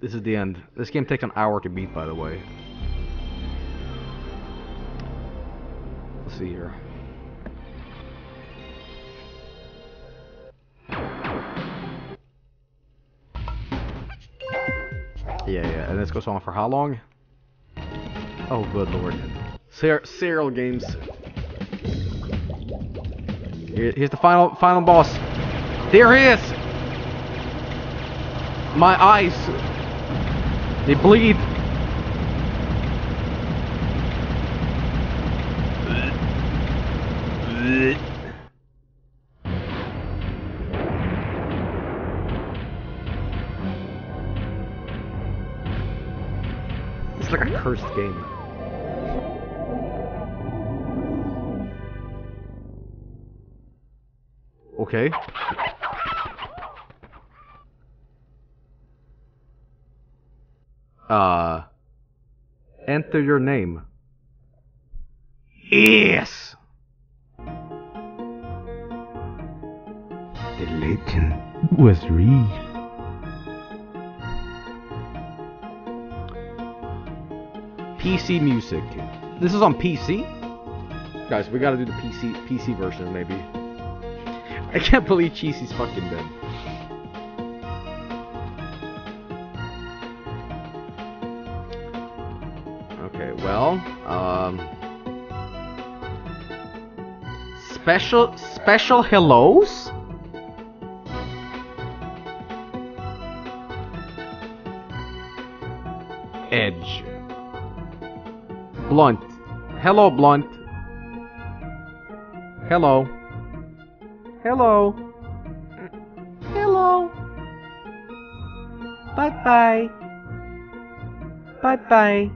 This is the end. This game takes an hour to beat, by the way. Let's see here. Yeah, yeah, and this goes on for how long? Oh, good lord. Ser serial games. Here, here's the final final boss. There he is! My eyes! They bleed! It's like a cursed game. Okay. Uh. Enter your name. Yes! The legend was real. PC music. This is on PC? Guys, we gotta do the PC PC version maybe. I can't believe Cheesy's fucking dead. Okay, well, um Special special hellos? Edge. Blunt. Hello, Blunt. Hello. Hello. Hello. Bye bye. Bye bye.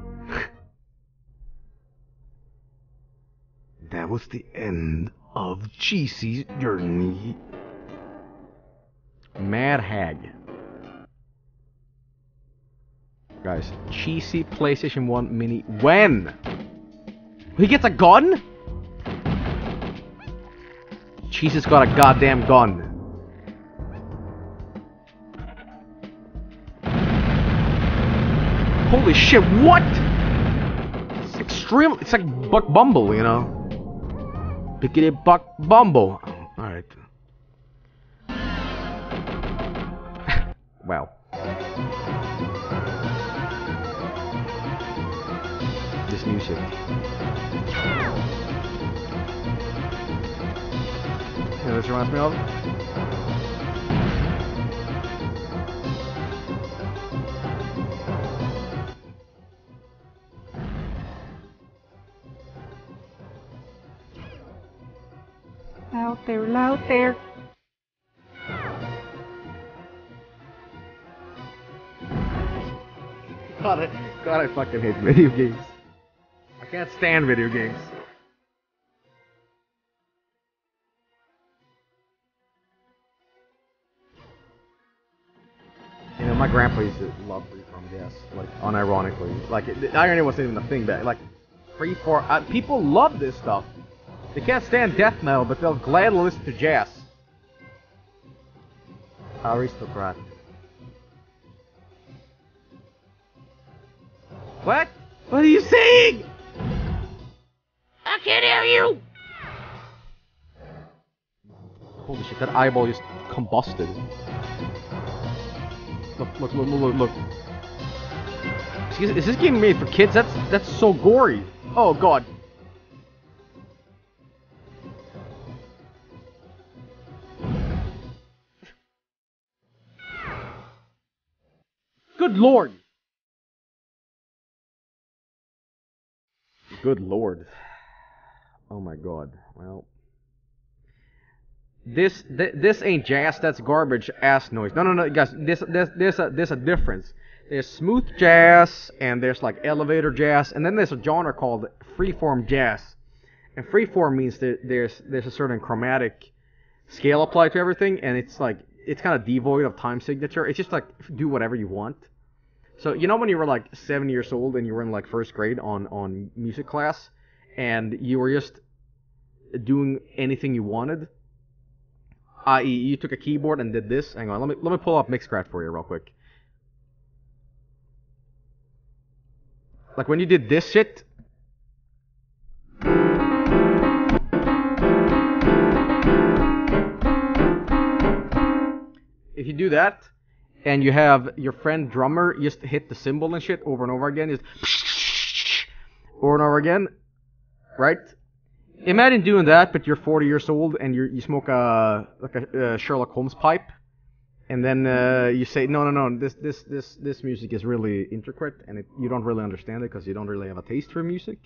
That was the end of Cheesy's journey. Mad Hag. Guys, cheesy PlayStation 1 Mini. When? He gets a gun? Cheesy's got a goddamn gun. Holy shit, what? It's extreme. It's like Buck Bumble, you know? Pickety Buck Bumble. Oh, Alright. wow. This music. This reminds me of? Out there, out there. God, I, God, I fucking hate video games. I can't stand video games. My grandpa used to love Freeform jazz, like unironically. Like it, the irony wasn't even a thing back. Like Freeform, uh, people love this stuff. They can't stand death metal, but they'll gladly listen to jazz. Aristocrat. What? What are you saying? I can't hear you. Holy shit, that eyeball just combusted. Look, look, look, look, look. Excuse, is this game made for kids? That's that's so gory. Oh god. Good lord. Good lord. Oh my god. Well. This th- this ain't jazz. That's garbage ass noise. No no no guys. This this there's a uh, there's a difference. There's smooth jazz and there's like elevator jazz and then there's a genre called freeform jazz. And freeform means that there's there's a certain chromatic scale applied to everything and it's like it's kind of devoid of time signature. It's just like do whatever you want. So you know when you were like seven years old and you were in like first grade on on music class, and you were just doing anything you wanted. I.e., you took a keyboard and did this. Hang on, let me let me pull up Mixcraft for you real quick. Like when you did this shit. If you do that, and you have your friend drummer just hit the cymbal and shit over and over again, just over and over again, right? Imagine doing that, but you're 40 years old and you you smoke a like a, uh Sherlock Holmes pipe, and then uh, you say, no, no, no, this this this this music is really intricate, and it, you don't really understand it because you don't really have a taste for music.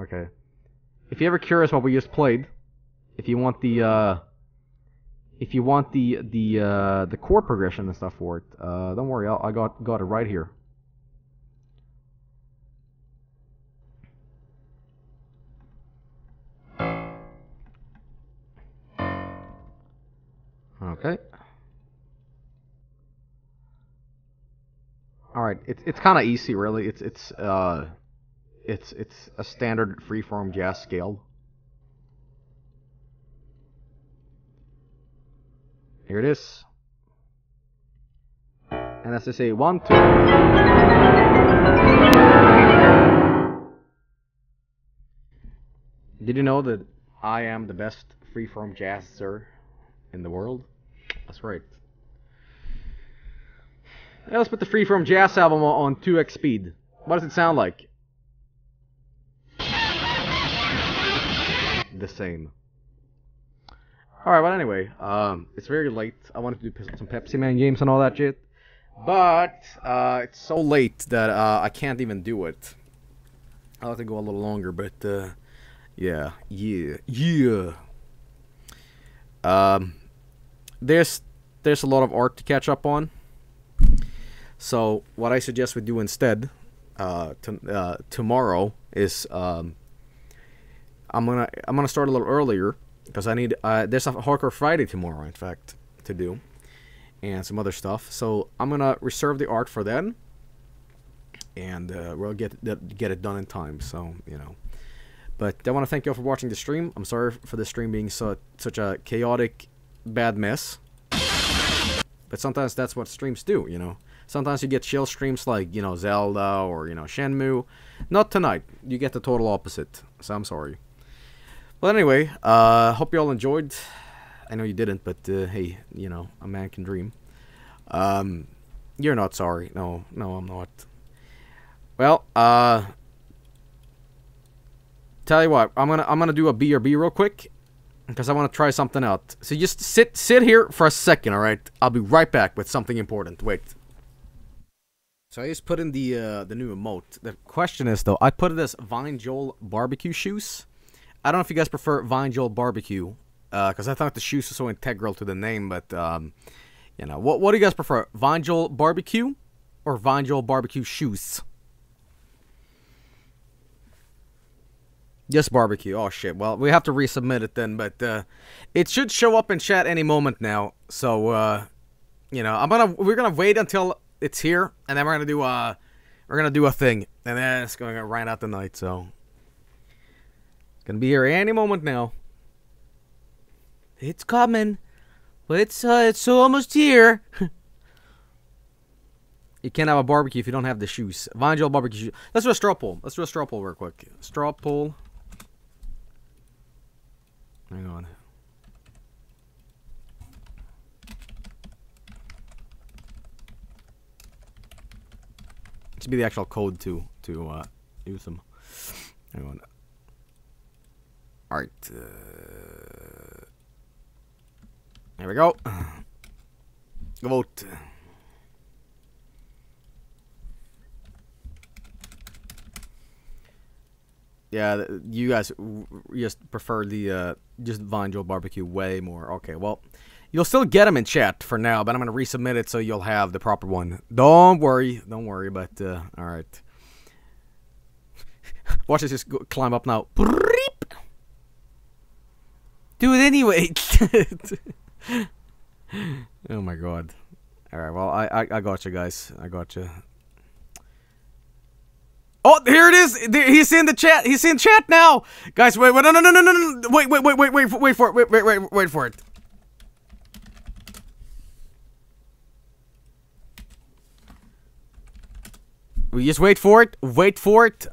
Okay. If you're ever curious what we just played, if you want the uh, if you want the the uh, the chord progression and stuff for it, uh, don't worry, I'll, I got got it right here. Okay. All right, it's it's kind of easy, really. It's it's uh, it's it's a standard freeform jazz scale. Here it is. And as I say, one, two. Did you know that I am the best freeform jazzer in the world? That's right. Let's put the freeform jazz album on 2x speed. What does it sound like? The same. Alright, but anyway, um, it's very late. I wanted to do some Pepsi Man games and all that shit. But, uh, it's so late that, uh, I can't even do it. I'll have to go a little longer, but, uh, yeah, yeah, yeah. Um, there's, there's a lot of art to catch up on. So, what I suggest we do instead, uh, to, uh, tomorrow is, um, I'm gonna I'm gonna start a little earlier because I need uh, there's a Hardcore Friday tomorrow, in fact, to do, and some other stuff. So I'm gonna reserve the art for then, and uh, we'll get get it done in time. So you know, but I want to thank you all for watching the stream. I'm sorry for the stream being so such a chaotic, bad mess. But sometimes that's what streams do, you know. Sometimes you get chill streams like, you know, Zelda or, you know, Shenmue. Not tonight. You get the total opposite. So I'm sorry. Well, anyway, uh, hope you all enjoyed. I know you didn't, but uh, hey, you know, a man can dream. Um, you're not sorry. No, no, I'm not. Well, uh, tell you what, I'm gonna I'm gonna do a B or B real quick because I want to try something out. So just sit sit here for a second, all right? I'll be right back with something important. Wait. So I just put in the uh, the new emote. The question is though, I put it as Vine Joel barbecue shoes. I don't know if you guys prefer Vine Joel barbecue, because I thought the shoes were so integral to the name. But um, you know, what what do you guys prefer, Vine Joel barbecue or Vine Joel barbecue shoes? Just barbecue. Oh shit. Well, we have to resubmit it then, but uh, it should show up in chat any moment now. So uh, you know, I'm gonna we're gonna wait until it's here, and then we're gonna do uh we're gonna do a thing, and then it's gonna run out the night. So gonna be here any moment now. It's coming. But it's uh, it's almost here. you can't have a barbecue if you don't have the shoes. Joel barbecue shoes. Let's do a straw poll. Let's do a straw poll real quick. Straw poll. Hang on. Should be the actual code to to uh, use them. Hang on. All right. Uh, there we go. Go vote. Yeah, you guys just prefer the uh, just Vine Joel barbecue way more. Okay, well, you'll still get them in chat for now, but I'm gonna resubmit it so you'll have the proper one. Don't worry, don't worry. But uh, all right, watch this just climb up now. Do it anyway. oh my god. All right, well, I, I I got you guys. I got you. Oh, here it is. He's in the chat. He's in chat now, guys. Wait, wait, no, no, no, no, no, no. Wait, wait, wait, wait, wait, wait for it. Wait, wait, wait, wait for it. We just wait for it. Wait for it.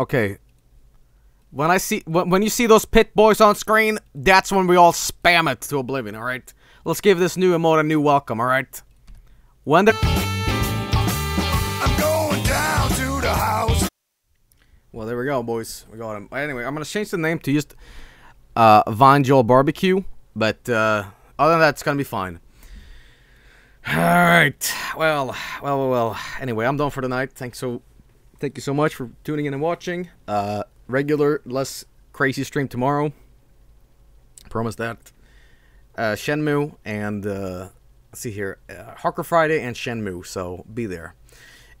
Okay. When I see when, when you see those pit boys on screen, that's when we all spam it to oblivion. All right. Let's give this new emote a new welcome. All right. When the I'm going down to the house. well, there we go, boys. We got him. Anyway, I'm gonna change the name to just uh, Vine Joel Barbecue, but uh, other than that, it's gonna be fine. All right. Well, well, well, well. Anyway, I'm done for tonight. Thanks so, thank you so much for tuning in and watching. Uh, regular, less crazy stream tomorrow. Promise that. Uh, Shenmue and uh, see here, uh, Hardcore Friday and Shenmue. So be there.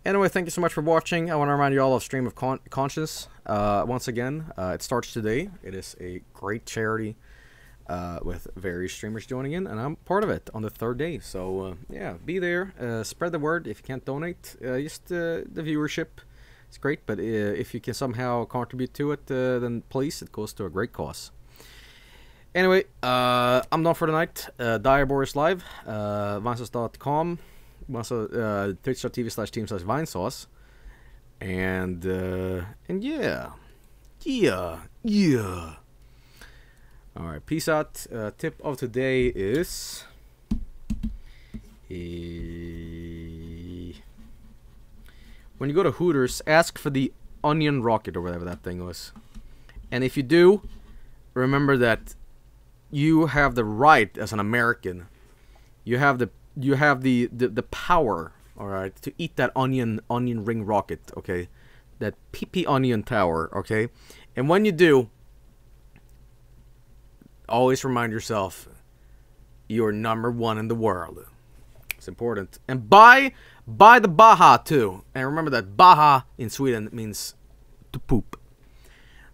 Anyway, thank you so much for watching. I want to remind you all of Stream of Con- Conscience. Uh, once again, uh, it starts today. It is a great charity uh, with various streamers joining in, and I'm part of it on the third day. So uh, yeah, be there. Uh, spread the word. If you can't donate, uh, just the viewership. It's great, but uh, if you can somehow contribute to it, uh, then please, it goes to a great cause. Anyway, uh, I'm done for tonight. night. Uh, Direboar is live. Uh, Vinesauce.com. Vinesauce, uh, Twitch.tv slash team slash Vinesauce. And, uh, and yeah. Yeah. Yeah. Alright, peace out. Uh, tip of today is. eh, when you go to Hooters, ask for the onion rocket or whatever that thing was. And if you do, remember that you have the right as an American. You have the you have the the, the power, all right, to eat that onion onion ring rocket, okay? That PP onion tower, okay? And when you do, always remind yourself you're number 1 in the world. It's important. And buy buy the Baja too. And remember that Baja in Sweden means to poop.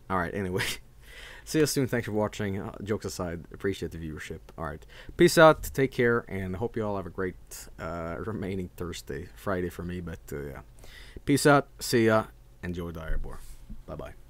All right, anyway. See you soon. Thanks for watching. Uh, jokes aside, appreciate the viewership. All right. Peace out. Take care. And I hope you all have a great uh, remaining Thursday, Friday for me. But uh, yeah. Peace out. See ya. Enjoy Direboar. Bye bye.